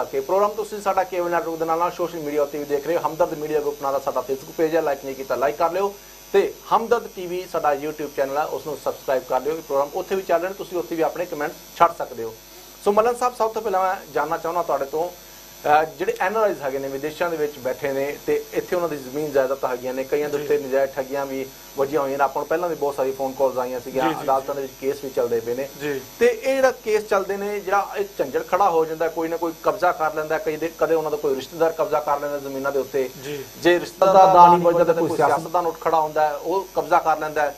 ਕਰਕੇ ਪ੍ਰੋਗਰਾਮ ਤੁਸੀਂ ਸਾਡਾ ਕੇਵਲ ਨੈਟਵਰਕ ਦੇ ਨਾਲ ਨਾਲ ਸੋਸ਼ਲ ਮੀਡੀਆ ਉੱਤੇ ਵੀ ਦੇਖ ਰਹੇ ਹੋ। ਹਮਦਰਦ ਮੀਡੀਆ ਗਰੁੱਪ ਨਾਲ ਸਾਡਾ ਫੇਸਬੁੱਕ ਪੇਜ ਹੈ। ਲਾਈਕ ਨਹੀਂ ਕੀਤਾ ਲਾਈਕ ਕਰ ਲਿਓ। ਤੇ ਹਮਦਰਦ ਟੀਵੀ ਸਾਡਾ YouTube ਚੈਨਲ ਹੈ। ਉਸ ਨੂੰ ਸਬਸਕ੍ਰਾਈਬ ਕਰ ਲਿਓ। ਇਹ ਪ੍ਰੋਗਰਾਮ ਉੱਥੇ ਵੀ ਚੱਲ ਰਿਹਾ ਤੁਸੀਂ ਉੱਥੇ ਵੀ ਆਪਣੇ ਕਮੈਂਟ ਛੱਡ ਸਕਦੇ ਹੋ। ਸੋ ਮਲਨ ਸਾਹਿਬ, ਸਭ ਤੋਂ ਪਹਿਲਾਂ ਮੈਂ ਜਾਨਣਾ ਚਾਹੁੰਦਾ ਤੁਹਾਡੇ ਤੋਂ ਜਿਹੜੇ ਐਨਆਰਆਈਜ਼ ਹੈਗੇ ਨੇ ਵਿਦੇਸ਼ਾਂ ਦੇ ਵਿੱਚ ਬੈਠੇ ਨੇ ਤੇ ਇੱਥੇ ਉਹਨਾਂ ਦੀ ਜ਼ਮੀਨ ਜਾਇਦਾਦ ਹੈਗੀਆਂ ਨੇ ਕਈਆਂ ਦੇ ਉੱਤੇ ਨਜਾਇਜ਼ ਠੱਗੀਆਂ ਵੀ ਵਜੀਆਂ ਹੋਈਆਂ ਨੇ ਆਪਾਂ ਨੂੰ ਪਹਿਲਾਂ ਵੀ ਬਹੁਤ ਸਾਰੀ ਫੋਨ ਕਾਲਸ ਆਈਆਂ ਸੀਗੀਆਂ ਅਦਾਲਤਾਂ ਦੇ ਵਿੱਚ ਕੇਸ ਵੀ ਚੱਲਦੇ ਪਏ ਨੇ। ਤੇ ਇਹ ਜਿਹੜਾ ਕੇਸ ਚੱਲਦੇ ਨੇ ਜਿਹੜਾ ਇਹ ਝੰਜੜ ਖੜਾ ਹੋ ਜਾਂਦਾ ਕੋਈ ਨਾ ਕੋਈ ਕਬਜ਼ਾ ਕਰ ਲੈਂਦਾ ਕਈ ਦੇ ਕਦੇ ਉਹਨਾਂ ਦਾ ਕੋਈ ਰਿਸ਼ਤੇਦਾਰ ਕਬਜ਼ਾ ਕਰ ਲੈਂਦਾ ਜ਼ਮੀਨਾਂ ਦੇ ਉੱਤੇ ਜੀ। ਰਿਸ਼ਤੇਦਾਰ ਦਾ ਨਹੀਂ ਵਜਦਾ ਤਾਂ ਕੋਈ ਸਿਆਸਤਦਾਨ ਉੱਠ ਖੜਾ ਹੁੰਦਾ ਉਹ ਕਬਜ਼ਾ ਕਰ ਲੈਂਦਾ।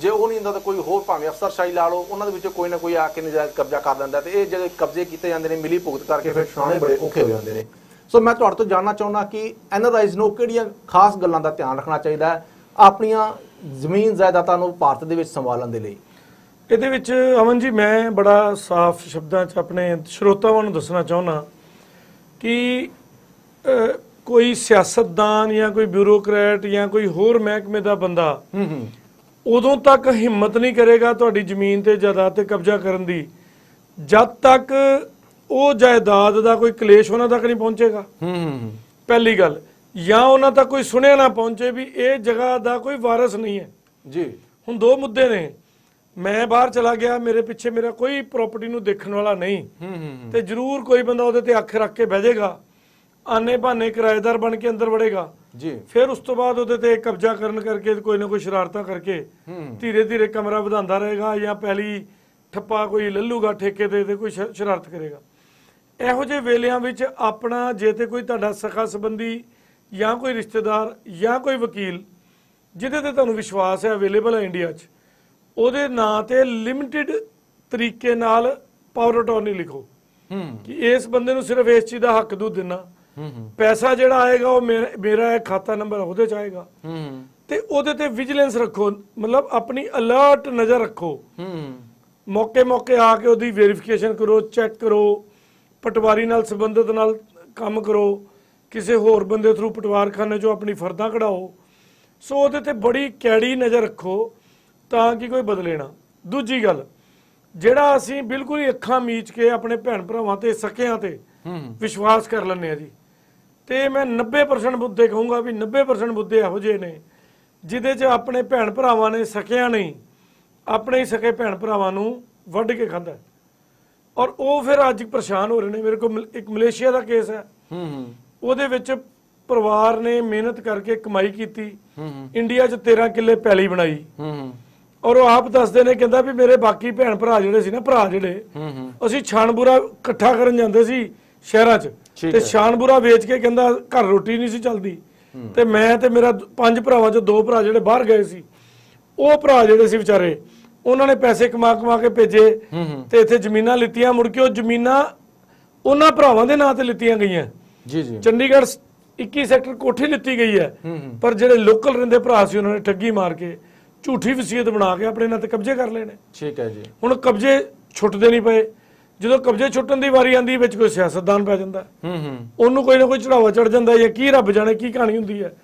ਜੇ ਉਹ ਨਹੀਂ ਹੁੰਦਾ ਤਾਂ ਕੋਈ ਹੋਰ ਭਾਵੇਂ ਅਫਸਰਸ਼ਾਹੀ ਲਾ ਲਓ ਉਹਨਾਂ ਦੇ ਵਿੱਚੋਂ ਕੋਈ ਨਾ ਕੋਈ ਆ ਕੇ ਨਜਾਇਜ਼ ਕਬਜ਼ਾ ਕਰ ਲੈਂਦਾ ਤੇ ਇਹ ਜਿਹੜੇ ਕਬਜ਼ੇ ਕੀਤੇ ਜਾਂਦੇ ਨੇ ਮਿਲੀ ਭੁਗਤ ਕਰਕੇ ਫਿਰ ਛੁਡਾਉਣੇ ਬੜੇ ਔਖੇ ਹੋ ਜਾਂਦੇ ਨੇ। ਸੋ ਮੈਂ ਤੁਹਾਡੇ ਤੋਂ ਜਾਣਨਾ ਚਾਹੁੰਦਾ ਕਿ ਐਨਆਰਆਈਜ਼ ਨੂੰ ਕਿਹੜੀਆਂ ਖਾਸ ਗੱਲਾਂ ਦਾ ਧਿਆਨ ਰੱਖਣਾ ਚਾਹੀਦਾ ਹੈ? ਆਪਣੀਆਂ ਜ਼ਮੀਨ ਜਾਇਦਾਦਾਂ ਨੂੰ ਭਾਰਤ ਦੇ ਵਿੱਚ ਸੰਭਾਲਣ ਦੇ ਲਈ। ਇਹਦੇ ਵਿੱਚ ਅਮਨ ਜੀ ਮੈਂ ਬੜਾ ਸਾਫ਼ ਸ਼ਬਦਾਂ 'ਚ ਆਪਣੇ ਸਰੋਤਾਵਾਂ ਨੂੰ ਦੱਸਣਾ ਚਾਹੁੰਦਾ ਕਿ ਕੋਈ ਸਿਆਸਤਦਾਨ ਜਾਂ ਕੋਈ ਬਿਊਰੋਕਰੇਟ ਜਾਂ ਕੋਈ ਹੋਰ ਮਹਿਕਮੇ ਦਾ ਬੰਦਾ ਹੂੰ ਹੂੰ। ਉਦੋਂ ਤੱਕ ਹਿੰਮਤ ਨਹੀਂ ਕਰੇਗਾ ਤੁਹਾਡੀ ਜ਼ਮੀਨ ਤੇ ਜਾਇਦਾਦ ਤੇ ਕਬਜ਼ਾ ਕਰਨ ਦੀ। ਜਦ ਤੱਕ ਉਹ ਜਾਇਦਾਦ ਦਾ ਕੋਈ ਕਲੇਸ਼ ਉਹਨਾਂ ਤੱਕ ਨਹੀਂ ਪਹੁੰਚੇਗਾ। ਹੂੰ ਪਹਿਲੀ ਗੱਲ ਜਾਂ ਉਹਨਾਂ ਤੱਕ ਕੋਈ ਸੁਣਿਆ ਨਾ ਪਹੁੰਚੇ ਵੀ ਇਹ ਜਗ੍ਹਾ ਦਾ ਕੋਈ ਵਾਰਸ ਨਹੀਂ ਹੈ। ਜੀ। ਹੁਣ ਦੋ ਮੁੱਦੇ ਨੇ। ਮੈਂ ਬਾਹਰ ਚਲਾ ਗਿਆ ਮੇਰੇ ਪਿੱਛੇ ਮੇਰਾ ਕੋਈ ਪ੍ਰਾਪਰਟੀ ਨੂੰ ਦੇਖਣ ਵਾਲਾ ਨਹੀਂ। ਤੇ ਜ਼ਰੂਰ ਕੋਈ ਬੰਦਾ ਉਹਦੇ ਤੇ ਅੱਖ ਰੱਖ ਕੇ ਬਹਿ ਜਾਏਗਾ। ਆਨੇ ਬਹਾਨੇ ਕਿਰਾਏਦਾਰ ਬਣ ਕੇ ਅੰਦਰ ਵੜੇਗਾ। ਜੀ। ਫਿਰ ਉਸ ਤੋਂ ਬਾਅਦ ਉਹਦੇ ਤੇ ਕਬਜ਼ਾ ਕਰਨ ਕਰਕੇ ਕੋਈ ਨਾ ਕੋਈ ਸ਼ਰਾਰਤਾਂ ਕਰਕੇ ਧੀਰੇ ਧੀਰੇ ਕਮਰਾ ਵਧਾਉਂਦਾ ਰਹੇਗਾ ਜਾਂ ਪਹਿਲੀ ਠੱਪਾ ਕੋਈ ਲੱਲੂਗਾ ਠੇਕੇ ਤੇ ਤੇ ਕੋਈ ਸ਼ਰਾਰਤ ਕਰੇਗਾ। ਇਹੋ ਜਿਹੇ ਵੇਲਿਆਂ ਵਿੱਚ ਆਪਣਾ ਜੇ ਤੇ ਕੋਈ ਤੁਹਾਡਾ ਸਖਾ ਸੰਬੰਧੀ ਜਾਂ ਕੋਈ ਰਿਸ਼ਤੇਦਾਰ ਜਾਂ ਕੋਈ ਵਕੀਲ ਜਿਹਦੇ ਤੇ ਤੁਹਾਨੂੰ ਵਿਸ਼ਵਾਸ ਹੈ ਅਵੇਲੇਬਲ ਹੈ ਇੰਡੀਆ 'ਚ ਉਹਦੇ ਨਾਂ ਤੇ ਲਿਮਟਿਡ ਤਰੀਕੇ ਨਾਲ ਪਾਵਰ ਅਟਾਰਨੀ ਲਿਖੋ। ਹੂੰ। ਕਿ ਇਸ ਬੰਦੇ ਨੂੰ ਸਿਰਫ ਇਸ ਚੀਜ਼ ਦਾ ਹੱਕ ਦੂ ਦੇਣਾ। ਪੈਸਾ ਜਿਹੜਾ ਆਏਗਾ ਉਹ ਮੇਰਾ ਖਾਤਾ ਨੰਬਰ ਉਹਦੇ ਚ ਆਏਗਾ। ਤੇ ਉਹਦੇ ਤੇ ਵਿਜੀਲੈਂਸ ਰੱਖੋ। ਮਤਲਬ ਆਪਣੀ ਅਲਰਟ ਨਜ਼ਰ ਰੱਖੋ। ਮੌਕੇ ਮੌਕੇ ਆ ਕੇ ਉਹਦੀ ਵੈਰੀਫਿਕੇਸ਼ਨ ਕਰੋ ਚੈੱਕ ਕਰੋ ਪਟਵਾਰੀ ਨਾਲ ਸੰਬੰਧਿਤ ਨਾਲ ਕੰਮ ਕਰੋ। ਕਿਸੇ ਹੋਰ ਬੰਦੇ ਥਰੂ ਪਟਵਾਰਖਾਨੇ ਚੋਂ ਆਪਣੀ ਫਰਦਾਂ ਕਢਾਓ। ਸੋ ਉਹਦੇ ਤੇ ਬੜੀ ਕੈੜੀ ਨਜ਼ਰ ਰੱਖੋ ਤਾਂ ਕਿ ਕੋਈ ਬਦਲੇ ਨਾ। ਦੂਜੀ ਗੱਲ ਜਿਹੜਾ ਅਸੀਂ ਬਿਲਕੁਲ ਹੀ ਅੱਖਾਂ ਮੀਚ ਕੇ ਆਪਣੇ ਭੈਣ ਭਰਾਵਾਂ ਤੇ ਸਕਿਆਂ ਤੇ ਵਿਸ਼ਵਾਸ ਕਰ ਲੈਂਦੇ ਆ ਜੀ। ਤੇ ਮੈਂ 90% ਮੁੱਦੇ ਕਹੂੰਗਾ ਵੀ 90% ਮੁੱਦੇ ਇਹੋ ਜਿਹੇ ਨੇ ਜਿਹਦੇ 'ਚ ਆਪਣੇ ਭੈਣ ਭਰਾਵਾਂ ਨੇ ਸਕਿਆ ਨਹੀਂ ਆਪਣੇ ਹੀ ਸਕੇ ਭੈਣ ਭਰਾਵਾਂ ਨੂੰ ਵੱਢ ਕੇ ਖਾਂਦਾ ਔਰ ਉਹ ਫਿਰ ਅੱਜ ਪਰੇਸ਼ਾਨ ਹੋ ਰਹੇ ਨੇ ਮੇਰੇ ਕੋਲ ਇੱਕ ਮਲੇਸ਼ੀਆ ਦਾ ਕੇਸ ਹੈ। ਹੂੰ ਹੂੰ। ਉਹਦੇ ਵਿੱਚ ਪਰਿਵਾਰ ਨੇ ਮਿਹਨਤ ਕਰਕੇ ਕਮਾਈ ਕੀਤੀ। ਇੰਡੀਆ 'ਚ 13 ਕਿੱਲੇ ਪੈਲੀ ਬਣਾਈ। ਹੂੰ ਹੂੰ। ਔਰ ਉਹ ਆਪ ਦੱਸਦੇ ਨੇ ਕਹਿੰਦਾ ਵੀ ਮੇਰੇ ਬਾਕੀ ਭੈਣ ਭਰਾ ਜਿਹੜੇ ਸੀ ਨਾ ਭਰਾ ਜਿਹੜੇ ਅਸੀਂ ਛਾਣਬੂਰਾ ਇਕੱਠਾ ਕਰਨ ਜਾਂਦੇ ਸੀ ਸ਼ਹਿਰਾਂ 'ਚ। ਤੇ। ਛਾਣਬੂਰਾ ਵੇਚ ਕੇ ਕਹਿੰਦਾ ਘਰ ਰੋਟੀ ਨਹੀਂ ਸੀ ਚੱਲਦੀ। ਤੇ ਮੈਂ ਤੇ ਮੇਰਾ ਪੰਜ ਭਰਾਵਾਂ 'ਚੋਂ ਦੋ ਭਰਾ ਜਿਹੜੇ ਬਾਹਰ ਗਏ ਸੀ ਉਹ ਭਰਾ ਜਿਹੜੇ ਸੀ ਵਿਚਾਰੇ ਉਹਨਾਂ ਨੇ ਪੈਸੇ ਕਮਾ ਕਮਾ ਕੇ ਭੇਜੇ ਤੇ ਇੱਥੇ ਜ਼ਮੀਨਾਂ ਲਿੱਤੀਆਂ ਮੁੜ ਕੇ ਉਹ ਜ਼ਮੀਨਾਂ ਉਹਨਾਂ ਭਰਾਵਾਂ ਦੇ ਨਾਂ ਤੇ ਲਿੱਤੀਆਂ ਗਈਆਂ। ਜੀ ਜੀ। ਚੰਡੀਗੜ੍ਹ ਸ- 21 ਸੈਕਟਰ ਕੋਠੀ ਲਿੱਤੀ ਗਈ ਹੈ। ਪਰ ਜਿਹੜੇ ਲੋਕਲ ਰਹਿੰਦੇ ਭਰਾ ਸੀ ਉਹਨਾਂ ਨੇ ਠੱਗੀ ਮਾਰ ਕੇ ਝੂਠੀ ਵਸੀਅਤ ਬਣਾ ਕੇ ਆਪਣੇ ਨਾਂ ਤੇ ਕਬਜ਼ੇ ਕਰ ਲਏ ਨੇ। ਠੀਕ ਹੈ ਜੀ। ਹੁਣ ਕਬਜ਼ੇ ਛੁੱਟਦੇ ਨਹੀਂ ਪਏ। ਜਦੋਂ ਕਬਜ਼ੇ ਛੁੱਟਣ ਦੀ ਵਾਰੀ ਆਂਦੀ ਵਿੱਚ ਕੋਈ ਸਿਆਸਤਦਾਨ ਪੈ ਜਾਂਦਾ। ਹੂੰ ਹੂੰ। ਉਹਨੂੰ ਕੋਈ ਨਾ ਕੋਈ ਚੜਾਵਾ ਚੜ ਜਾਂਦਾ ਜਾਂ ਕੀ ਰੱਬ ਜਾਣੇ ਕੀ ਕਹਾਣੀ ਹੁੰਦੀ ਹੈ।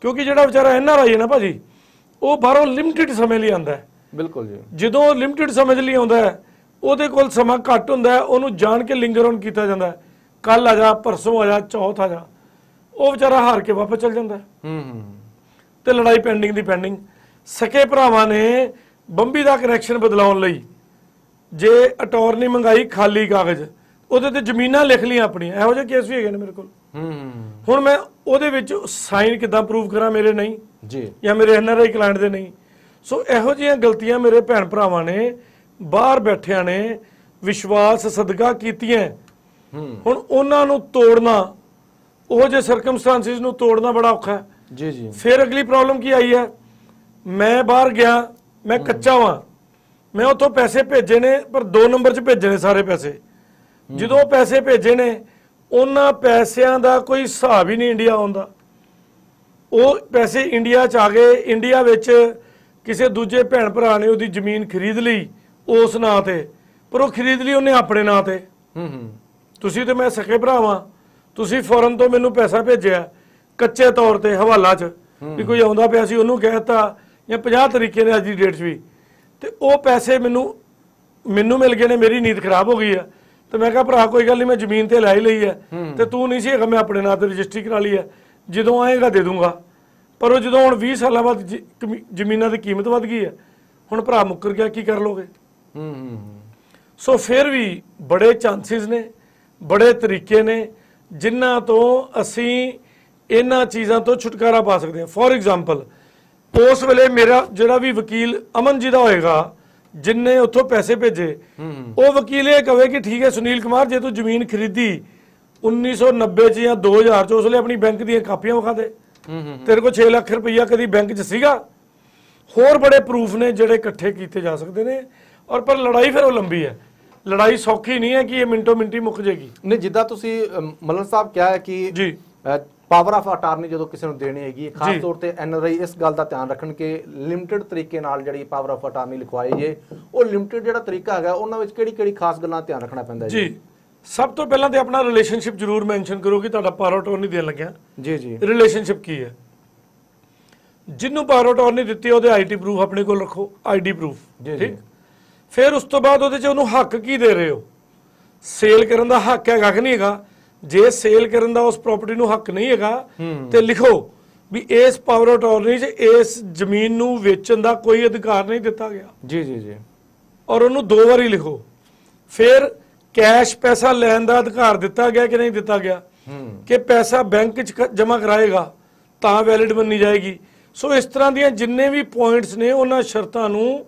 ਕਿਉਂਕਿ ਜਿਹੜਾ ਵਿਚਾਰਾ ਐਨਆਰਆਈ ਹੈ ਨਾ ਭਾਜੀ ਉਹ ਬਾਹਰੋਂ ਲਿਮਟਿਡ ਸਮੇਂ ਲਈ ਆਂਦਾ ਹੈ। ਬਿਲਕੁਲ ਜੀ। ਜਦੋਂ ਲਿਮਟਿਡ ਸਮੇਂ ਲਈ ਆਉਂਦਾ ਹੈ ਉਹਦੇ ਕੋਲ ਸਮਾਂ ਘੱਟ ਹੁੰਦਾ ਹੈ ਉਹਨੂੰ ਜਾਣ ਕੇ ਲਿੰਗਰ ਔਨ ਕੀਤਾ ਜਾਂਦਾ ਹੈ। ਕੱਲ ਆ ਜਾ ਪਰਸੋਂ ਆ ਜਾ ਚੌਥ ਆ ਜਾ। ਉਹ ਵਿਚਾਰਾ ਹਾਰ ਕੇ ਵਾਪਸ ਚਲ ਜਾਂਦਾ ਹੂੰ। ਹੂੰ ਤੇ ਲੜਾਈ ਪੈਂਡਿੰਗ ਦੀ ਪੈਂਡਿੰਗ ਸਕੇ ਭਰਾਵਾਂ ਨੇ ਬੰਬੀ ਦਾ ਕਨੈਕਸ਼ਨ ਬਦਲਾਉਣ ਲਈ ਜੇ ਅਟਾਰਨੀ ਮੰਗਾਈ ਖਾਲੀ ਕਾਗਜ਼ ਉਹਦੇ ਤੇ ਜ਼ਮੀਨਾਂ ਲਿਖ ਲਈਆਂ ਆਪਣੀਆਂ ਇਹੋ ਜਿਹੇ ਕੇਸ ਵੀ ਹੈਗੇ ਨੇ ਮੇਰੇ ਕੋਲ। ਹੂੰ। ਹੁਣ ਮੈਂ ਉਹਦੇ ਵਿੱਚ ਸਾਈਨ ਕਿਦਾਂ ਪ੍ਰੂਵ ਕਰਾਂ ਮੇਰੇ ਨਹੀਂ? ਜੀ। ਜਾਂ ਮੇਰੇ ਐਨਆਰਆਈ ਕਲਾਇੰਟ ਦੇ ਨਹੀਂ? ਸੋ ਇਹੋ ਜਿਹੀਆਂ ਗਲਤੀਆਂ ਮੇਰੇ ਭੈਣ ਭਰਾਵਾਂ ਨੇ ਬਾਹਰ ਬੈਠਿਆਂ ਨੇ ਵਿਸ਼ਵਾਸ ਸਦਕਾ ਕੀਤੀਆਂ। ਹੁਣ ਉਹਨਾਂ ਨੂੰ ਤੋੜਨਾ ਉਹ ਜੇ ਸਰਕਮਸਟੈਂਸਿਸ ਨੂੰ ਤੋੜਨਾ ਬੜਾ ਔਖਾ ਹੈ। ਜੀ ਜੀ। ਫਿਰ ਅਗਲੀ ਪ੍ਰੋਬਲਮ ਕੀ ਆਈ ਹੈ? ਮੈਂ ਬਾਹਰ ਗਿਆ ਮੈਂ ਕੱਚਾ ਵਾਂ। ਮੈਂ ਉੱਥੋਂ ਪੈਸੇ ਭੇਜੇ ਨੇ ਪਰ 2 ਨੰਬਰ 'ਚ ਭੇਜੇ ਨੇ ਸਾਰੇ ਪੈਸੇ। ਜਦੋਂ ਉਹ ਪੈਸੇ ਭੇਜੇ ਨੇ ਉਹਨਾਂ ਪੈਸਿਆਂ ਦਾ ਕੋਈ ਹਿਸਾਬ ਹੀ ਨਹੀਂ ਇੰਡੀਆ ਆਉਂਦਾ ਉਹ ਪੈਸੇ ਇੰਡੀਆ 'ਚ ਆ ਗਏ ਇੰਡੀਆ ਵਿੱਚ ਕਿਸੇ ਦੂਜੇ ਭੈਣ ਭਰਾ ਨੇ ਉਹਦੀ ਜ਼ਮੀਨ ਖਰੀਦ ਲਈ ਉਸ ਨਾਂ ਤੇ ਪਰ ਉਹ ਖਰੀਦ ਲਈ ਉਹਨੇ ਆਪਣੇ ਨਾਂ ਤੇ। ਹੂੰ ਹੂੰ। ਤੁਸੀਂ ਤੇ ਮੈਂ ਸਕੇ ਭਰਾਵਾਂ। ਤੁਸੀਂ ਫੌਰਨ ਤੋਂ ਮੈਨੂੰ ਪੈਸਾ ਭੇਜਿਆ ਕੱਚੇ ਤੌਰ ਤੇ ਹਵਾਲਾ 'ਚ ਵੀ ਕੋਈ ਆਉਂਦਾ ਪਿਆ ਸੀ ਉਹਨੂੰ ਕਹਿਤਾ ਜਾਂ 50 ਤਰੀਕੇ ਨੇ ਅੱਜ ਦੀ ਡੇਟ 'ਚ ਵੀ। ਤੇ ਉਹ ਪੈਸੇ ਮੈਨੂੰ ਮੈਨੂੰ ਮਿਲ ਗਏ ਨੇ ਮੇਰੀ ਨੀਤ ਖਰਾਬ ਹੋ ਗਈ ਆ। ਤੇ ਮੈਂ ਕਿਹਾ ਭਰਾ ਕੋਈ ਗੱਲ ਨਹੀਂ ਮੈਂ ਜ਼ਮੀਨ ਤੇ ਲੈ ਹੀ ਲਈ ਹੈ। ਤੇ ਤੂੰ ਨਹੀਂ ਸੀ ਹੈਗਾ ਮੈਂ ਆਪਣੇ ਨਾਂ ਤੇ ਰਜਿਸਟਰੀ ਕਰਾ ਲਈ ਹੈ ਜਦੋਂ ਆਏਗਾ ਦੇ ਦੂੰਗਾ। ਪਰ ਉਹ ਜਦੋਂ ਹੁਣ 20 ਸਾਲਾਂ ਬਾਅਦ ਜ਼ਮੀਨਾਂ ਦੀ ਕੀਮਤ ਵੱਧ ਗਈ ਹੈ ਹੁਣ ਭਰਾ ਮੁੱਕਰ ਗਿਆ ਕੀ ਕਰ ਲੋਗੇ? ਹੂੰ ਹੂੰ ਸੋ ਫਿਰ ਵੀ ਬੜੇ ਚਾਂਸਸ ਨੇ ਬੜੇ ਤਰੀਕੇ ਨੇ ਜਿਨ੍ਹਾਂ ਤੋਂ ਅਸੀਂ ਇਹਨਾਂ ਚੀਜ਼ਾਂ ਤੋਂ ਛੁਟਕਾਰਾ ਪਾ ਸਕਦੇ ਹਾਂ। ਫੋਰ ਐਗਜ਼ਾਮਪਲ ਉਸ ਵੇਲੇ ਮੇਰਾ ਜਿਹੜਾ ਵੀ ਵਕੀਲ ਅਮਨ ਜੀ ਦਾ ਹੋਏਗਾ ਜਿਨਨੇ ਉੱਥੋਂ ਪੈਸੇ ਭੇਜੇ ਉਹ ਵਕੀਲ ਇਹ ਕਵੇ ਕਿ ਠੀਕ ਹੈ ਸੁਨੀਲ ਕੁਮਾਰ ਜੇ ਤੂੰ ਜ਼ਮੀਨ ਖਰੀਦੀ 1990 ਚ ਜਾਂ 2000 ਚ ਉਸ ਵੇਲੇ ਆਪਣੀ ਬੈਂਕ ਦੀਆਂ ਕਾਪੀਆਂ ਵਿਖਾ ਦੇ। ਤੇਰੇ ਕੋਲ 6 ਲੱਖ ਰੁਪਈਆ ਕਦੀ ਬੈਂਕ 'ਚ ਸੀਗਾ? ਹੋਰ ਬੜੇ ਪ੍ਰੂਫ ਨੇ ਜਿਹੜੇ ਇਕੱਠੇ ਕੀਤੇ ਜਾ ਸਕਦੇ ਨੇ। ਔਰ ਪਰ ਲੜਾਈ ਫਿਰ ਉਹ ਲੰਬੀ ਹੈ। ਲੜਾਈ ਸੌਖੀ ਨਹੀਂ ਹੈ ਕਿ ਇਹ ਮਿੰਟੋ ਮਿੰਟੀ ਮੁੱਕ ਜੇਗੀ। ਨਹੀਂ ਜਿੱਦਾਂ ਤੁਸੀਂ ਮਲਨ ਸਾਹਿਬ ਕਿਹਾ ਹੈ ਕਿ ਜੀ। ਪਾਵਰ ਆਫ ਅਟਾਰਨੀ ਜਦੋਂ ਕਿਸੇ ਨੂੰ ਦੇਣੀ ਹੈਗੀ ਖਾਸ। ਤੌਰ ਤੇ ਐਨਆਰਆਈ ਇਸ ਗੱਲ ਦਾ ਧਿਆਨ ਰੱਖਣ ਕਿ ਲਿਮਟਿਡ ਤਰੀਕੇ ਨਾਲ ਜਿਹੜੀ ਪਾਵਰ ਆਫ ਅਟਾਰਨੀ ਲਿਖਵਾਈ ਜੇ ਉਹ ਲਿਮਟਿਡ ਜਿਹੜਾ ਤਰੀਕਾ ਹੈਗਾ ਉਹਨਾਂ ਵਿੱਚ ਕਿਹੜੀ ਕਿਹੜੀ ਖਾਸ ਗੱਲਾਂ ਧਿਆਨ ਰੱਖਣਾ ਪੈਂਦਾ ਜੀ? ਸਭ ਤੋਂ ਪਹਿਲਾਂ ਤੇ ਆਪਣਾ ਰਿਲੇਸ਼ਨਸ਼ਿਪ ਜ਼ਰੂਰ ਮੈਂਸ਼ਨ ਕਰੋ ਕਿ ਤੁਹਾਡਾ ਪਾਵਰ ਅਟਾਰਨੀ ਦੇਣ ਲੱਗਿਆ। ਜੀ ਜੀ। ਰਿਲੇਸ਼ਨਸ਼ਿਪ ਕੀ ਹੈ? ਜਿੰਨੂੰ ਪਾਵਰ ਅਟਾਰਨੀ ਦਿੱਤੀ ਉਹਦੇ ਆਈਟੀ ਪ੍ਰੂਫ ਆਪਣੇ ਕੋਲ ਰੱਖੋ ਆਈਡੀ ਪ੍ਰੂਫ ਜੀ। ਫਿਰ ਉਸ ਤੋਂ ਬਾਅਦ ਉਹਦੇ 'ਚ ਉਹਨੂੰ ਹੱਕ ਕੀ ਦੇ ਰਹੇ ਹੋ? ਸੇਲ ਕਰਨ ਦਾ ਹੱਕ ਹੈਗਾ ਕਿ ਨਹੀਂ ਹੈਗਾ? ਜੇ ਸੇਲ ਕਰਨ ਦਾ ਉਸ ਪ੍ਰਾਪਰਟੀ ਨੂੰ ਹੱਕ ਨਹੀਂ ਹੈਗਾ ਤੇ ਲਿਖੋ ਵੀ ਇਸ ਪਾਵਰ ਅਟਾਰਨੀ 'ਚ ਇਸ ਜ਼ਮੀਨ ਨੂੰ ਵੇਚਣ ਦਾ ਕੋਈ ਅਧਿਕਾਰ ਨਹੀਂ ਦਿੱਤਾ ਗਿਆ। ਜੀ ਜੀ ਜੀ। ਔਰ ਉਹਨੂੰ ਦੋ ਵਾਰੀ ਲਿਖੋ। ਫਿਰ ਕੈਸ਼ ਪੈਸਾ ਲੈਣ ਦਾ ਅਧਿਕਾਰ ਦਿੱਤਾ ਗਿਆ ਕਿ ਨਹੀਂ ਦਿੱਤਾ ਗਿਆ? ਕਿ ਪੈਸਾ ਬੈਂਕ 'ਚ ਜਮ੍ਹਾਂ ਕਰਾਏਗਾ ਤਾਂ ਵੈਲਿਡ ਮੰਨੀ ਜਾਏਗੀ। ਸੋ ਇਸ ਤਰ੍ਹਾਂ ਦੀਆਂ ਜਿੰਨੇ ਵੀ ਪੁਆਇੰਟਸ ਨੇ ਉਹਨਾਂ ਸ਼ਰਤਾਂ ਨੂੰ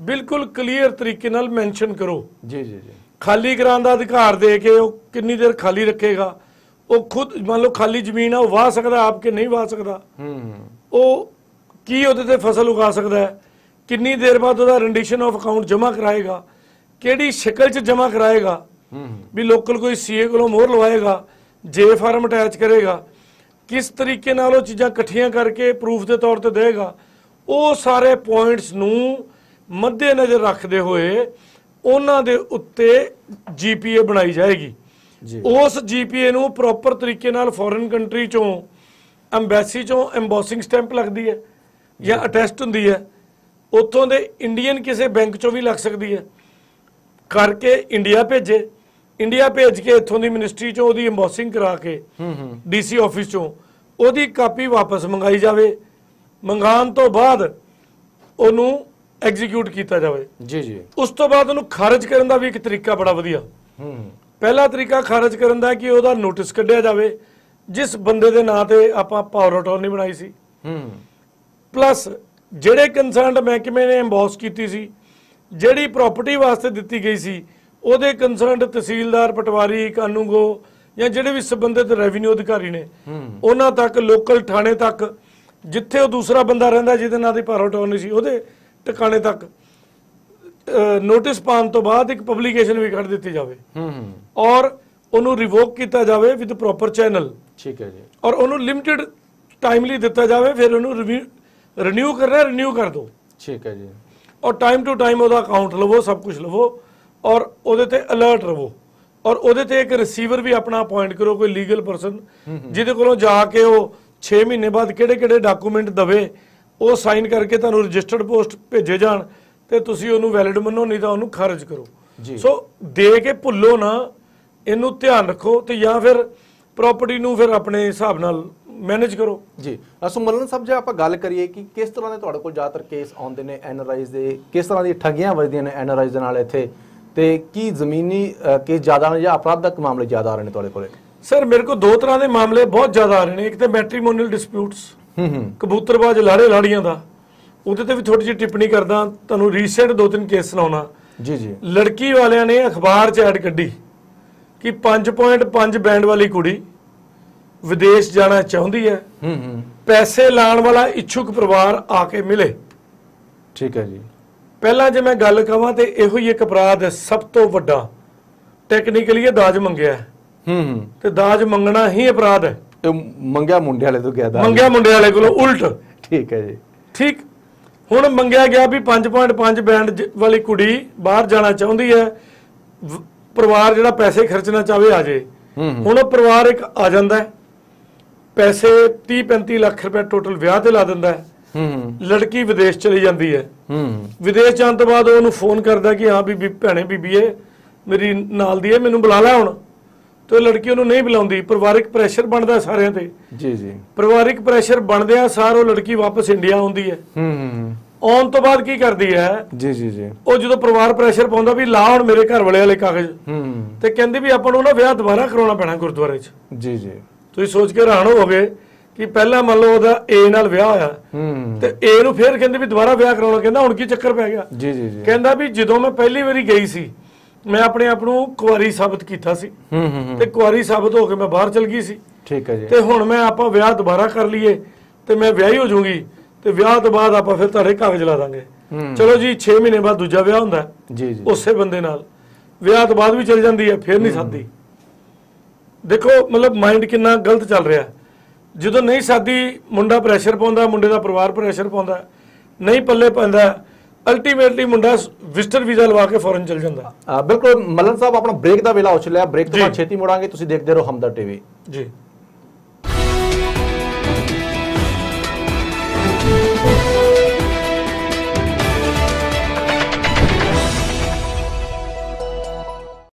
ਬਿਲਕੁਲ ਕਲੀਅਰ ਤਰੀਕੇ ਨਾਲ ਮੈਂਸ਼ਨ ਕਰੋ। ਜੀ ਜੀ ਜੀ। ਖਾਲੀ ਕਰਾਉਣ ਦਾ ਅਧਿਕਾਰ ਦੇ ਕੇ ਉਹ ਕਿੰਨੀ ਦੇਰ ਖਾਲੀ ਰੱਖੇਗਾ? ਉਹ ਖੁਦ ਮੰਨ ਲਓ ਖਾਲੀ ਜ਼ਮੀਨ ਆ ਉਹ ਵਾਹ ਸਕਦਾ ਆਪ ਕੇ ਨਹੀਂ ਵਾਹ ਸਕਦਾ? ਹੂੰ। ਉਹ ਕੀ ਉਹਦੇ ਤੇ ਫਸਲ ਉਗਾ ਸਕਦਾ ਹੈ? ਕਿੰਨੀ ਦੇਰ ਬਾਅਦ ਉਹਦਾ ਰੈਂਡੀਸ਼ਨ ਆਫ ਅਕਾਊਂਟ ਜਮ੍ਹਾਂ ਕਰਾਏਗਾ? ਕਿਹੜੀ ਸ਼ਕਲ 'ਚ ਜਮ੍ਹਾਂ ਕਰਾਏਗਾ? ਹੂੰ। ਵੀ ਲੋਕਲ ਕੋਈ ਸੀਏ ਕੋਲੋਂ ਮੋਹਰ ਲਵਾਏਗਾ ਜੇ ਫਾਰਮ ਅਟੈਚ ਕਰੇਗਾ ਕਿਸ ਤਰੀਕੇ ਨਾਲ ਉਹ ਚੀਜ਼ਾਂ ਇਕੱਠੀਆਂ ਕਰਕੇ ਪ੍ਰੂਫ ਦੇ ਤੌਰ ਤੇ ਦੇਗਾ ਉਹ ਸਾਰੇ ਪੁਆਇੰਟਸ ਨੂੰ ਮੱਦੇ ਨਜ਼ਰ ਰੱਖਦੇ ਹੋਏ ਉਹਨਾਂ ਦੇ ਉੱਤੇ ਜੀਪੀਏ ਬਣਾਈ ਜਾਏਗੀ। ਜੀ। ਉਸ ਜੀਪੀਏ ਨੂੰ ਪ੍ਰੋਪਰ ਤਰੀਕੇ ਨਾਲ ਫੋਰਨ ਕੰਟਰੀ ਚੋਂ ਐਮਬੈਸੀ ਚੋਂ ਐਮਬੋਸਿੰਗ ਸਟੈਂਪ ਲੱਗਦੀ ਹੈ ਜਾਂ ਅਟੈਸਟ ਹੁੰਦੀ ਹੈ। ਉੱਥੋਂ ਦੇ ਇੰਡੀਅਨ ਕਿਸੇ ਬੈਂਕ ਚੋਂ ਵੀ ਲੱਗ ਸਕਦੀ ਹੈ। ਕਰਕੇ ਇੰਡੀਆ ਭੇਜੇ। ਇੰਡੀਆ ਭੇਜ ਕੇ ਇੱਥੋਂ ਦੀ ਮਿਨਿਸਟਰੀ ਚੋਂ ਉਹਦੀ ਐਮਬੋਸਿੰਗ ਕਰਾ ਕੇ ਹੂੰ ਹੂੰ। ਡੀਸੀ ਆਫਿਸ ਚੋਂ ਉਹਦੀ ਕਾਪੀ ਵਾਪਸ ਮੰਗਾਈ ਜਾਵੇ। ਮੰਗਾਉਣ ਤੋਂ ਬਾਅਦ ਉਹਨੂੰ ਐਗਜ਼ੀਕਿਊਟ ਕੀਤਾ ਜਾਵੇ। ਜੀ ਜੀ। ਉਸ ਤੋਂ ਬਾਅਦ ਉਹਨੂੰ ਖਾਰਜ ਕਰਨ ਦਾ ਵੀ ਇੱਕ ਤਰੀਕਾ ਬੜਾ ਵਧੀਆ। ਹੂੰ। ਪਹਿਲਾ ਤਰੀਕਾ ਖਾਰਜ ਕਰਨ ਦਾ ਕਿ ਉਹਦਾ ਨੋਟਿਸ ਕੱਢਿਆ ਜਾਵੇ ਜਿਸ ਬੰਦੇ ਦੇ ਨਾਂ ਤੇ ਆਪਾਂ ਪਾਵਰ ਅਟਾਰਨੀ ਬਣਾਈ ਸੀ। ਹੂੰ। ਪਲੱਸ ਜਿਹੜੇ ਕੰਸਰਨਡ ਮਹਿਕਮੇ ਨੇ ਐਮਬੋਸ ਕੀਤੀ ਸੀ ਜਿਹੜੀ ਪ੍ਰਾਪਰਟੀ ਵਾਸਤੇ ਦਿੱਤੀ ਗਈ ਸੀ ਉਹਦੇ ਕੰਸਰਨਡ ਤਹਿਸੀਲਦਾਰ ਪਟਵਾਰੀ ਕਾਨੂੰਗੋ ਜਾਂ ਜਿਹੜੇ ਵੀ ਸੰਬੰਧਿਤ ਰੈਵਨਿਊ ਅਧਿਕਾਰੀ ਨੇ ਉਹਨਾਂ ਤੱਕ ਲੋਕਲ ਥਾਣੇ ਤੱਕ ਜਿੱਥੇ ਉਹ ਦੂਸਰਾ ਬੰਦਾ ਰਹਿੰਦਾ ਜਿਹਦੇ ਨਾਂ ਦੀ ਪਾਵਰ ਅਟਾਰਨੀ ਸੀ ਉਹਦੇ ਟਿਕਾਣੇ ਤੱਕ ਨੋਟਿਸ ਪਾਉਣ ਤੋਂ ਬਾਅਦ ਇੱਕ ਪਬਲੀਕੇਸ਼ਨ ਵੀ ਕੱਢ ਦਿੱਤੀ ਜਾਵੇ। ਹੂੰ ਹੂੰ। ਔਰ ਉਹਨੂੰ ਰਿਵੋਕ ਕੀਤਾ ਜਾਵੇ ਵਿਦ ਪ੍ਰੋਪਰ ਚੈਨਲ ਠੀਕ ਹੈ ਜੀ। ਔਰ ਉਹਨੂੰ ਲਿਮਟਿਡ ਟਾਈਮਲੀ ਦਿੱਤਾ ਜਾਵੇ ਫਿਰ ਉਹਨੂੰ ਰੀਨਿਊ ਕਰਨਾ ਰੀਨਿਊ ਕਰ ਦਿਓ ਠੀਕ ਹੈ ਜੀ। ਔਰ ਟਾਈਮ ਟੂ ਟਾਈਮ ਉਹਦਾ ਅਕਾਊਂਟ ਲਵੋ ਸਭ ਕੁਝ ਲਵੋ ਔਰ ਉਹਦੇ ਤੇ ਅਲਰਟ ਰਹੋ। ਔਰ ਉਹਦੇ ਤੇ ਇੱਕ ਰਿਸੀਵਰ ਵੀ ਆਪਣਾ ਅਪਾਇੰਟ ਕਰੋ ਕੋਈ ਲੀਗਲ ਪਰਸਨ ਜਿਹਦੇ ਕੋਲੋਂ ਜਾ ਕੇ ਉਹ 6 ਮਹੀਨੇ ਬਾਅਦ ਕਿਹੜੇ-ਕਿਹੜੇ ਡਾਕੂਮੈਂਟ ਦਵੇ ਉਹ ਸਾਈਨ ਕਰਕੇ ਤੁਹਾਨੂੰ ਰਜਿਸਟਰਡ ਪੋਸਟ ਭੇਜੇ ਜਾਣ ਤੇ ਤੁਸੀਂ ਉਹਨੂੰ ਵੈਲਿਡ ਮੰਨੋ ਨਹੀਂ ਤਾਂ ਉਹਨੂੰ ਖਾਰਜ ਕਰੋ। ਜੀ। ਸੋ ਦੇ ਕੇ ਭੁੱਲੋ ਨਾ ਇਹਨੂੰ ਧਿਆਨ ਰੱਖੋ ਤੇ ਜਾਂ ਫਿਰ ਪ੍ਰਾਪਰਟੀ ਨੂੰ ਫਿਰ ਆਪਣੇ ਹਿਸਾਬ ਨਾਲ ਮੈਨੇਜ ਕਰੋ। ਜੀ। ਅਸੋ ਮਲਨ ਸਾਹਿਬ ਜੇ ਆਪਾਂ ਗੱਲ ਕਰੀਏ ਕਿ ਕਿਸ ਤਰ੍ਹਾਂ ਦੇ ਤੁਹਾਡੇ ਕੋਲ ਜ਼ਿਆਦਾਤਰ ਕੇਸ ਆਉਂਦੇ ਨੇ ਐਨਆਰਆਈਜ਼ ਦੇ ਕਿਸ ਤਰ੍ਹਾਂ ਦੀ ਠੱਗੀਆਂ ਵੱਜਦੀਆਂ ਨੇ ਐਨਆਰਆਈਜ਼ ਦੇ ਨਾਲ ਇੱਥੇ ਤੇ ਕੀ ਜ਼ਮੀਨੀ ਕੇਸ ਜ਼ਿਆਦਾ ਨੇ ਜਾਂ ਅਪਰਾਧਕ ਮਾਮਲੇ ਜ਼ਿਆਦਾ ਆ ਰਹੇ ਨੇ ਤੁਹਾਡੇ ਕੋਲੇ? ਸਰ ਮੇਰੇ ਕੋਲ ਦੋ ਤਰ੍ਹਾਂ ਦੇ ਮਾਮਲੇ ਬਹੁਤ ਜ਼ਿਆਦਾ ਆ ਰਹੇ ਨੇ। ਇੱਕ ਤਾਂ ਮੈਟ੍ਰੀਮੋਨੀਅਲ ਡਿਸਪਿਊਟਸ ਹੂੰ ਹੂੰ। ਕਬੂਤਰਬਾਜ਼ ਲਾੜੇ ਲਾੜੀਆਂ ਦਾ। ਉਹਦੇ ਤੇ ਵੀ ਥੋੜੀ ਜਿਹੀ ਟਿੱਪਣੀ ਕਰਦਾ। ਤੁਹਾਨੂੰ ਰੀਸੈਂਟ ਦੋ ਤਿੰਨ ਕੇਸ ਸੁਣਾਉਣਾ। ਜੀ ਜੀ। ਲੜਕੀ ਵਾਲਿਆਂ ਨੇ ਅਖਬਾਰ 'ਚ ਐਡ ਕੱਢੀ ਕਿ 5.5 ਬੈਂਡ ਵਾਲੀ ਕੁੜੀ ਵਿਦੇਸ਼ ਜਾਣਾ ਚਾਹੁੰਦੀ ਹੈ। ਹੂੰ ਹੂੰ। ਪੈਸੇ ਲਾਣ ਵਾਲਾ ਇੱਛੁਕ ਪਰਿਵਾਰ ਆ ਕੇ ਮਿਲੇ। ਠੀਕ ਹੈ ਜੀ। ਪਹਿਲਾਂ ਜੇ ਮੈਂ ਗੱਲ ਕਵਾਂ ਤੇ ਇਹੋ ਹੀ ਇੱਕ ਅਪਰਾਧ ਹੈ ਸਭ ਤੋਂ ਵੱਡਾ। ਟੈਕਨੀਕਲੀ ਇਹ ਦਾਜ ਮੰਗਿਆ ਹੈ। ਹੂੰ ਹੂੰ। ਤੇ ਦਾਜ ਮੰਗਣਾ ਹੀ ਅਪਰਾਧ ਹੈ। ਇਹ ਮੰਗਿਆ ਮੁੰਡੇ ਵਾਲੇ ਤੋਂ ਗਿਆ ਦਾ ਮੰਗਿਆ ਮੁੰਡੇ ਵਾਲੇ ਕੋਲੋਂ ਉਲਟ। ਠੀਕ ਹੈ ਜੀ। ਠੀਕ। ਹੁਣ ਮੰਗਿਆ ਗਿਆ ਵੀ 5.5 ਬੈਂਡ ਵਾਲੀ ਕੁੜੀ ਬਾਹਰ ਜਾਣਾ ਚਾਹੁੰਦੀ ਹੈ ਪਰਿਵਾਰ ਜਿਹੜਾ ਪੈਸੇ ਖਰਚਣਾ ਚਾਹਵੇ ਆ ਜੇ। ਹੁਣ ਉਹ ਪਰਿਵਾਰ ਇੱਕ ਆ ਜਾਂਦਾ ਹੈ। ਪੈਸੇ 30 35 ਲੱਖ ਰੁਪਏ ਟੋਟਲ ਵਿਆਹ ਤੇ ਲਾ ਦਿੰਦਾ ਹੈ। ਲੜਕੀ ਵਿਦੇਸ਼ ਚਲੀ ਜਾਂਦੀ ਹੈ। ਹੂੰ ਵਿਦੇਸ਼ ਜਾਣ ਤੋਂ ਬਾਅਦ ਉਹ ਉਹਨੂੰ ਫੋਨ ਕਰਦਾ ਕਿ ਹਾਂ ਬੀਬੀ ਭੈਣੇ ਬੀਬੀਏ ਮੇਰੀ ਨਾਲ ਦੀ ਹੈ ਮੈਨੂੰ ਬੁਲਾ ਲੈ ਹੁਣ। ਤੇ ਲੜਕੀ ਉਹਨੂੰ ਨਹੀਂ ਬੁਲਾਉਂਦੀ ਪਰਿਵਾਰਿਕ ਪ੍ਰੈਸ਼ਰ ਬਣਦਾ ਸਾਰਿਆਂ ਤੇ। ਜੀ ਜੀ। ਪਰਿਵਾਰਿਕ ਪ੍ਰੈਸ਼ਰ ਬਣਦਿਆਂ ਸਾਰ ਉਹ ਲੜਕੀ ਵਾਪਸ ਇੰਡੀਆ ਆਉਂਦੀ ਹੈ। ਹੂੰ ਹੂੰ ਆਉਣ ਤੋਂ ਬਾਅਦ ਕੀ ਕਰਦੀ ਹੈ? ਜੀ ਜੀ ਜੀ। ਉਹ ਜਦੋਂ ਪਰਿਵਾਰ ਪ੍ਰੈਸ਼ਰ ਪਾਉਂਦਾ ਵੀ ਲਾ ਹੁਣ ਮੇਰੇ ਘਰ ਵਾਲੇ ਵਾਲੇ ਕਾਗਜ਼। ਹੂੰ। ਤੇ ਕਹਿੰਦੀ ਵੀ ਆਪਾਂ ਨੂੰ ਨਾ ਵਿਆਹ ਦੁਬਾਰਾ ਕਰਾਉਣਾ ਪੈਣਾ ਗੁਰਦੁਆਰੇ 'ਚ। ਜੀ ਜੀ। ਤੁਸੀਂ ਸੋਚ ਕੇ ਹੈਰਾਨ ਹੋਵੋਗੇ ਕਿ ਪਹਿਲਾਂ ਮੰਨ ਲਓ ਉਹਦਾ ਏ ਨਾਲ ਵਿਆਹ ਹੋਇਆ। ਹੂੰ। ਤੇ ਏ ਨੂੰ ਫੇਰ ਕਹਿੰਦੇ ਵੀ ਦੁਬਾਰਾ ਵਿਆਹ ਕਰਾਉਣਾ ਕਹਿੰਦਾ ਹੁਣ ਕੀ ਚੱਕਰ ਪੈ ਗਿਆ? ਜੀ ਜੀ ਜੀ। ਕਹਿੰਦਾ ਵੀ ਜਦੋਂ ਮੈਂ ਪਹਿਲੀ ਵਾਰੀ ਗਈ ਸੀ ਮੈਂ ਆਪਣੇ ਆਪ ਨੂੰ ਕੁਆਰੀ ਸਾਬਤ ਕੀਤਾ ਸੀ। ਹੂੰ ਹੂੰ ਤੇ ਕੁਆਰੀ ਸਾਬਤ ਹੋ ਕੇ ਮੈਂ ਬਾਹਰ ਚਲ ਗਈ ਸੀ। ਠੀਕ ਹੈ ਜੀ। ਤੇ ਹੁਣ ਮੈਂ ਆਪਾਂ ਵਿਆਹ ਦੁਬਾਰਾ ਕਰ ਲਈਏ ਤੇ ਮੈਂ ਵਿਆਹੀ ਹੋ ਜਾਊਂਗੀ ਤੇ ਵਿਆਹ ਤੋਂ ਬਾਅਦ ਆਪਾਂ ਫਿਰ ਤੁਹਾਡੇ ਕਾਗਜ਼ ਲਾ ਦਾਂਗੇ। ਚਲੋ ਜੀ 6 ਮਹੀਨੇ ਬਾਅਦ ਦੂਜਾ ਵਿਆਹ ਹੁੰਦਾ ਜੀ ਜੀ। ਉਸੇ ਬੰਦੇ ਨਾਲ। ਵਿਆਹ ਤੋਂ ਬਾਅਦ ਵੀ ਚਲ ਜਾਂਦੀ ਹੈ ਫਿਰ ਨਹੀਂ ਸਾਦੀ। ਦੇਖੋ ਮਤਲਬ ਮਾਈਂਡ ਕਿੰਨਾ ਗਲਤ ਚੱਲ ਰਿਹਾ। ਜਦੋਂ ਨਹੀਂ ਸਾਦੀ ਮੁੰਡਾ ਪ੍ਰੈਸ਼ਰ ਪਾਉਂਦਾ ਮੁੰਡੇ ਦਾ ਪਰਿਵਾਰ ਪ੍ਰੈਸ਼ਰ ਪਾਉਂਦਾ ਨਹੀਂ ਪੱਲੇ ਪੈਂਦਾ ਅਲਟੀਮੇਟਲੀ ਮੁੰਡਾ ਵਿਜ਼ਟਰ ਵੀਜ਼ਾ ਲਵਾ ਕੇ ਫੌਰਨ ਚਲ ਜਾਂਦਾ। ਬਿਲਕੁਲ ਮਲਨ ਸਾਹਿਬ ਆਪਣਾ ਬ੍ਰੇਕ ਦਾ ਵੇਲਾ ਹੋ ਚੱਲਿਆ। ਬ੍ਰੇਕ ਤੋਂ। ਬਾਅਦ ਛੇਤੀ ਮੁੜਾਂਗੇ ਤੁਸੀਂ ਦੇਖਦੇ ਰਹੋ ਹਮਦਰ ਟੀਵੀ ਜੀ।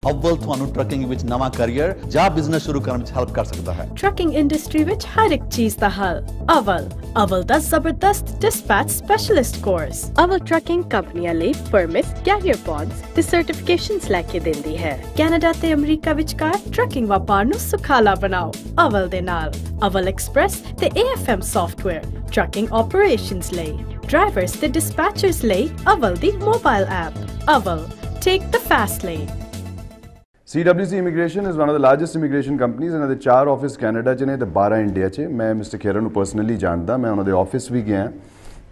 ਅਵਲ ਤੁਹਾਨੂੰ ਟਰੱਕਿੰਗ ਵਿੱਚ ਨਵਾਂ ਕੈਰੀਅਰ ਜਾਂ ਬਿਜ਼ਨਸ ਸ਼ੁਰੂ ਕਰਨ ਵਿੱਚ ਹੈਲਪ ਕਰ ਸਕਦਾ ਹੈ। ਟਰੱਕਿੰਗ ਇੰਡਸਟਰੀ ਵਿੱਚ ਹਰ ਇੱਕ ਚੀਜ਼ ਦਾ ਹੱਲ। ਅਵਲ। ਅਵਲ ਦਾ ਜ਼ਬਰਦਸਤ dispatch specialist course Awal trucking ਕੰਪਨੀਆਂ ਲਈ ਪਰਮਿਟ ਕੈਰੀਅਰ ਪੌਡਸ ਤੇ ਸਰਟੀਫਿਕੇਸ਼ਨਸ ਲੈ ਕੇ ਦਿੰਦੀ ਹੈ। ਕੈਨੇਡਾ ਤੇ ਅਮਰੀਕਾ ਵਿਚਕਾਰ ਟਰੱਕਿੰਗ ਵਪਾਰ ਨੂੰ ਸੁਖਾਲਾ ਬਣਾਓ। ਅਵਲ ਦੇ ਨਾਲ। ਅਵਲ ਐਕਸਪ੍ਰੈਸ ਤੇ AFM ਸੌਫਟਵੇਅਰ ਟਰੱਕਿੰਗ ਆਪਰੇਸ਼ਨਸ ਲਈ। ਡਰਾਈਵਰਸ ਤੇ ਡਿਸਪੈਚਰਸ ਲਈ ਅਵਲ ਦੀ mobile app Awal take the fast lane CWC Immigration is one of the largest immigration companies. ਇਹਨਾਂ ਦੇ 4 ਆਫਿਸ ਕੈਨੇਡਾ 'ਚ ਨੇ ਤੇ 12 ਇੰਡੀਆ 'ਚ। ਮੈਂ ਮਿਸਟਰ ਖੇਰਾ ਨੂੰ ਪਰਸਨਲੀ ਜਾਣਦਾ। ਮੈਂ ਉਹਨਾਂ ਦੇ ਆਫਿਸ ਵੀ ਗਿਆ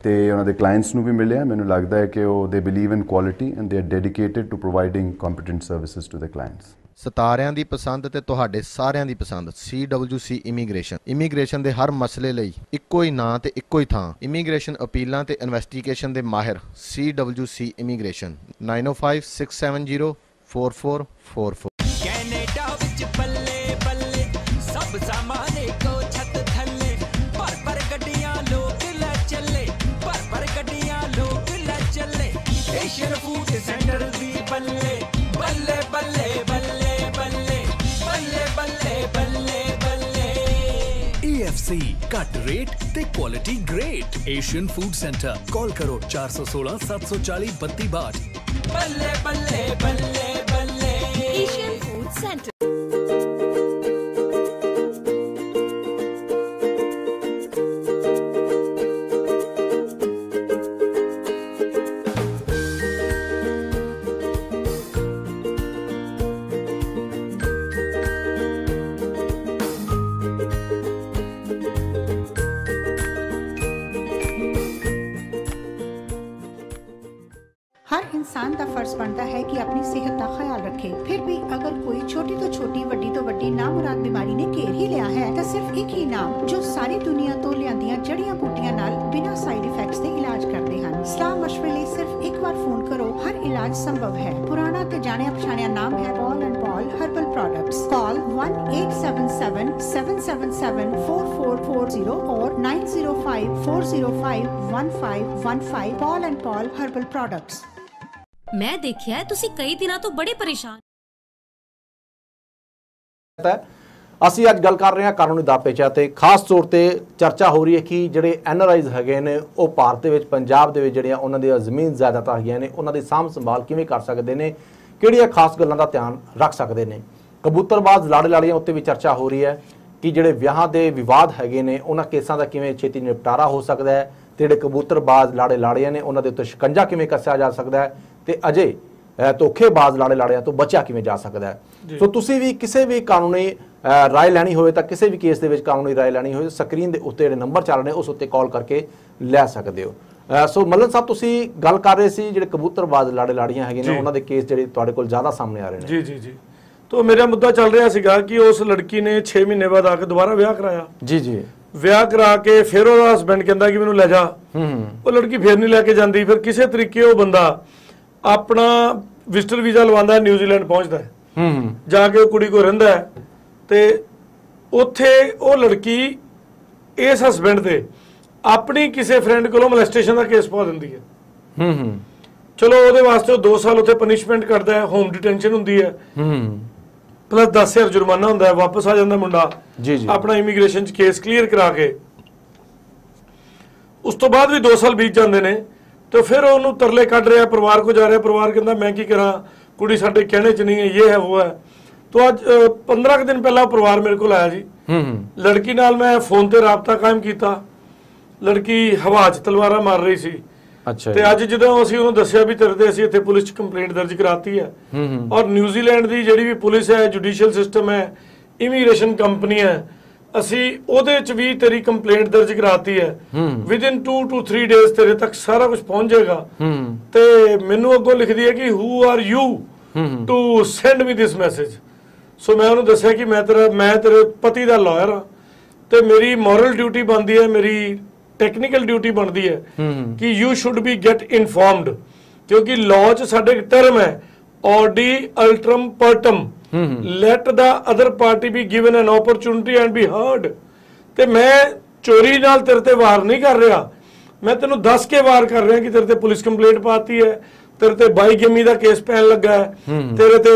ਤੇ ਉਹਨਾਂ ਦੇ ਕਲਾਇੰਟਸ ਨੂੰ ਵੀ ਮਿਲਿਆ। ਮੈਨੂੰ ਲੱਗਦਾ ਹੈ ਕਿ ਉਹ they believe in quality and they are dedicated to providing competent services to the clients ਸਤਾਰਿਆਂ ਦੀ ਪਸੰਦ ਤੇ ਤੁਹਾਡੇ ਸਾਰਿਆਂ ਦੀ ਪਸੰਦ CWC ਇਮੀਗ੍ਰੇਸ਼ਨ ਇਮੀਗ੍ਰੇਸ਼ਨ ਦੇ ਹਰ ਮਸਲੇ ਲਈ ਇੱਕੋ ਹੀ ਨਾਂ ਤੇ ਇੱਕੋ ਹੀ ਥਾਂ। ਇਮੀਗ੍ਰੇਸ਼ਨ ਅਪੀਲਾਂ ਤੇ ਇਨਵੈਸਟੀਗੇਸ਼ਨ ਦੇ ਮਾਹਿਰ CWC ਇਮੀਗ੍ਰੇਸ਼ਨ 9056704444 से कट रेट ते quality great Asian food centre call करो चार सौ सोलह, सात सौ चालीस बत्ती बाट बल्ले बल्ले बल्ले बल्ले एशियन फ़ूड सेंटर फ़र्ज़ बनता है कि अपनी सेहत का ख्याल रखे। फिर भी अगर कोई छोटी तो छोटी, वड्डी तो वड्डी नामुराद बीमारी ने घेर ही लिया है तो सिर्फ़ एक ही नाम जो सारी दुनिया तो लिया जड़िया बूटिया बिना साइड इफ़ेक्ट के इलाज करते हैं। सलाह मशवरे लिए सिर्फ़ एक बार फ़ोन करो, हर इलाज संभव है। पुराना तो जाने पछाने नाम है Paul and Paul herbal product call one eight seven seven seven seven seven four four four zero और nine zero five four zero five one five one five Paul and Paul herbal products ਮੈਂ ਦੇਖਿਆ ਤੁਸੀਂ ਕਈ ਦਿਨਾਂ ਤੋਂ ਬੜੇ ਪਰੇਸ਼ਾਨ। ਹੈ। ਅਸੀਂ ਅੱਜ ਗੱਲ ਕਰ ਰਹੇ ਹਾਂ ਕਾਨੂੰਨੀ ਦਾਅਪੇਚਾ ਤੇ ਖਾਸ ਤੌਰ ਤੇ ਚਰਚਾ ਹੋ ਰਹੀ ਹੈ ਕਿ ਜਿਹੜੇ ਐਨਆਰਆਈਜ਼ ਹੈਗੇ ਨੇ, ਉਹ ਭਾਰਤ ਦੇ ਵਿੱਚ, ਪੰਜਾਬ ਦੇ ਵਿੱਚ ਜਿਹੜੀਆਂ ਉਹਨਾਂ ਦੀਆਂ ਜ਼ਮੀਨ ਜਾਇਦਾਦਾਂ ਹੈਗੀਆਂ ਨੇ, ਉਹਨਾਂ ਦੀ ਸਾਂਭ ਸੰਭਾਲ ਕਿਵੇਂ ਕਰ ਸਕਦੇ ਨੇ, ਕਿਹੜੀਆਂ ਖਾਸ ਗੱਲਾਂ ਦਾ ਧਿਆਨ ਰੱਖ ਸਕਦੇ ਨੇ। ਕਬੂਤਰਬਾਜ਼ ਲਾੜੇ ਲਾੜੀਆਂ ਉੱਤੇ ਵੀ ਚਰਚਾ ਹੋ ਰਹੀ ਹੈ ਕਿ ਜਿਹੜੇ ਵਿਆਹਾਂ ਦੇ ਵਿਵਾਦ ਹੈਗੇ ਨੇ, ਉਹਨਾਂ ਕੇਸਾਂ ਦਾ ਕਿਵੇਂ ਛੇਤੀ ਨਿਪਟਾਰਾ ਹੋ ਸਕਦਾ ਹੈ ਤੇ ਜਿਹੜੇ ਕਬੂਤਰਬਾਜ਼ ਲਾੜੇ ਲਾੜੀਆਂ ਨੇ, ਉਹਨਾਂ ਦੇ ਉੱਤੇ ਸ਼ਿਕੰਜਾ ਕਿਵੇਂ ਕੱਸਿਆ ਜਾ ਸਕਦਾ ਹੈ ਤੇ ਅਜੇ ਧੋਖੇਬਾਜ਼ ਲਾੜੇ ਲਾੜਿਆਂ ਤੋਂ ਬਚਿਆ ਕਿਵੇਂ ਜਾ ਸਕਦਾ ਹੈ? ਸੋ ਤੁਸੀਂ ਵੀ ਕਿਸੇ ਵੀ ਕਾਨੂੰਨੀ ਰਾਏ ਲੈਣੀ ਹੋਵੇ ਤਾਂ ਕਿਸੇ ਵੀ ਕੇਸ ਦੇ ਵਿੱਚ ਕਾਨੂੰਨੀ ਰਾਏ ਲੈਣੀ ਹੋਵੇ ਸਕਰੀਨ ਦੇ ਉੱਤੇ ਜਿਹੜੇ ਨੰਬਰ ਚੱਲ ਰਹੇ ਉਸ ਉੱਤੇ ਕਾਲ ਕਰਕੇ ਲੈ ਸਕਦੇ ਹੋ। ਸੋ ਮੱਲਨ ਸਾਹਿਬ ਤੁਸੀਂ ਗੱਲ ਕਰ ਰਹੇ ਸੀ ਜਿਹੜੇ ਕਬੂਤਰਬਾਜ਼ ਲਾੜੇ ਲਾੜੀਆਂ ਹੈਗੇ ਨੇ। ਉਹਨਾਂ ਦੇ ਕੇਸ ਜਿਹੜੇ ਤੁਹਾਡੇ ਕੋਲ ਜ਼ਿਆਦਾ ਸਾਹਮਣੇ ਆ ਰਹੇ ਨੇ। ਜੀ ਜੀ ਜੀ। ਤੋਂ ਮੇਰਾ ਮੁੱਦਾ ਚੱਲ ਰਿਹਾ ਸੀਗਾ ਕਿ ਉਸ ਲੜਕੀ ਨੇ 6 ਮਹੀਨੇ ਬਾਅਦ ਆ ਕੇ ਦੁਬਾਰਾ ਵਿਆਹ ਕਰਾਇਆ। ਜੀ ਜੀ। ਵਿਆਹ ਕਰਾ ਕੇ ਫਿਰ ਉਹਦਾ ਹਸਬੰਡ ਕਹਿੰਦਾ ਕਿ ਮੈਨੂੰ ਲੈ ਜਾ। ਉਹ ਲੜਕੀ ਫਿਰ ਨਹੀਂ ਲੈ ਕੇ ਜਾਂਦੀ ਫਿਰ ਕਿਸੇ ਤਰੀਕੇ ਉਹ ਬੰਦਾ ਆਪਣਾ ਵਿਜ਼ਟਰ ਵੀਜ਼ਾ ਲਵਾਉਂਦਾ ਨਿਊਜ਼ੀਲੈਂਡ ਪਹੁੰਚਦਾ ਹੈ। ਹੂੰ। ਜਾ ਕੇ ਉਹ ਕੁੜੀ ਕੋ ਰਹਿੰਦਾ ਹੈ ਤੇ ਉੱਥੇ ਉਹ ਲੜਕੀ ਇਸ ਹਸਬੰਡ ਤੇ ਆਪਣੀ ਕਿਸੇ ਫਰੈਂਡ ਕੋਲੋਂ ਮੋਲੈਸਟੇਸ਼ਨ ਦਾ ਕੇਸ ਪਾ ਦਿੰਦੀ ਹੈ। ਹੂੰ ਹੂੰ। ਚਲੋ ਉਹਦੇ ਵਾਸਤੇ ਉਹ 2 ਸਾਲ ਉੱਥੇ ਪਨਿਸ਼ਮੈਂਟ ਕਰਦਾ ਹੈ ਹੋਮ ਡਿਟੈਂਸ਼ਨ ਹੁੰਦੀ ਹੈ। ਹੂੰ। ਪਲੱਸ 10000 ਜੁਰਮਾਨਾ ਹੁੰਦਾ ਹੈ ਵਾਪਸ ਆ ਜਾਂਦਾ ਮੁੰਡਾ। ਜੀ, ਜੀ। ਆਪਣਾ ਇਮੀਗ੍ਰੇਸ਼ਨ ਚ ਕੇਸ ਕਲੀਅਰ ਕਰਾ ਕੇ। ਉਸ ਤੋਂ ਬਾਅਦ ਵੀ 2 ਸਾਲ ਬੀਤ ਜਾਂਦੇ ਨੇ। ਤੇ ਫਿਰ ਉਹਨੂੰ ਤਰਲੇ ਕੱਢ ਰਿਹਾ ਪਰਿਵਾਰ ਕੋ ਜਾ ਰਿਹਾ ਪਰਿਵਾਰ ਕਹਿੰਦਾ ਮੈਂ ਕੀ ਕਰਾਂ? ਕੁੜੀ ਸਾਡੇ ਕਹਿਣੇ ਚ ਨਹੀਂ ਹੈ ਇਹ ਹੈ ਉਹ ਹੈ। ਤੋਂ ਅੱਜ 15 ਕੁ ਦਿਨ ਪਹਿਲਾਂ ਉਹ ਪਰਿਵਾਰ ਮੇਰੇ ਕੋਲ ਆਇਆ ਜੀ। ਹੂੰ ਹੂੰ। ਲੜਕੀ ਨਾਲ ਮੈਂ ਫੋਨ ਤੇ ਰਾਬਤਾ ਕਾਇਮ ਕੀਤਾ। ਲੜਕੀ ਹਵਾ 'ਚ ਤਲਵਾਰਾਂ ਮਾਰ ਰਹੀ ਸੀ। ਅੱਛਾ ਤੇ ਅੱਜ ਜਦੋਂ ਅਸੀਂ ਉਹਨੂੰ ਦੱਸਿਆ ਵੀ ਤੇਰੇ ਤੇ ਅਸੀਂ ਇੱਥੇ ਪੁਲਿਸ 'ਚ ਕੰਪਲੇਂਟ ਦਰਜ ਕਰਾਤੀ ਹੈ। ਹੂੰ ਹੂੰ। ਔਰ ਨਿਊਜ਼ੀਲੈਂਡ ਦੀ ਜਿਹੜੀ ਵੀ ਪੁਲਿਸ ਹੈ ਜੁਡੀਸ਼ੀਅਲ ਸਿਸਟਮ ਹੈ ਇਮੀਗ੍ਰੇਸ਼ਨ ਕੰਪਨੀ ਹੈ ਅਸੀਂ ਉਹਦੇ 'ਚ ਵੀ ਤੇਰੀ ਕੰਪਲੇਂਟ ਦਰਜ ਕਰਾਤੀ ਹੈ। ਵਿਦ ਇਨ 2 ਟੂ 3 ਡੇਜ਼ ਤੇਰੇ ਤੱਕ ਸਾਰਾ ਕੁਝ ਪਹੁੰਚ ਜਾਏਗਾ। ਤੇ ਮੈਨੂੰ ਅੱਗੋਂ ਲਿਖਦੀ ਹੈ ਕਿ who are you to send me this message so ਮੈਂ ਉਹਨੂੰ ਦੱਸਿਆ ਕਿ ਮੈਂ ਤੇਰਾ ਮੈਂ ਤੇਰੇ ਪਤੀ ਦਾ ਲਾਇਰ ਹਾਂ। ਤੇ ਮੇਰੀ ਮੋਰਲ ਡਿਊਟੀ ਬਣਦੀ ਹੈ ਮੇਰੀ ਟੈਕਨੀਕਲ ਡਿਊਟੀ ਬਣਦੀ ਹੈ ਕਿ you should be get informed ਕਿਉਂਕਿ ਲਾਅ 'ਚ ਸਾਡੇ ਟਰਮ ਹੈ ਆਡੀ ਅਲਟਰਮ ਪਰਟਮ let the other party be given an opportunity and be heard ਤੇ ਮੈਂ ਚੋਰੀ ਨਾਲ ਤੇਰੇ ਤੇ ਵਾਰ ਨਹੀਂ ਕਰ ਰਿਹਾ। ਮੈਂ ਤੈਨੂੰ ਦੱਸ ਕੇ ਵਾਰ ਕਰ ਰਿਹਾ ਕਿ ਤੇਰੇ ਤੇ ਪੁਲਿਸ ਕੰਪਲੇਂਟ ਪਾਤੀ ਹੈ। ਤੇਰੇ ਤੇ ਬਾਈ ਗੇਮੀ ਦਾ ਕੇਸ ਪੈਣ ਲੱਗਾ ਹੈ। ਤੇਰੇ ਤੇ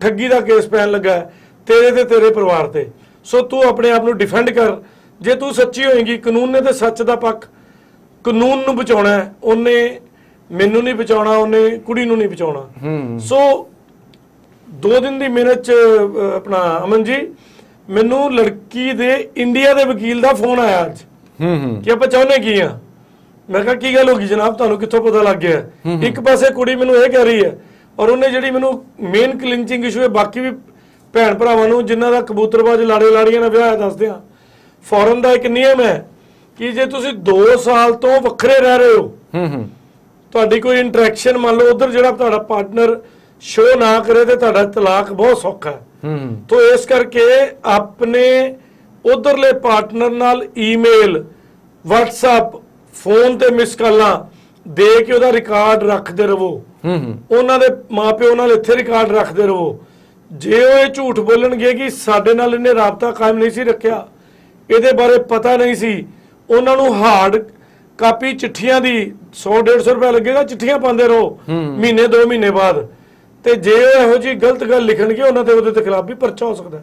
ਠੱਗੀ ਦਾ ਕੇਸ ਪੈਣ ਲੱਗਾ ਹੈ। ਤੇਰੇ ਤੇ ਤੇਰੇ ਪਰਿਵਾਰ ਤੇ। ਸੋ ਤੂੰ ਆਪਣੇ ਆਪ ਨੂੰ ਡਿਫੈਂਡ ਕਰ। ਜੇ ਤੂੰ ਸੱਚੀ ਹੋਏਗੀ ਕਾਨੂੰਨ ਨੇ ਤੇ ਸੱਚ ਦਾ ਪੱਖ। ਕਾਨੂੰਨ ਨੂੰ ਬਚਾਉਣਾ ਉਹਨੇ ਮੈਨੂੰ ਨਹੀਂ ਬਚਾਉਣਾ ਉਹਨੇ ਕੁੜੀ ਨੂੰ ਨਹੀਂ ਬਚਾਉਣਾ। ਸੋ ਦੋ ਦਿਨ ਦੀ ਮਿਹਨਤ ਚ ਆਪਣਾ ਅਮਨ ਜੀ ਮੈਨੂੰ ਲੜਕੀ ਦੇ ਇੰਡੀਆ ਦੇ ਵਕੀਲ ਦਾ ਫੋਨ ਆਇਆ ਅੱਜ। ਹੂੰ ਹੂੰ। ਕਿ ਆਪਾਂ ਚਾਹੁੰਦੇ ਕੀ ਆ? ਮੈਂ ਕਿਹਾ ਕੀ ਗੱਲ ਹੋ ਗਈ ਜਨਾਬ? ਤੁਹਾਨੂੰ ਕਿੱਥੋਂ ਪਤਾ ਲੱਗ ਗਿਆ? ਇੱਕ ਪਾਸੇ ਕੁੜੀ ਮੈਨੂੰ ਇਹ ਕਹਿ ਰਹੀ ਹੈ ਔਰ ਉਹਨੇ ਜਿਹੜੀ ਮੈਨੂੰ ਮੇਨ ਕਲਿੰਚਿੰਗ ਇਸ਼ੂ ਹੈ ਬਾਕੀ ਵੀ ਭੈਣ ਭਰਾਵਾਂ ਨੂੰ ਜਿਨ੍ਹਾਂ ਦਾ ਕਬੂਤਰਬਾਜ਼ ਲਾੜੇ ਲਾੜੀਆਂ ਨਾਲ ਵਿਆਹ ਦੱਸਦੇ ਆ ਫੋਰਨ ਦਾ ਇੱਕ ਨਿਯਮ ਹੈ ਕਿ ਜੇ ਤੁਸੀਂ 2 ਸਾਲ ਤੋਂ ਵੱਖਰੇ ਰਹਿ ਰਹੇ ਹੋ ਹੂੰ ਹੂੰ। ਤੁਹਾਡੀ ਕੋਈ ਇੰਟਰੈਕਸ਼ਨ ਮੰਨ ਲਓ ਉਧਰ ਜਿਹੜਾ ਤੁਹਾਡਾ ਪਾਰਟਨਰ ਸ਼ੋ ਨਾ ਕਰੇ ਤੇ ਤੁਹਾਡਾ ਤਲਾਕ ਬਹੁਤ ਸੌਖਾ ਹੈ। ਹੂੰ। ਤੋ ਇਸ ਕਰਕੇ ਆਪਣੇ ਉਧਰਲੇ ਪਾਰਟਨਰ ਨਾਲ ਈਮੇਲ WhatsApp ਫੋਨ ਤੇ ਮਿਸ ਕਾਲਾਂ ਦੇ ਕੇ ਉਹਦਾ ਰਿਕਾਰਡ ਰੱਖਦੇ ਰਹੋ। ਹੂੰ ਹੂੰ। ਉਹਨਾਂ ਦੇ ਮਾਪਿਓ ਨਾਲ ਇੱਥੇ ਰਿਕਾਰਡ ਰੱਖਦੇ ਰਹੋ। ਜੇ ਉਹ ਇਹ ਝੂਠ ਬੋਲਣਗੇ ਕਿ ਸਾਡੇ ਨਾਲ ਇਹਨੇ ਰਾਬਤਾ ਕਾਇਮ ਨਹੀਂ ਸੀ ਰੱਖਿਆ ਇਹਦੇ ਬਾਰੇ ਪਤਾ ਨਹੀਂ ਸੀ ਉਹਨਾਂ ਨੂੰ ਹਾਰਡ ਕਾਪੀ ਚਿੱਠੀਆਂ ਦੀ 100 150 ਰੁਪਏ ਲੱਗੇਗਾ ਚਿੱਠੀਆਂ ਪਾਉਂਦੇ ਰਹੋ। ਮਹੀਨੇ 2 ਮਹੀਨੇ ਬਾਅਦ। ਤੇ ਜੇ ਉਹ ਇਹੋ ਜੀ ਗਲਤ ਗੱਲ ਲਿਖਣਗੇ ਉਹਨਾਂ ਤੇ ਉਹਦੇ ਤੇ ਖਿਲਾਫ ਵੀ ਪਰਚਾ ਹੋ ਸਕਦਾ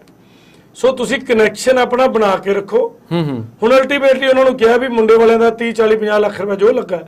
ਸੋ ਤੁਸੀਂ ਕਨੈਕਸ਼ਨ ਆਪਣਾ ਬਣਾ ਕੇ ਰੱਖੋ। ਹੂੰ ਹੂੰ। ਹੁਣ ਅਲਟੀਮੇਟਲੀ ਉਹਨਾਂ ਨੂੰ ਕਿਹਾ ਵੀ ਮੁੰਡੇ ਵਾਲਿਆਂ ਦਾ 30 40 50 ਲੱਖ ਰੁਪਏ ਜੋ ਲੱਗਾ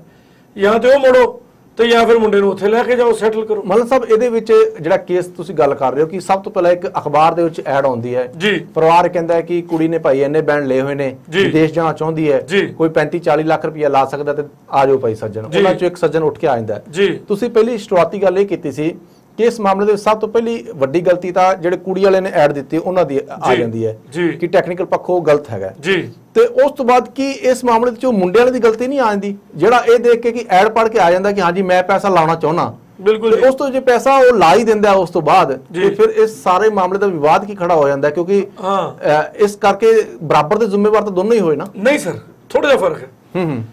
ਜਾਂ ਤੇ ਉਹ ਮੋੜੋ ਤੇ ਜਾਂ ਫਿਰ ਮੁੰਡੇ ਨੂੰ ਉੱਥੇ ਲੈ ਕੇ ਜਾਓ ਸੈਟਲ ਕਰੋ। ਮਤਲਬ ਸਾਹਿਬ ਇਹਦੇ ਵਿੱਚ ਜਿਹੜਾ ਕੇਸ ਤੁਸੀਂ ਗੱਲ ਕਰ ਰਹੇ ਹੋ ਕਿ ਸਭ ਤੋਂ ਪਹਿਲਾਂ ਇੱਕ ਅਖਬਾਰ ਦੇ ਵਿੱਚ ਐਡ ਆਉਂਦੀ ਹੈ। ਜੀ। ਪਰਿਵਾਰ ਕਹਿੰਦਾ ਹੈ ਕਿ ਕੁੜੀ ਨੇ ਭਾਈ ਇੰਨੇ ਬੈਂਡ ਲਏ ਹੋਏ ਨੇ ਜੀ। ਵਿਦੇਸ਼ ਜਾਣਾ ਚਾਹੁੰਦੀ ਹੈ। ਜੀ। ਕੋਈ 35 40 ਲੱਖ ਰੁਪਇਆ ਲਾ ਸਕਦਾ ਤੇ ਆ ਜਾਓ ਭਾਈ ਸੱਜਣ। ਜੀ। ਉਹਨਾਂ ਚੋਂ ਇੱਕ ਸੱਜਣ ਉੱਠ ਕੇ ਆ ਜਾਂਦਾ ਹੈ। ਜੀ। ਤੁਸੀਂ ਪਹਿਲੀ ਸ਼ੁਰੂਆਤੀ ਗੱਲ ਇਹ ਕੀਤੀ ਸੀ ਕਿ ਇਸ ਮਾਮਲੇ ਦੇ ਵਿੱਚ ਸਭ ਤੋਂ ਪਹਿਲੀ ਵੱਡੀ ਗਲਤੀ ਤਾਂ ਜਿਹੜੇ ਕੁੜੀ ਵਾਲੇ ਨੇ ਐਡ ਦਿੱਤੀ ਉਹਨਾਂ ਦੀ ਆ। ਜਾਂਦੀ ਹੈ। ਕਿ ਟੈਕਨੀਕਲ ਪੱਖੋਂ ਗਲਤ ਹੈਗਾ ਜੀ। ਤੇ ਉਸ ਤੋਂ ਬਾਅਦ ਕੀ ਇਸ ਮਾਮਲੇ ਵਿੱਚ ਉਹ ਮੁੰਡੇ ਵਾਲੇ ਦੀ ਗਲਤੀ ਨਹੀਂ ਆਂਦੀ ਜਿਹੜਾ ਇਹ ਦੇਖ ਕੇ ਕਿ ਐਡ ਪੜ ਕੇ ਆ ਜਾਂਦਾ ਕਿ ਹਾਂਜੀ ਮੈਂ ਪੈਸਾ ਲਾਉਣਾ ਚਾਹੁੰਦਾ। ਬਿਲਕੁਲ ਉਸ ਤੋਂ ਜੇ ਪੈਸਾ ਉਹ ਲਾ ਹੀ ਦਿੰਦਾ ਉਸ ਤੋਂ ਬਾਅਦ। ਤੇ ਫਿਰ ਇਸ ਸਾਰੇ ਮਾਮਲੇ ਦਾ ਵਿਵਾਦ ਕੀ ਖੜਾ ਹੋ ਜਾਂਦਾ? ਕਿਉਂਕਿ ਇਸ ਕਰਕੇ ਬਰਾਬਰ ਦੇ ਜ਼ਿੰਮੇਵਾਰ ਤਾਂ ਦੋਨੋਂ ਹੀ ਹੋਏ ਨਾ। ਨਹੀਂ ਸਰ ਥੋੜਾ ਜਿਹਾ ਫ਼ਰਕ ਹੈ। ਹੂੰ ਹੂੰ।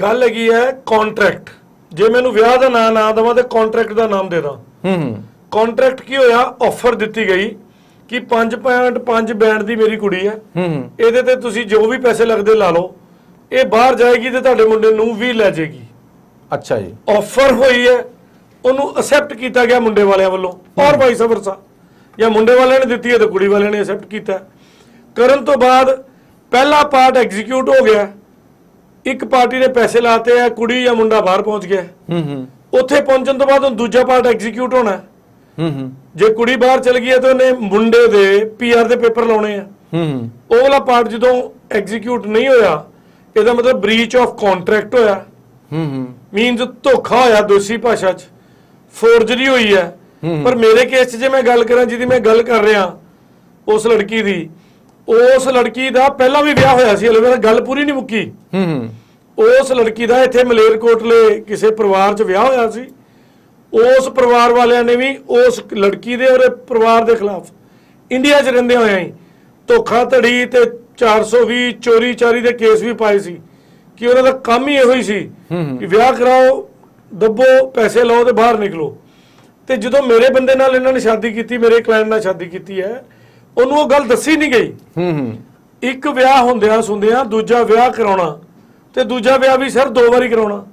ਗੱਲ ਹੈਗੀ ਹੈ ਕੰਟਰੈਕਟ ਜੇ ਮੈਨੂੰ ਵਿਆਹ ਦਾ ਨਾਂ ਨਾ ਦੇਵਾਂ ਤੇ ਕੰਟਰੈਕਟ ਦਾ ਨਾਮ ਦੇ ਦਾਂ। ਹੂੰ ਕੰਟਰੈਕਟ ਕੀ ਹੋਇਆ? ਆਫਰ ਦਿੱਤੀ ਗਈ ਕਿ 5.5 ਬੈਂਡ ਦੀ ਮੇਰੀ ਕੁੜੀ ਹੈ। ਇਹਦੇ ਤੇ ਤੁਸੀਂ ਜੋ ਵੀ ਪੈਸੇ ਲੱਗਦੇ ਲਾ ਲਓ। ਇਹ ਬਾਹਰ ਜਾਏਗੀ ਤੇ ਤੁਹਾਡੇ ਮੁੰਡੇ ਨੂੰ ਵੀ ਲੈ ਜਾਏਗੀ। ਅੱਛਾ ਜੀ। ਆਫਰ ਹੋਈ ਹੈ। ਉਹਨੂੰ ਅਸੈਪਟ ਕੀਤਾ ਗਿਆ ਮੁੰਡੇ ਵਾਲਿਆਂ ਵੱਲੋਂ। ਔਰ ਵਾਈਸ ਵਰਸਾ ਜਾਂ ਮੁੰਡੇ ਵਾਲਿਆਂ ਨੇ ਦਿੱਤੀ ਹੈ ਤੇ ਕੁੜੀ ਵਾਲਿਆਂ ਨੇ ਅਸੈਪਟ ਕੀਤਾ ਕਰਨ ਤੋਂ ਬਾਅਦ ਪਹਿਲਾ ਪਾਰਟ ਐਗਜ਼ੀਕਿਊਟ ਹੋ ਗਿਆ। ਇੱਕ ਪਾਰਟੀ ਨੇ ਪੈਸੇ ਲਾਤੇ ਆ ਕੁੜੀ ਜਾਂ ਮੁੰਡਾ ਬਾਹਰ ਪਹੁੰਚ ਗਿਆ। ਹੂੰ ਹੂੰ। ਉੱਥੇ ਪਹੁੰਚਣ ਤੋਂ ਬਾਅਦ ਹੁਣ ਦੂਜਾ ਪਾਰਟ ਐਗਜ਼ੀਕਿਊਟ ਹੋਣਾ। ਹੈ। ਹੂੰ। ਹੂੰ ਜੇ ਕੁੜੀ ਬਾਹਰ ਚਲ ਗਈ ਹੈ ਤਾਂ ਉਹਨੇ ਮੁੰਡੇ ਦੇ ਪੀਆਰ ਦੇ ਪੇਪਰ ਲਾਉਣੇ ਆ। ਹੂੰ ਹੂੰ। ਉਹ ਵਾਲਾ ਪਾਰਟ ਜਦੋਂ ਐਗਜ਼ੀਕਿਊਟ ਨਹੀਂ ਹੋਇਆ ਇਹਦਾ ਮਤਲਬ ਬ੍ਰੀਚ ਆਫ ਕੰਟਰੈਕਟ ਹੋਇਆ। ਹੂੰ ਹੂੰ। ਮੀਨਸ ਧੋਖਾ ਹੋਇਆ ਦੋਸੀ ਭਾਸ਼ਾ 'ਚ। ਫੋਰਜਰੀ ਹੋਈ ਹੈ। ਪਰ ਮੇਰੇ ਕੇਸ 'ਚ ਜੇ ਮੈਂ ਗੱਲ ਕਰਾਂ ਜਿਹਦੀ ਮੈਂ ਗੱਲ ਕਰ ਰਿਹਾ ਉਸ ਲੜਕੀ ਦੀ ਉਸ ਲੜਕੀ ਦਾ ਪਹਿਲਾਂ ਵੀ ਵਿਆਹ ਹੋਇਆ ਸੀ ਹਲੇ ਮੇਰਾ ਗੱਲ ਪੂਰੀ ਨਹੀਂ ਮੁੱਕੀ। ਹੂੰ ਹੂੰ। ਉਸ ਲੜਕੀ ਦਾ ਇੱਥੇ ਮਲੇਰਕੋਟਲੇ ਕਿਸੇ ਪਰਿਵਾਰ 'ਚ ਵਿਆਹ ਹੋਇਆ ਸੀ। ਉਸ ਪਰਿਵਾਰ ਵਾਲਿਆਂ ਨੇ ਵੀ ਉਸ ਲੜਕੀ ਦੇ ਔਰ ਪਰਿਵਾਰ ਦੇ ਖਿਲਾਫ ਇੰਡੀਆ 'ਚ ਰਹਿੰਦੇ ਹੋਇਆ ਹੀ ਧੋਖਾ ਧੜੀ ਤੇ 420 ਚੋਰੀ ਚਾਰੀ ਦੇ ਕੇਸ ਵੀ ਪਾਏ ਸੀ ਕਿ ਉਹਨਾਂ ਦਾ ਕੰਮ ਹੀ ਇਹੋ ਹੀ ਸੀ ਕਿ ਵਿਆਹ ਕਰਾਓ ਦੱਬੋ ਪੈਸੇ ਲਓ ਤੇ ਬਾਹਰ ਨਿਕਲੋ। ਤੇ ਜਦੋਂ ਮੇਰੇ ਬੰਦੇ ਨਾਲ ਇਹਨਾਂ ਨੇ ਸ਼ਾਦੀ ਕੀਤੀ ਮੇਰੇ ਕਲਾਇੰਟ ਨਾਲ ਸ਼ਾਦੀ ਕੀਤੀ ਹੈ ਉਹਨੂੰ ਉਹ ਗੱਲ ਦੱਸੀ ਨਹੀਂ ਗਈ। ਹੂੰ ਹੂੰ। ਇੱਕ ਵਿਆਹ ਹੁੰਦਿਆਂ ਸੁੰਦਿਆਂ ਦੂਜਾ ਵਿਆਹ ਕਰਾਉਣਾ ਤੇ ਦੂਜਾ ਵਿਆਹ ਵੀ ਸਰ ਦੋ ਵਾਰੀ ਕਰਾਉਣਾ।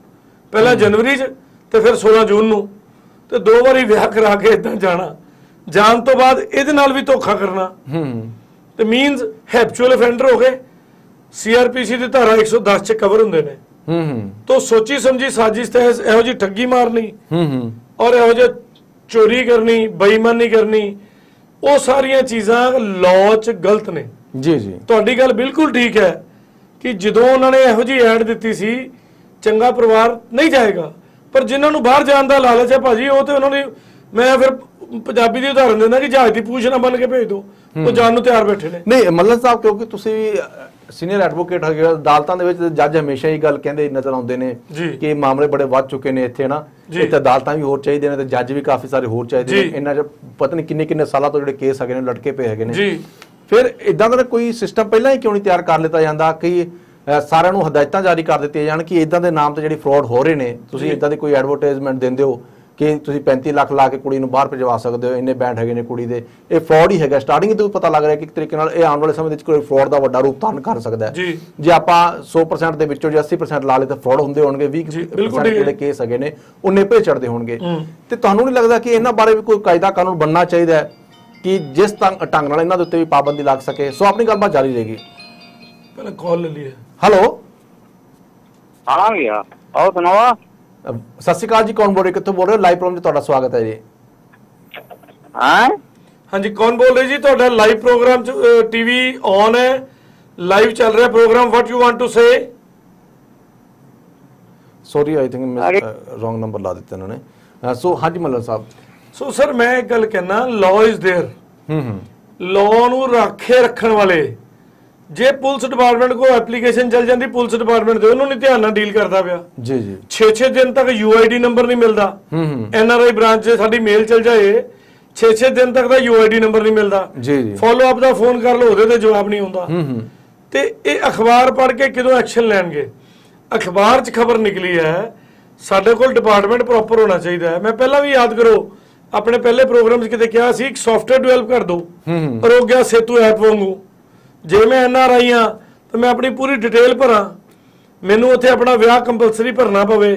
ਪਹਿਲਾਂ ਜਨਵਰੀ 'ਚ ਤੇ ਫਿਰ 16 ਜੂਨ ਨੂੰ। ਤੇ ਦੋ ਵਾਰੀ ਵਿਆਹ ਕਰਾ ਕੇ ਇਦਾਂ ਜਾਣਾ। ਜਾਣ ਤੋਂ ਬਾਅਦ ਇਹਦੇ ਨਾਲ ਵੀ ਧੋਖਾ ਕਰਨਾ। ਹੂੰ। ਤੇ ਮੀਨਸ ਹੈਪਚੁਅਲ ਅਫੈਂਡਰ ਹੋ ਗਏ। ਸੀਆਰਪੀਸੀ ਦੀ ਧਾਰਾ 110 ਚ ਕਵਰ ਹੁੰਦੇ ਨੇ। ਹੂੰ ਹੂੰ। ਤੋਂ ਸੋਚੀ ਸਮਝੀ ਸਾਜ਼ਿਸ਼ ਤੇ ਇਹੋ ਜੀ ਠੱਗੀ ਮਾਰਨੀ। ਹੂੰ ਹੂੰ। ਔਰ ਇਹੋ ਜਿਹਾ ਚੋਰੀ ਕਰਨੀ ਬੇਈਮਾਨੀ ਕਰਨੀ ਉਹ ਸਾਰੀਆਂ ਚੀਜ਼ਾਂ ਲਾਅ 'ਚ ਗਲਤ ਨੇ। ਜੀ ਜੀ। ਤੁਹਾਡੀ ਗੱਲ ਬਿਲਕੁਲ ਠੀਕ ਹੈ। ਕਿ ਜਦੋਂ ਉਹਨਾਂ ਨੇ ਇਹੋ ਜੀ ਐਡ ਦਿੱਤੀ ਸੀ ਚੰਗਾ ਪਰਿਵਾਰ ਨਹੀਂ ਜਾਏਗਾ। ਪਰ ਜਿਨ੍ਹਾਂ ਨੂੰ ਬਾਹਰ ਜਾਣ ਦਾ ਲਾਲਚ ਹੈ ਭਾਜੀ ਉਹ ਤੇ ਉਹਨਾਂ ਨੇ ਮੈਂ ਫਿਰ ਪੰਜਾਬੀ ਦੀ ਉਦਾਹਰਨ ਦਿੰਦਾ ਕਿ ਜਹਾਜ਼ ਦੀ ਪੂਛ ਨਾ ਬਣ ਕੇ ਭੇਜ ਦਿਓ ਉਹ ਜਾਣ ਨੂੰ ਤਿਆਰ ਬੈਠੇ ਨੇ। ਨਹੀਂ ਮੱਲਨ ਸਾਹਿਬ ਕਿਉਂਕਿ ਤੁਸੀਂ ਸੀਨੀਅਰ ਐਡਵੋਕੇਟ ਹੈਗੇ ਅਦਾਲਤਾਂ ਦੇ ਵਿੱਚ ਜੱਜ ਹਮੇਸ਼ਾ ਹੀ ਗੱਲ ਕਹਿੰਦੇ ਨਜ਼ਰ ਆਉਂਦੇ ਨੇ। ਕਿ ਮਾਮਲੇ ਬੜੇ ਵੱਧ ਚੁੱਕੇ ਨੇ ਇੱਥੇ ਨਾ। ਇੱਥੇ ਅਦਾਲਤਾਂ ਵੀ ਹੋਰ ਚਾਹੀਦੇ ਨੇ ਤੇ ਜੱਜ ਵੀ ਕਾਫੀ ਸਾਰੇ ਹੋਰ ਚਾਹੀਦੇ ਨੇ। ਇਹਨਾਂ ਚ ਪਤਾ ਨਹੀਂ ਕਿੰਨੇ ਕਿੰਨੇ ਸਾਲਾਂ ਤੋਂ ਜਿਹੜੇ ਕੇਸ ਹੈਗੇ ਨੇ ਲਟਕੇ ਪਏ ਹੈਗੇ ਨੇ। ਜੀ। ਫਿਰ ਇਦਾਂ ਦਾ ਕੋਈ ਸਿਸਟਮ ਪਹਿਲਾਂ ਹੀ ਕਿਉਂ ਨਹੀਂ ਤਿਆਰ ਕਰ ਲਿੱਤਾ ਜਾਂਦਾ ਕਿ ਸਾਰਿਆਂ ਨੂੰ ਹਦਾਇਤਾਂ ਜਾਰੀ ਕਰ ਦਿੱਤੀਆਂ ਜਾਣ ਕਿ ਇਦਾਂ ਦੇ ਨਾਮ ਤੇ ਜਿਹੜੀ ਫਰਾਡ ਹੋ ਰਹੇ ਨੇ ਤੁਸੀਂ ਇਦਾਂ ਦੀ ਕੋਈ ਐਡਵਰਟਾਈਜ਼ਮੈਂਟ ਦਿੰਦੇ ਹੋ ਕਿ ਤੁਸੀਂ 35 ਲੱਖ ਲਾ ਕੇ ਕੁੜੀ ਨੂੰ ਬਾਹਰ ਭਜਵਾ ਸਕਦੇ ਹੋ ਇੰਨੇ ਬੈਂਡ ਹੈਗੇ ਨੇ ਕੁੜੀ ਦੇ। ਇਹ ਫਰਾਡ ਹੀ ਹੈਗਾ। ਸਟਾਰਟਿੰਗ ਤੋਂ ਪਤਾ ਲੱਗ ਰਿਹਾ ਕਿ ਇੱਕ ਤਰੀਕੇ ਨਾਲ ਇਹ ਆਉਣ ਵਾਲੇ ਸਮੇਂ ਵਿੱਚ ਕੋਈ ਫਰਾਡ ਦਾ ਵੱਡਾ ਰੂਪ ਧਾਰਨ ਕਰ ਸਕਦਾ ਹੈ। ਜੀ। ਆਪਾਂ 100% ਦੇ ਵਿੱਚੋਂ ਜੇ 80% ਲਾ ਲਏ ਤਾਂ ਫਰਾਡ ਹੁੰਦੇ ਹੋਣਗੇ 20% ਜੀ, ਬਿਲਕੁਲ ਠੀਕ ਹੈ। ਜਿਹੜੇ ਕੇਸ ਹੈਗੇ ਨੇ ਉਹ ਨੇਪੇ ਚੜਦੇ ਹੋਣਗੇ। ਤੇ ਤੁਹਾਨੂੰ ਨਹੀਂ ਲੱਗਦਾ ਕਿ ਇਹਨਾਂ ਬਾਰੇ ਵੀ ਕੋਈ ਕਾਇਦਾ ਕਾਨੂੰਨ ਬਣਨਾ ਚਾਹੀਦਾ ਹੈ? ਕਿ ਜਿਸ ਤੰਗ- ਢੰਗ ਨਾਲ ਇਹਨਾਂ ਦੇ ਉੱਤੇ ਵੀ ਪਾਬੰਦੀ ਲੱਗ ਸਕੇ ਸੋ ਆਪਣੀ ਗੱਲਬਾਤ ਜਾਰੀ ਰਹੇਗੀ। ਪਹਿਲਾਂ ਕਾਲ ਲੈ ਲਈਏ। ਹੈਲੋ ਆ ਗਿਆ। ਉਹ ਸੁਣਾਓ? ਸਤਿ ਸ਼੍ਰੀ ਅਕਾਲ ਜੀ ਕੌਣ ਬੋਲ ਰਹੇ ਕਿੱਥੋਂ ਬੋਲ ਰਹੇ ਹੋ? ਲਾਈਵ ਪ੍ਰੋਗਰਾਮ 'ਚ ਤੁਹਾਡਾ ਸਵਾਗਤ ਹੈ ਜੀ। ਹਾਂ? ਹਾਂਜੀ ਕੌਣ ਬੋਲ ਰਹੇ ਜੀ? ਤੁਹਾਡਾ ਲਾਈਵ ਪ੍ਰੋਗਰਾਮ ਚ ਟੀਵੀ ਔਨ ਹੈ। ਲਾਈਵ ਚੱਲ ਰਿਹਾ programme what you want to say sorry I think ਅਰੇ। ਰੋਂਗ ਨੰਬਰ ਲਾ ਦਿੱਤਾ ਇਹਨਾਂ ਨੇ। ਸੋ ਹਾਂਜੀ ਮੱਲਨ ਸਾਹਿਬ। ਸੋ ਸਰ ਮੈਂ ਇੱਕ ਗੱਲ ਕਹਿਣਾ ਲਾਅ ਇਜ਼ देयर ਹੂੰ ਹੂੰ ਲਾਅ ਨੂੰ ਰਾਖੇ ਰੱਖਣ ਵਾਲੇ ਜੇ ਪੁਲਿਸ ਡਿਪਾਰਟਮੈਂਟ ਕੋ ਐਪਲੀਕੇਸ਼ਨ ਚੱਲ ਜਾਂਦੀ ਪੁਲਿਸ ਡਿਪਾਰਟਮੈਂਟ ਦੇ ਉਹਨੂੰ ਨਹੀਂ ਧਿਆਨ ਨਾਲ ਡੀਲ ਕਰਦਾ ਪਿਆ ਜੀ ਜੀ 6-6 ਦਿਨ ਤੱਕ ਯੂਆਈਡੀ ਨੰਬਰ ਨਹੀਂ ਮਿਲਦਾ ਹੂੰ ਹੂੰ ਐਨਆਰਆਈ ਬ੍ਰਾਂਚ 'ਚ ਸਾਡੀ ਮੇਲ ਚਲ ਜਾਏ 6-6 ਦਿਨ ਤੱਕ ਦਾ ਯੂਆਈਡੀ ਨੰਬਰ ਨਹੀਂ ਮਿਲਦਾ ਜੀ ਜੀ ਫੋਲੋ ਅਪ ਦਾ ਫੋਨ ਕਰ ਲਓ ਉਹਦੇ ਤੇ ਜਵਾਬ ਨਹੀਂ ਆਉਂਦਾ ਹੂੰ ਹੂੰ ਤੇ ਇਹ ਅਖਬਾਰ ਪੜ੍ਹ ਕੇ ਕਿਦੋਂ ਐਕਸ਼ਨ ਲੈਣਗੇ ਅਖਬਾਰ 'ਚ ਖਬਰ ਨਿਕਲੀ ਹੈ ਸਾਡੇ ਕੋਲ ਡਿਪਾਰਟਮੈਂਟ ਪ੍ਰੋਪਰ ਹੋਣਾ ਚਾਹੀਦਾ ਹੈ ਮੈਂ ਪਹਿਲਾਂ ਵੀ ਯਾਦ ਕਰੋ ਆਪਣੇ ਪਹਿਲੇ ਪ੍ਰੋਗਰਾਮ 'ਚ ਕਿਤੇ ਕਿਹਾ ਸੀ ਇੱਕ ਸੌਫਟਵੇਅਰ ਡਿਵੈਲਪ ਕਰ ਦਿਓ ਅਰੋਗਿਆ ਸੇਤੂ ਐਪ ਵਾਂਗੂ। ਜੇ ਮੈਂ ਐਨਆਰ ਆਈ ਹਾਂ ਤਾਂ ਮੈਂ ਆਪਣੀ ਪੂਰੀ ਡਿਟੇਲ ਭਰਾਂ। ਮੈਨੂੰ ਉੱਥੇ ਆਪਣਾ ਵਿਆਹ ਕੰਪਲਸਰੀ ਭਰਨਾ ਪਵੇ।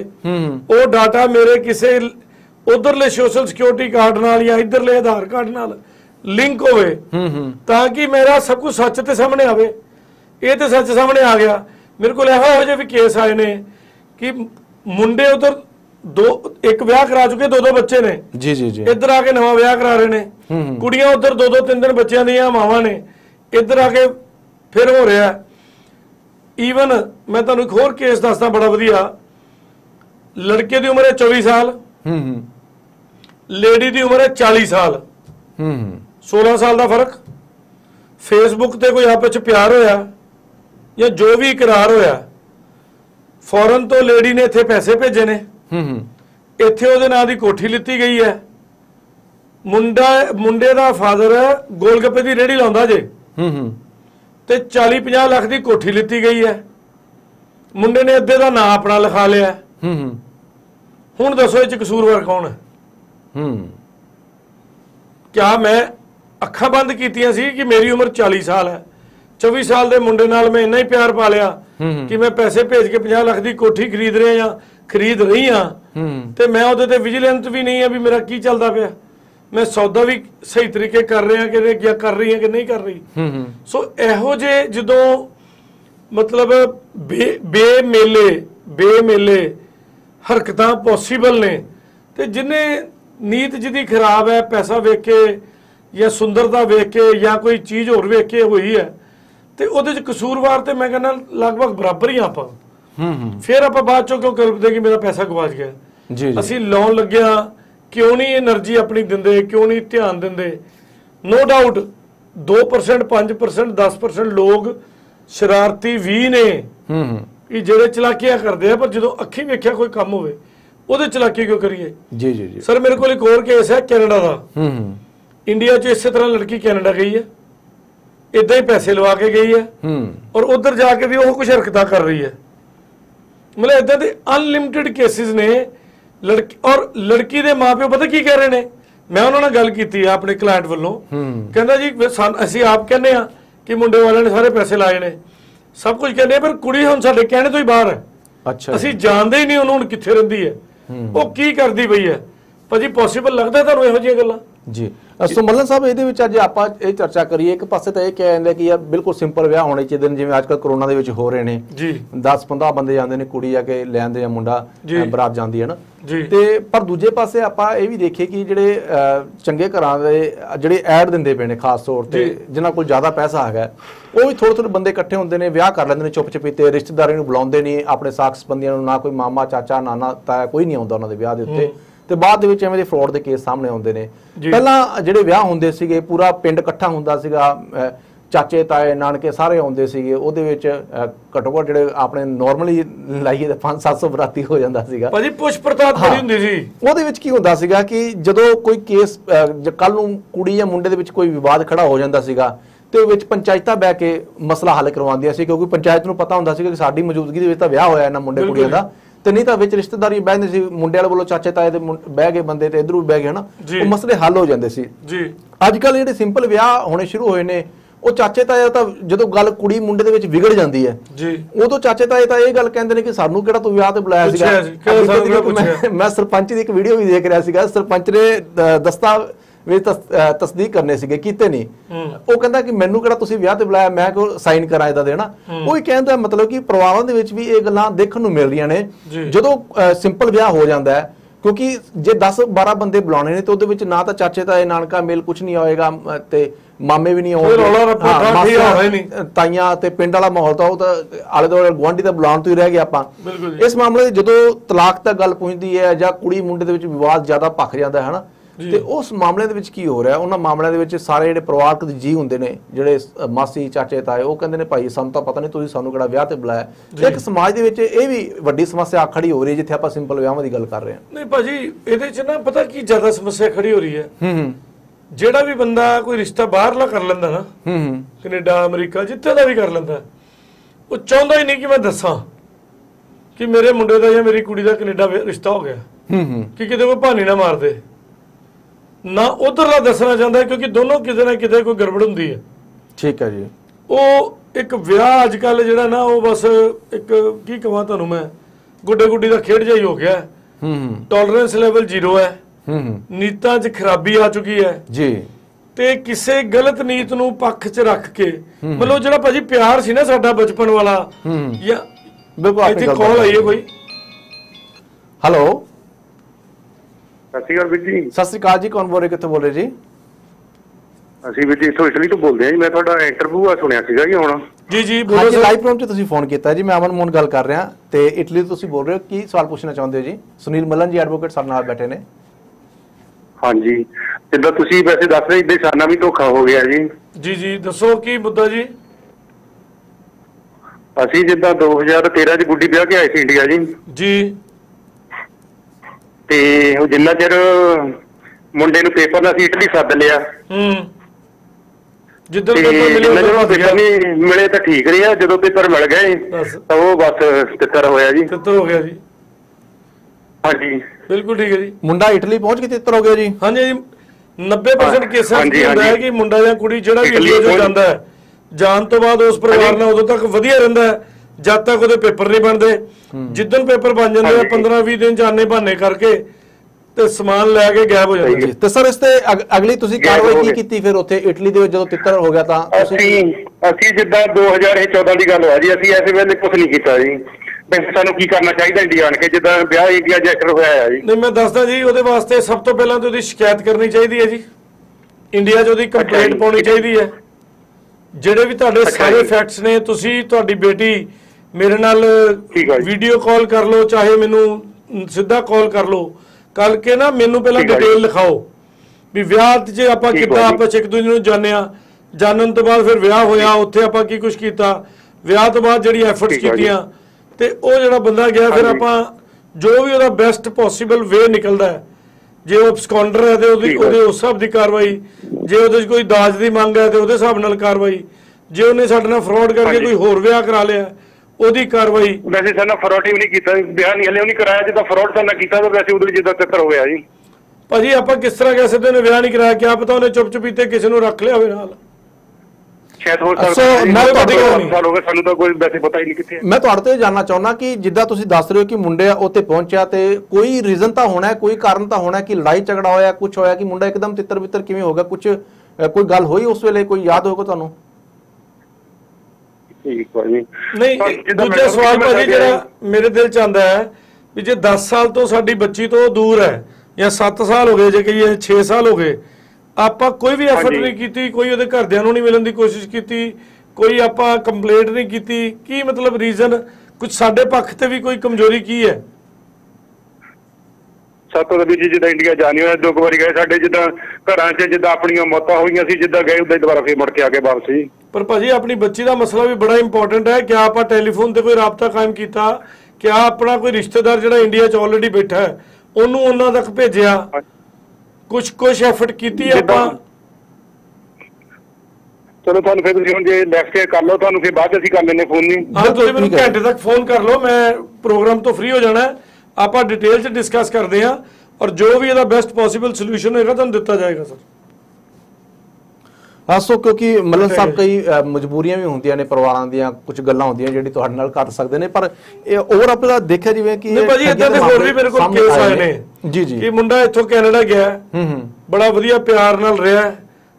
ਉਹ ਡਾਟਾ ਮੇਰੇ ਕਿਸੇ ਉਧਰਲੇ ਸੋਸ਼ਲ ਸਿਕਿਉਰਿਟੀ ਕਾਰਡ ਨਾਲ ਜਾਂ ਇਧਰਲੇ ਆਧਾਰ ਕਾਰਡ ਨਾਲ ਲਿੰਕ ਹੋਵੇ। ਤਾਂ ਕਿ ਮੇਰਾ ਸਭ ਕੁਝ ਸੱਚ ਤੇ ਸਾਹਮਣੇ ਆਵੇ। ਇਹ ਤੇ ਸੱਚ ਸਾਹਮਣੇ ਆ ਗਿਆ। ਮੇਰੇ ਕੋਲ ਇਹੋ ਜਿਹੇ ਵੀ ਕੇਸ ਆਏ ਨੇ ਕਿ ਮੁੰਡੇ ਉਧਰ ਦੋ ਇੱਕ ਵਿਆਹ ਕਰਾ ਚੁੱਕੇ ਦੋ ਦੋ ਬੱਚੇ ਨੇ। ਜੀ ਜੀ ਜੀ। ਇੱਧਰ ਆ ਕੇ ਨਵਾਂ ਵਿਆਹ ਕਰਾ ਰਹੇ ਨੇ। ਕੁੜੀਆਂ ਉਧਰ ਦੋ ਦੋ ਤਿੰਨ ਤਿੰਨ ਬੱਚਿਆਂ ਦੀਆਂ ਮਾਵਾਂ ਨੇ। ਇੱਧਰ ਆ ਕੇ ਫਿਰ ਹੋ ਰਿਹਾ। ਈਵਨ ਮੈਂ ਤੁਹਾਨੂੰ ਇੱਕ ਹੋਰ ਕੇਸ ਦੱਸਦਾ ਬੜਾ ਵਧੀਆ। ਲੜਕੇ ਦੀ ਉਮਰ ਹੈ 24 ਸਾਲ। ਹੂੰ ਹੂੰ। ਲੇਡੀ ਦੀ ਉਮਰ ਹੈ 40 ਸਾਲ। ਹੂੰ ਹੂੰ। 16 ਸਾਲ ਦਾ ਫ਼ਰਕ। ਫੇਸਬੁੱਕ ਤੇ ਕੋਈ ਆਪਸ ਚ ਪਿਆਰ ਹੋਇਆ ਜਾਂ ਜੋ ਵੀ ਇਕਰਾਰ ਹੋਇਆ ਫੌਰਨ ਤੋਂ ਲੇਡੀ ਨੇ ਇੱਥੇ ਪੈਸੇ ਭੇਜੇ ਨੇ। ਹੂੰ ਹੂੰ। ਇੱਥੇ ਉਹਦੇ ਨਾਂ ਦੀ ਕੋਠੀ ਲਿੱਤੀ ਗਈ ਹੈ। ਮੁੰਡਾ ਮੁੰਡੇ ਦਾ ਫਾਦਰ ਗੋਲਗੱਪੇ ਦੀ ਰੇੜੀ ਲਾਉਂਦਾ ਜੇ। ਹੂੰ ਹੂੰ। ਤੇ 40 50 ਲੱਖ ਦੀ ਕੋਠੀ ਲਿੱਤੀ ਗਈ ਹੈ। ਮੁੰਡੇ ਨੇ ਅੱਧੇ ਦਾ ਨਾਂ ਆਪਣਾ ਲਿਖਾ ਲਿਆ। ਹੂੰ ਹੂੰ। ਹੁਣ ਦੱਸੋ ਇਹ ਚ ਕਸੂਰਵਾਰ ਕੌਣ ਹੈ? ਹੂੰ। ਕਿਆ ਮੈਂ ਅੱਖਾਂ ਬੰਦ ਕੀਤੀਆਂ ਸੀ ਕਿ ਮੇਰੀ ਉਮਰ 40 ਸਾਲ ਹੈ? 24 ਸਾਲ ਦੇ ਮੁੰਡੇ ਨਾਲ ਮੈਂ ਇੰਨਾ ਹੀ ਪਿਆਰ ਪਾ ਲਿਆ ਕਿ ਮੈਂ ਪੈਸੇ ਭੇਜ ਕੇ 50 ਲੱਖ ਦੀ ਕੋਠੀ ਖਰੀਦ ਰਿਹਾ ਜਾਂ ਖਰੀਦ ਰਹੀ ਹਾਂ। ਤੇ ਮੈਂ ਉਹਦੇ ਤੇ ਵਿਜੀਲੈਂਸ ਵੀ ਨਹੀਂ ਆ ਵੀ ਮੇਰਾ ਕੀ ਚੱਲਦਾ ਪਿਆ। ਮੈਂ ਸੌਦਾ ਵੀ ਸਹੀ ਤਰੀਕੇ ਕਰ ਰਿਹਾ ਕਿ ਜਾਂ ਕਰ ਰਹੀ ਹਾਂ ਕਿ ਨਹੀਂ ਕਰ ਰਹੀ। ਸੋ ਇਹੋ ਜੇ ਜਦੋਂ ਮਤਲਬ ਬੇ ਬੇਮੇਲੇ ਬੇਮੇਲੇ ਹਰਕਤਾਂ ਪੋਸੀਬਲ ਨੇ ਤੇ ਜਿਨੇ ਨੀਤ ਜਿਹਦੀ ਖਰਾਬ ਹੈ ਪੈਸਾ ਵੇਖ ਕੇ ਜਾਂ ਸੁੰਦਰਤਾ ਵੇਖ ਕੇ ਜਾਂ ਕੋਈ ਚੀਜ਼ ਹੋਰ ਵੇਖ ਕੇ ਹੋਈ ਹੈ ਤੇ ਉਹਦੇ ਚ ਕਸੂਰਵਾਰ ਤੇ ਮੈਂ ਕਹਿੰਦਾ ਲਗਭਗ ਬਰਾਬਰ ਹੀ ਆਪਾਂ। ਹੂੰ ਹੂੰ। ਫਿਰ ਆਪਾਂ ਬਾਅਦ ਚੋਂ ਕਿਉਂ ਕਰਦੇ ਕਿ ਮੇਰਾ ਪੈਸਾ ਗਵਾਚ ਗਿਆ। ਜੀ ਅਸੀਂ ਲਾਉਣ ਲੱਗਿਆ ਕਿਉਂ ਨਹੀਂ એનર્ਜੀ ਆਪਣੀ ਦਿੰਦੇ ਕਿਉਂ ਨਹੀਂ ਧਿਆਨ ਦਿੰਦੇ? ਨੋ ਡਾਊਟ 2% 5% 10% ਲੋਕ ਸ਼ਰਾਰਤੀ ਵੀ ਨੇ। ਹੂੰ ਹੂੰ। ਇਹ ਜਿਹੜੇ ਚਲਾਕੀਆਂ ਕਰਦੇ ਆ ਪਰ ਜਦੋਂ ਅੱਖੀ ਵੇਖਿਆ ਕੋਈ ਕੰਮ ਹੋਵੇ ਉਹਦੇ ਚਲਾਕੀ ਕਿਉਂ ਕਰੀਏ? ਜੀ ਜੀ ਜੀ। ਸਰ ਮੇਰੇ ਕੋਲ ਇੱਕ ਹੋਰ ਕੇਸ ਹੈ ਕੈਨੇਡਾ ਦਾ। ਹੂੰ ਹੂੰ। ਇੰਡੀਆ 'ਚ ਇਸੇ ਤਰ੍ਹਾਂ ਲੜਕੀ ਕੈਨੇਡਾ ਗਈ ਹੈ। ਇਦਾਂ ਹੀ ਪੈਸੇ ਲਵਾ ਕੇ ਗਈ ਹੈ। ਹੂੰ। ਔਰ ਉਧਰ ਜਾ ਕੇ ਵੀ ਉਹ ਕੁਝ ਹਰਕਤਾਂ ਕਰ ਰਹੀ ਹੈ। ਮਤਲਬ ਇਦਾਂ ਦੇ ਅਨਲਿਮਿਟਿਡ ਕੇਸਿਸ ਨੇ। ਲੜਕੀ ਔਰ ਲੜਕੀ ਦੇ ਮਾਪਿਓ ਪਤਾ ਕੀ ਕਹਿ ਰਹੇ ਨੇ? ਮੈਂ ਉਹਨਾਂ ਨਾਲ ਗੱਲ ਕੀਤੀ ਆ ਆਪਣੇ ਕਲਾਇੰਟ ਵੱਲੋਂ। ਕਹਿੰਦਾ ਜੀ ਅਸੀਂ ਆਪ ਕਹਿੰਦੇ ਆ ਕਿ ਮੁੰਡੇ ਵਾਲਿਆਂ ਨੇ ਸਾਰੇ ਪੈਸੇ ਲਾਏ ਨੇ। ਸਭ ਕੁਝ ਕਹਿੰਦੇ ਪਰ ਕੁੜੀ ਹੁਣ ਸਾਡੇ ਕਹਿਣੇ ਤੋਂ ਹੀ ਬਾਹਰ ਹੈ। ਅੱਛਾ ਅਸੀਂ ਜਾਣਦੇ ਹੀ ਨਹੀਂ ਉਹਨੂੰ ਹੁਣ ਕਿੱਥੇ ਰਹਿੰਦੀ ਹੈ। ਉਹ ਕੀ ਕਰਦੀ ਪਈ ਹੈ। ਭਾਜੀ ਪੋਸੀਬਲ ਲੱਗਦਾ ਤੁਹਾਨੂੰ ਇਹੋ ਜਿਹੀਆਂ ਗੱਲਾਂ? ਜੀ। ਸੋ ਮੱਲਨ ਸਾਹਿਬ ਇਹਦੇ ਵਿੱਚ ਅੱਜ ਆਪਾਂ ਇਹ ਚਰਚਾ ਕਰੀਏ। ਇੱਕ ਪਾਸੇ ਤਾਂ ਇਹ ਕਿਹਾ ਜਾਂਦਾ ਕਿ ਯਾਰ ਬਿਲਕੁਲ ਸਿੰਪਲ ਵਿਆਹ ਹੋਣੇ ਚਾਹੀਦੇ ਨੇ ਜਿਵੇਂ ਅੱਜਕੱਲ ਕਰੋਨਾ ਦੇ ਵਿੱਚ ਹੋ ਰਹੇ ਨੇ। ਜੀ। 10 15 ਬੰਦੇ ਜਾਂਦੇ ਨੇ ਕੁੜੀ ਆ ਕੇ ਲੈ ਆਉਂਦੇ ਆ ਮੁੰਡਾ ਬਰਾਤ ਜਾਂਦੀ ਹੈ ਨਾ। ਤੇ ਪਰ ਦੂਜੇ ਪਾਸੇ ਆਪਾਂ ਇਹ ਵੀ ਦੇਖੀਏ ਕਿ ਜਿਹੜੇ ਚੰਗੇ ਘਰਾਂ ਦੇ ਜਿਹੜੇ ਐਡ ਦਿੰਦੇ ਪਏ ਨੇ ਖਾਸ ਤੌਰ ਤੇ। ਜਿਨ੍ਹਾਂ ਕੋਲ ਜ਼ਿਆਦਾ ਪੈਸਾ ਹੈਗਾ ਉਹ ਵੀ ਥੋੜੇ ਥੋੜੇ ਬੰਦੇ ਇਕੱਠੇ ਹੁੰਦੇ ਨੇ ਵਿਆਹ ਕਰ ਲੈਂਦੇ ਨੇ ਚੁੱਪ ਚਪੀਤੇ ਰਿਸ਼ਤੇਦਾਰਾਂ ਨੂੰ ਬੁਲਾਉਂਦੇ ਨਹੀਂ ਆਪਣੇ ਸਾਕ ਸੰਬੰਧੀਆਂ ਨੂੰ ਨਾ ਕੋਈ ਮਾਮਾ ਚਾਚਾ ਨਾਨਾ ਤਾਇਆ ਕੋਈ ਨਹੀਂ ਆਉਂਦਾ ਉਹਨਾਂ ਦੇ ਵਿਆਹ ਦੇ ਉੱਤੇ। ਤੇ ਬਾਅਦ ਦੇ ਵਿੱਚ ਐਵੇਂ ਦੇ ਫਰਾਡ ਦੇ ਕੇਸ ਸਾਹਮਣੇ ਆਉਂਦੇ ਨੇ। ਪਹਿਲਾਂ ਜਿਹੜੇ ਵਿਆਹ ਹੁੰਦੇ ਸੀਗੇ ਪੂਰਾ ਪਿੰਡ ਇਕੱਠਾ ਹੁੰਦਾ ਸੀਗਾ ਚਾਚੇ ਤਾਏ ਨਾਨਕੇ ਸਾਰੇ ਆਉਂਦੇ ਸੀਗੇ। ਉਹਦੇ ਵਿੱਚ ਘੱਟੋ ਘੱਟ ਜਿਹੜੇ ਆਪਣੇ ਨਾਰਮਲੀ ਲਾਈਏ ਤਾਂ 5-700 ਬਰਾਤੀ ਹੋ ਜਾਂਦਾ ਸੀਗਾ। ਭਾਜੀ ਪੁੱਛ ਪ੍ਰਤਾਪ ਬੜੀ ਹੁੰਦੀ ਸੀ। ਉਹਦੇ ਵਿੱਚ ਕੀ ਹੁੰਦਾ ਸੀਗਾ ਕਿ ਜਦੋਂ ਕੋਈ ਕੇਸ ਕੱਲ ਨੂੰ ਕੁੜੀ ਜਾਂ ਮੁੰਡੇ ਦੇ ਵਿੱਚ ਕੋਈ ਵਿਵਾਦ ਖੜਾ ਹੋ ਜਾਂਦਾ ਸੀਗਾ ਤੇ ਵਿੱਚ ਪੰਚਾਇਤਾਂ ਬਹਿ ਕੇ ਮਸਲਾ ਹੱਲ ਕਰਵਾਉਂਦੀਆਂ ਸੀ ਕਿਉਂਕਿ ਪੰਚਾਇਤ ਨੂੰ ਪਤਾ ਹੁੰਦਾ ਸੀਗਾ ਕਿ ਸਾਡੀ ਮੌਜੂਦਗੀ ਦੇ ਵਿੱਚ ਤਾਂ ਵਿਆਹ ਹੋਇਆ ਇਹਨਾਂ ਮੁੰਡੇ ਕੁੜੀਆਂ ਦਾ। ਤੇ ਨਹੀਂ ਤਾਂ ਵਿੱਚ ਰਿਸ਼ਤੇਦਾਰੀ ਬਹਿੰਦੇ ਸੀ ਮੁੰਡੇ ਵਾਲੇ ਵੱਲੋਂ ਚਾਚੇ ਤਾਏ ਦੇ ਬਹਿ ਗਏ ਬੰਦੇ ਤੇ ਇਧਰੋਂ ਬਹਿ ਗਏ ਹਨਾ। ਉਹ ਮਸਲੇ ਹੱਲ ਹੋ ਜਾਂਦੇ ਸੀ। ਜੀ। ਅੱਜ ਕੱਲ ਜਿਹੜੇ ਸਿੰਪਲ ਵਿਆਹ ਹੋਣੇ ਸ਼ੁਰੂ ਹੋਏ ਨੇ ਉਹ ਚਾਚੇ ਤਾਏ ਤਾਂ ਜਦੋਂ ਗੱਲ ਕੁੜੀ ਮੁੰਡੇ ਦੇ ਵਿੱਚ ਵਿਗੜ ਜਾਂਦੀ ਹੈ। ਜੀ। ਉਦੋਂ ਚਾਚੇ ਤਾਏ ਤਾਂ ਇਹ ਗੱਲ ਕਹਿੰਦੇ ਨੇ ਕਿ ਸਾਨੂੰ ਕਿਹੜਾ ਤੂੰ ਵਿਆਹ ਤੇ ਬੁਲਾਇਆ ਸੀਗਾ? ਮੈਂ- ਸਰਪੰਚ ਦੀ ਇੱਕ ਵੀਡੀਓ ਵੀ ਦੇਖ ਰਿਹਾ ਸੀਗਾ ਸਰਪੰਚ ਨੇ ਅ, ਅ, ਤਸਦੀਕ ਕਰਨੇ ਸੀਗੇ ਕੀਤੇ ਨਹੀਂ। ਉਹ ਕਹਿੰਦਾ ਕਿ ਮੈਨੂੰ ਕਿਹੜਾ ਤੁਸੀਂ ਵਿਆਹ ਤੇ ਬੁਲਾਇਆ ਮੈਂ ਕੋ ਸਾਈਨ ਕਰਾਂ ਇਹਦਾ ਦੇਣਾ? ਉਹ ਹੀ ਕਹਿੰਦਾ ਮਤਲਬ ਕਿ ਪਰਿਵਾਰਾਂ ਦੇ ਵਿੱਚ ਵੀ ਇਹ ਗੱਲਾਂ ਦੇਖਣ ਨੂੰ ਮਿਲ ਰਹੀਆਂ ਨੇ। ਜਦੋਂ ਸਿੰਪਲ ਵਿਆਹ ਹੋ ਜਾਂਦਾ ਹੈ ਕਿਉਂਕਿ ਜੇ 10 12 ਬੰਦੇ ਬੁਲਾਉਣੇ ਨੇ ਤੇ ਉਹਦੇ ਵਿੱਚ ਨਾ ਤਾਂ ਚਾਚੇ ਤਾਏ ਨਾਨਕਾ ਮੇਲ ਕੁਝ ਨਹੀਂ ਆਏਗਾ ਤੇ ਮਾਮੇ ਵੀ ਨਹੀਂ ਆਉਣਗੇ। ਰੌਲਾ ਰੱਪਾ ਮਾਸੀਆਂ, ਹੋਣਾ ਹੀ ਨਹੀਂ। ਤਾਈਆਂ ਤੇ ਪਿੰਡ ਵਾਲਾ ਮਾਹੌਲ ਤਾਂ ਉਹ ਤਾਂ ਆਲੇ ਦੁਆਲੇ ਗੁਆਂਢੀ ਤਾਂ ਬੁਲਾਉਣ ਤੋਂ ਹੀ ਰਹਿ ਗਿਆ ਆਪਾਂ। ਇਸ ਮਾਮਲੇ 'ਚ ਜਦੋਂ ਤਲਾਕ ਤੱਕ ਗੱਲ ਪਹੁੰਚਦੀ ਹੈ ਜਾਂ ਕੁੜੀ ਮੁੰਡੇ ਦੇ ਵਿੱਚ ਵਿਵਾਦ ਜ਼ਿਆਦਾ ਭਖ ਜਾਂਦਾ ਹੈ ਹਨਾ ਤੇ ਉਸ ਮਾਮਲੇ ਦੇ ਵਿੱਚ ਕੀ ਹੋ ਰਿਹਾ? ਉਹਨਾਂ ਮਾਮਲਿਆਂ ਦੇ ਵਿੱਚ ਸਾਰੇ ਜਿਹੜੇ ਪਰਿਵਾਰਕ ਜੀ ਹੁੰਦੇ ਨੇ ਜਿਹੜੇ ਮਾਸੀ ਚਾਚੇ ਤਾਏ ਉਹ ਕਹਿੰਦੇ ਨੇ ਭਾਈ ਸਾਨੂੰ ਤਾਂ ਪਤਾ ਨਹੀਂ ਤੁਸੀਂ ਸਾਨੂੰ ਕਿਹੜਾ ਵਿਆਹ ਤੇ ਬੁਲਾਇਆ ਇੱਕ ਸਮਾਜ ਦੇ ਵਿੱਚ ਇਹ ਵੀ ਵੱਡੀ ਸਮੱਸਿਆ ਖੜੀ ਹੋ ਰਹੀ ਹੈ ਜਿੱਥੇ ਆਪਾਂ ਸਿੰਪਲ ਵਿਆਹਾਂ ਦੀ ਗੱਲ ਕਰ ਰਹੇ ਹਾਂ। ਨਹੀਂ ਭਾਜੀ ਇਹਦੇ ਚ ਨਾ ਪਤਾ ਕੀ ਜ਼ਿਆਦਾ ਸਮੱਸਿਆ ਖੜੀ ਹੋ ਰਹੀ ਹੈ। ਹੂੰ ਹੂੰ। ਜਿਹੜਾ ਵੀ ਬੰਦਾ ਕੋਈ ਰਿਸ਼ਤਾ ਬਾਹਰਲਾ ਕਰ ਲੈਂਦਾ ਨਾ ਹੂੰ ਹੂੰ। ਕੈਨੇਡਾ ਅਮਰੀਕਾ ਜਿੱਥੇ ਦਾ ਵੀ ਕਰ ਲੈਂਦਾ ਉਹ ਚਾਹੁੰਦਾ ਹੀ ਨਹੀਂ ਕਿ ਮੈਂ ਦੱਸਾਂ ਕਿ ਮੇਰੇ ਮੁੰਡੇ ਦਾ ਜਾਂ ਮੇਰੀ ਕੁੜੀ ਦਾ ਕੈਨੇਡਾ ਰਿਸ਼ਤਾ ਹੋ ਗਿਆ। ਹੂੰ ਹੂੰ। ਕਿ ਕਿਤੇ ਕੋਈ ਭਾਨੀ ਨਾ ਮਾਰ ਦੇ। ਨਾ ਉਧਰਲਾ ਦੱਸਣਾ ਚਾਹੁੰਦਾ ਕਿਉਂਕਿ ਦੋਨੋਂ ਕਿਤੇ ਨਾ ਕਿਤੇ ਕੋਈ ਗੜਬੜ ਹੁੰਦੀ ਹੈ। ਠੀਕ ਹੈ ਜੀ। ਉਹ ਇੱਕ ਵਿਆਹ ਅੱਜ ਕੱਲ ਜਿਹੜਾ ਨਾ ਉਹ ਬਸ ਇੱਕ ਕੀ ਕਹਾਂ ਤੁਹਾਨੂੰ ਮੈਂ ਗੁੱਡੇ ਗੁੱਡੀ ਦਾ ਖੇਡ ਜਿਹਾ ਹੀ ਗਿਆ। ਹੂੰ ਹੂੰ। ਟੋਲਰੈਂਸ ਲੈਵਲ ਜ਼ੀਰੋ ਹੈ। ਹੂੰ ਹੂੰ। ਨੀਤਾਂ 'ਚ ਖਰਾਬੀ ਆ ਚੁੱਕੀ ਹੈ। ਜੀ। ਤੇ ਕਿਸੇ ਗਲਤ ਨੀਤ ਨੂੰ ਪੱਖ 'ਚ ਰੱਖ ਕੇ ਮਤਲਬ ਜਿਹੜਾ ਭਾਜੀ ਪਿਆਰ ਸੀ ਨਾ ਸਾਡਾ ਬਚਪਨ ਵਾਲਾ ਹੂੰ। ਜਾਂ ਬਿਲਕੁਲ ਇੱਥੇ ਕਾਲ ਆਈ ਹੈ। ਕੋਈ? ਹੈਲੋ। ਸਤਿ ਸ਼੍ਰੀ ਅਕਾਲ ਵੀਰ ਜੀ। ਸਤਿ ਸ੍ਰੀ ਅਕਾਲ ਜੀ ਕੌਣ ਬੋਲ ਰਹੇ ਕਿੱਥੋਂ ਬੋਲ ਰਹੇ ਜੀ? ਅਸੀਂ ਵੀਰ ਜੀ ਇੱਥੋਂ ਇਟਲੀ ਤੋਂ ਬੋਲਦੇ ਹਾਂ ਜੀ ਮੈਂ ਤੁਹਾਡਾ ਇੰਟਰਵਿਊ ਆ ਸੁਣਿਆ ਸੀਗਾ ਜੀ ਹੁਣ। ਜੀ ਜੀ ਬੋਲੋ ਹਾਂਜੀ ਲਾਈਵ ਪ੍ਰੋਗਰਾਮ 'ਚ ਤੁਸੀਂ ਫੋਨ ਕੀਤਾ ਜੀ ਮੈਂ ਅਮਨ ਮੋਹਨ ਗੱਲ ਕਰ ਰਿਹਾ। ਤੇ ਇਟਲੀ ਤੋਂ ਤੁਸੀਂ ਬੋਲ ਰਹੇ ਹੋ ਕੀ ਸਵਾਲ ਪੁੱਛਣਾ ਚਾਹੁੰਦੇ ਹੋ ਜੀ? ਸੁਨੀਲ ਮੱਲਨ ਜੀ ਐਡਵੋਕੇਟ ਸਾਡੇ ਨਾਲ ਬੈਠੇ ਨੇ। ਹਾਂਜੀ। ਜਿੱਦਾਂ ਤੁਸੀਂ ਵੈਸੇ ਦੱਸ ਰਹੇ ਇੱਦਾਂ ਸਾਨਾ ਵੀ ਧੋਖਾ ਹੋ ਗਿਆ ਜੀ। ਜੀ ਜੀ ਦੱਸੋ ਕੀ ਮੁੱਦਾ ਜੀ? ਅਸੀਂ ਜਿੱਦਾਂ 2013 ਚ ਗੁੱਡੀ ਵਿਆਹ ਕੇ ਆਏ ਸੀ ਇੰਡੀਆ ਜੀ। ਜੀ। ਤੇ ਉਹ ਜਿੰਨਾ ਚਿਰ ਮੁੰਡੇ ਨੂੰ ਪੇਪਰ ਨਾਲ ਅਸੀਂ ਇਟਲੀ ਸੱਦ ਲਿਆ ਹੂੰ। ਜਿੱਦਣ ਤੇ ਪੇਪਰ ਮਿਲੇ ਜਿੰਨਾ ਚਿਰ ਉਦੋਂ ਉਹ ਪੇਪਰ ਨਹੀਂ ਮਿਲੇ ਤਾਂ ਠੀਕ ਰਿਹਾ ਜਦੋਂ ਪੇਪਰ ਮਿਲ ਗਏ। ਤਾਂ ਉਹ ਬਸ ਤਿੱਤਰ ਹੋਇਆ ਜੀ। ਤਿੱਤਰ ਹੋ ਗਿਆ ਜੀ। ਹਾਂਜੀ। ਬਿਲਕੁਲ ਠੀਕ ਹੈ ਜੀ। ਮੁੰਡਾ ਇਟਲੀ ਪਹੁੰਚ ਕੇ ਤਿੱਤਰ ਹੋ ਗਿਆ ਜੀ। ਹਾਂਜੀ ਜੀ 90% ਕੇਸਾਂ 'ਚ ਹਾਂਜੀ, ਕੀ ਹੁੰਦਾ ਹੈ। ਕਿ ਮੁੰਡਾ ਜਾਂ ਕੁੜੀ ਜਿਹੜਾ ਵੀ ਇਟਲੀ ਜਾਂਦਾ ਹੈ ਜਾਣ ਤੋਂ ਬਾਅਦ ਉਸ ਪਰਿਵਾਰ ਨਾਲ ਉਦੋਂ ਤੱਕ ਵਧੀਆ ਰਹਿੰਦਾ ਹੈ। ਜਦ ਤੱਕ ਉਹਦੇ ਪੇਪਰ ਨਹੀਂ ਬਣਦੇ ਜਿੱਦਣ ਪੇਪਰ ਬਣ ਜਾਂਦੇ ਆ ਹਾਂਜੀ। 15 20 ਦਿਨ ਜਾਣੇ ਬਹਾਨੇ ਕਰਕੇ ਤੇ ਸਮਾਨ ਲੈ ਕੇ ਗਾਇਬ ਹੋ ਜਾਂਦੇ ਜੀ ਤੇ ਸਰ ਇਸ ਤੇ ਅਗ- ਅਗਲੀ ਤੁਸੀਂ ਕਾਰਵਾਈ ਕੀ। ਕੀਤੀ ਫਿਰ ਉੱਥੇ ਇਟਲੀ ਦੇ ਵਿੱਚ ਜਦੋਂ ਤਿੱਤਰ ਹੋ ਗਿਆ ਤਾਂ ਅਸੀਂ ਅਸੀਂ ਜਿੱਦਾਂ 2014 ਦੀ ਗੱਲ ਹੋਇਆ ਜੀ ਅਸੀਂ ਐਸੇ ਵੇਲੇ ਕੁਝ ਨਹੀਂ ਕੀਤਾ ਜੀ ਬਸ ਸਾਨੂੰ ਕੀ ਕਰਨਾ ਚਾਹੀਦਾ ਇੰਡੀਆ ਆਣ ਕੇ ਜਿੱਦਾਂ ਵਿਆਹ ਇੰਡੀਆ ਜੈਕਟਰ ਹੋਇਆ ਹੈ ਜੀ ਨਹੀਂ ਮੈਂ ਦੱਸਦਾ ਜੀ ਉਹਦੇ ਵਾਸਤੇ ਸਭ ਤੋਂ ਪਹਿਲਾਂ ਤਾਂ ਉਹਦੀ ਸ਼ਿਕਾਇਤ ਕਰਨੀ ਚਾਹੀਦੀ ਹੈ ਜੀ ਇੰਡੀਆ 'ਚ ਉਹਦੀ ਕੰਪਲੇਂਟ। ਪਾਉਣੀ ਚਾਹੀਦੀ ਹੈ ਜਿਹੜੇ ਵੀ ਤੁਹਾਡੇ ਸਾਰੇ। ਫੈਕਟਸ ਨੇ ਤੁਸੀਂ ਤੁਹਾਡੀ ਬੇਟੀ ਮੇਰੇ ਨਾਲ ਠੀਕ ਹੈ ਜੀ। ਵੀਡੀਓ ਕਾਲ ਕਰ ਲਓ ਚਾਹੇ ਮੈਨੂੰ ਸਿੱਧਾ ਕਾਲ ਕਰ ਲਓ ਕੱਲ ਕੇ ਨਾ ਮੈਨੂੰ ਪਹਿਲਾਂ ਠੀਕ ਹੈ ਜੀ। ਡਿਟੇਲ ਲਿਖਾਓ ਵੀ ਵਿਆਹ 'ਚ ਜੇ ਆਪਾਂ ਠੀਕ ਹੈ ਕਿੱਦਾਂ ਜੀ। ਆਪਸ 'ਚ ਇੱਕ ਦੂਜੇ ਨੂੰ ਜਾਣਿਆ ਜਾਣਨ ਤੋਂ ਬਾਅਦ ਫਿਰ ਵਿਆਹ ਹੋਇਆ ਉੱਥੇ ਆਪਾਂ ਕੀ ਕੁਝ ਕੀਤਾ ਵਿਆਹ ਤੋਂ ਬਾਅਦ ਜਿਹੜੀ ਐਫਰਟਸ ਠੀਕ ਹੈ ਜੀ। ਕੀਤੀਆਂ ਤੇ ਉਹ ਜਿਹੜਾ ਬੰਦਾ ਗਿਆ ਫਿਰ ਹਾਂਜੀ। ਆਪਾਂ ਜੋ ਵੀ ਉਹਦਾ ਬੈਸਟ ਪੋਸੀਬਲ ਵੇ ਨਿਕਲਦਾ ਹੈ ਜੇ ਉਹ ਸਕਾਉਂਡਰ ਹੈ ਤੇ ਉਹਦੀ ਠੀਕ ਹੈ। ਉਹਦੇ ਉਸ ਹਿਸਾਬ ਦੀ ਕਾਰਵਾਈ ਜੇ ਉਹਦੇ 'ਚ ਕੋਈ ਦਾਜ ਦੀ ਮੰਗ ਹੈ ਤੇ ਉਹਦੇ ਹਿਸਾਬ ਨਾਲ ਕਾਰਵਾਈ ਜੇ ਉਹਨੇ ਸਾਡੇ ਨਾਲ ਫਰਾਡ ਕਰਕੇ ਹਾਂਜੀ। ਕੋਈ ਹੋਰ ਵਿਆਹ ਕਰਾ ਲਿਆ ਉਹਦੀ ਕਾਰਵਾਈ ਵੈਸੇ ਸਾਨੂੰ ਫਰੋਡ ਹੀ ਨਹੀਂ ਕੀਤਾ ਵਿਆਹ ਨਹੀਂ ਹਲੇ ਉਹ ਨਹੀਂ ਕਰਾਇਆ। ਜਿੱਦਾਂ ਫਰੋਡ ਸਾਨੂੰ ਕੀਤਾ ਤਾਂ ਵੈਸੇ ਉਦੋਂ ਜਿੱਦਾਂ ਚੱਕਰ ਹੋਇਆ ਜੀ। ਭਾਜੀ ਆਪਾਂ ਕਿਸ ਤਰ੍ਹਾਂ ਕਹਿ ਸਕਦੇ ਨੇ ਵਿਆਹ ਨਹੀਂ ਕਰਾਇਆ? ਕਿਆ ਪਤਾ ਉਹਨੇ ਚੁੱਪ ਚੁਪੀਤੇ ਕਿਸੇ ਨੂੰ ਰੱਖ ਲਿਆ ਹੋਵੇ ਨਾਲ। ਸ਼ਾਇਦ ਹੋ ਸੋ, ਸਕਦਾ ਮੈਂ ਤੁਹਾਡੀ ਸਾਲ ਹੋ ਗਏ ਸਾਨੂੰ ਤਾਂ ਕੋਈ ਵੈਸੇ ਪਤਾ ਹੀ ਨਹੀਂ ਕਿੱਥੇ ਹੈ। ਮੈਂ ਤੁਹਾਡੇ ਤੋਂ ਇਹ ਜਾਨਣਾ ਚਾਹੁੰਦਾ ਕਿ ਜਿੱਦਾਂ ਤੁਸੀਂ ਦੱਸ ਰਹੇ ਹੋ ਕਿ ਮੁੰਡੇ ਉੱਥੇ ਪਹੁੰਚਿਆ ਤੇ ਕੋਈ ਰੀਜ਼ਨ ਤਾਂ ਹੋਣਾ ਹੈ ਕੋਈ ਕਾਰਨ ਤਾਂ ਹੋਣਾ ਹੈ ਕਿ ਲੜਾਈ ਝਗੜਾ ਹੋਇਆ ਕੁਝ ਹੋਇਆ ਕਿ ਮੁੰਡਾ ਇੱਕਦਮ ਤਿੱਤਰ ਬਿੱਤਰ ਕਿਵੇਂ ਹੋ ਗਿਆ? ਕੁਝ ਕੋਈ ਗੱਲ ਹੋਈ ਉਸ ਵੇਲੇ? ਕੋਈ ਯਾਦ ਹੋਊਗਾ ਤੁਹਾਨੂੰ? ਠੀਕ ਨਹੀਂ ਦੂਜਾ ਸਵਾਲ ਭਾਜੀ ਜਿਹੜਾ ਮੇਰੇ ਦਿਲ ਚ ਆਂਦਾ ਹੈ ਵੀ ਜੇ 10 ਸਾਲ ਤੋਂ ਸਾਡੀ ਬੱਚੀ ਤੋਂ ਦੂਰ ਹੈ ਜਾਂ 7 ਸਾਲ ਹੋ ਗਏ ਜੇ ਕਹੀਏ 6 ਸਾਲ ਹੋ ਗਏ ਆਪਾਂ ਕੋਈ ਵੀ ਐਫਰਟ। ਨਹੀਂ ਕੀਤੀ ਕੋਈ ਉਹਦੇ ਘਰਦਿਆਂ ਨੂੰ ਨਹੀਂ ਮਿਲਣ ਦੀ ਕੋਸ਼ਿਸ਼ ਕੀਤੀ ਕੋਈ ਆਪਾਂ ਕੰਪਲੇਂਟ ਨਹੀਂ ਕੀਤੀ ਕੀ ਮਤਲਬ ਰੀਜ਼ਨ ਕੁਝ ਸਾਡੇ ਪੱਖ ਤੇ ਵੀ ਕੋਈ ਕਮਜ਼ੋਰੀ ਕੀ ਹੈ? ਸਾਤੋਂ ਦਾ ਵੀ ਜੀ ਜਿੱਦਾਂ ਇੰਡੀਆ ਜਾਣੀ ਹੋਇਆ ਦੋ ਕੁ ਵਾਰੀ ਗਏ ਸਾਡੇ ਜਿੱਦਾਂ ਘਰਾਂ 'ਚ ਜਿੱਦਾਂ ਆਪਣੀਆਂ ਮੌਤਾਂ ਹੋਈਆਂ ਸੀ ਜਿੱਦਾਂ ਗਏ ਉਦਾਂ ਹੀ ਦੁਬਾਰਾ ਫੇਰ ਮੁੜ ਕੇ ਆ ਕੇ ਵਾਪਸ ਜੀ। ਪਰ ਭਾਜੀ ਆਪਣੀ ਬੱਚੀ ਦਾ ਮਸਲਾ ਵੀ ਬੜਾ ਇੰਪੋਰਟੈਂਟ ਹੈ ਕਿ ਆਪਾਂ ਟੈਲੀਫੋਨ ਤੇ ਕੋਈ ਰਾਬਤਾ ਕਾਇਮ ਕੀਤਾ ਕਿ ਆਪਣਾ ਕੋਈ ਰਿਸ਼ਤੇਦਾਰ ਜਿਹੜਾ ਇੰਡੀਆ 'ਚ ਆਲਰੇਡੀ ਬੈਠਾ ਹੈ ਉਹਨੂੰ ਉਹਨਾਂ ਤੱਕ ਭੇਜਿਆ? ਕੁਝ ਕੁਝ ਐਫਰਟ ਕੀਤੀ ਆਪਾਂ? ਚਲੋ ਤੁਹਾਨੂੰ ਫਿਰ ਤੁਸੀਂ ਹੁਣ ਜੇ ਲੈਫਟ ਕੇ ਕਰ ਲਓ ਤੁਹਾਨੂੰ ਫਿਰ ਬਾਅਦ ਅਸੀਂ ਕਰ ਲੈਂਦੇ ਫੋਨ ਨਹੀਂ ਹਾਂ ਤੁਸੀਂ ਮੈਨੂੰ ਘੰਟੇ ਤੱਕ ਫੋਨ ਕਰ ਲਓ ਮੈਂ ਪ੍ਰੋਗਰਾਮ ਤੋਂ ਫ੍ਰੀ ਹੋ ਜਾਣਾ ਹੈ। ਆਪਾਂ ਡਿਟੇਲ 'ਚ ਡਿਸਕਸ ਕਰਦੇ ਹਾਂ ਔਰ ਜੋ ਵੀ ਇਹਦਾ ਬੈਸਟ ਪੋਸੀਬਲ ਸੋਲੂਸ਼ਨ ਹੋਏਗਾ ਤੁਹਾਨੂੰ ਦਿੱਤਾ ਜਾਏਗਾ ਸਰ ਹਾਂ ਸੋ ਕਿਉਂਕਿ ਮਲਨ ਸਾਹਿਬ ਕਈ ਮਜਬੂਰੀਆਂ ਵੀ ਹੁੰਦੀਆਂ ਨੇ ਪਰਿਵਾਰਾਂ ਦੀਆਂ ਕੁਝ ਗੱਲਾਂ ਹੁੰਦੀਆਂ ਜਿਹੜੀ ਤੁਹਾਡੇ ਨਾਲ ਕਰ ਸਕਦੇ ਨੇ ਪਰ ਇਹ ਓਵਰ ਆਪਣਾ ਦੇਖਿਆ ਜਿਵੇਂ ਕਿ ਨਹੀਂ ਭਾਜੀ ਇਦਾਂ ਦੇ ਹੋਰ ਵੀ ਮੇਰੇ ਕੋਲ ਕੇਸ ਆਏ ਨੇ। ਜੀ ਜੀ। ਕਿ ਮੁੰਡਾ ਇੱਥੋਂ ਕੈਨੇਡਾ ਗਿਆ। ਹੈ, ਹੂੰ। ਹੂੰ ਬੜਾ ਵਧੀਆ ਪਿਆਰ ਨਾਲ ਰਿਹਾ। ਹੈ।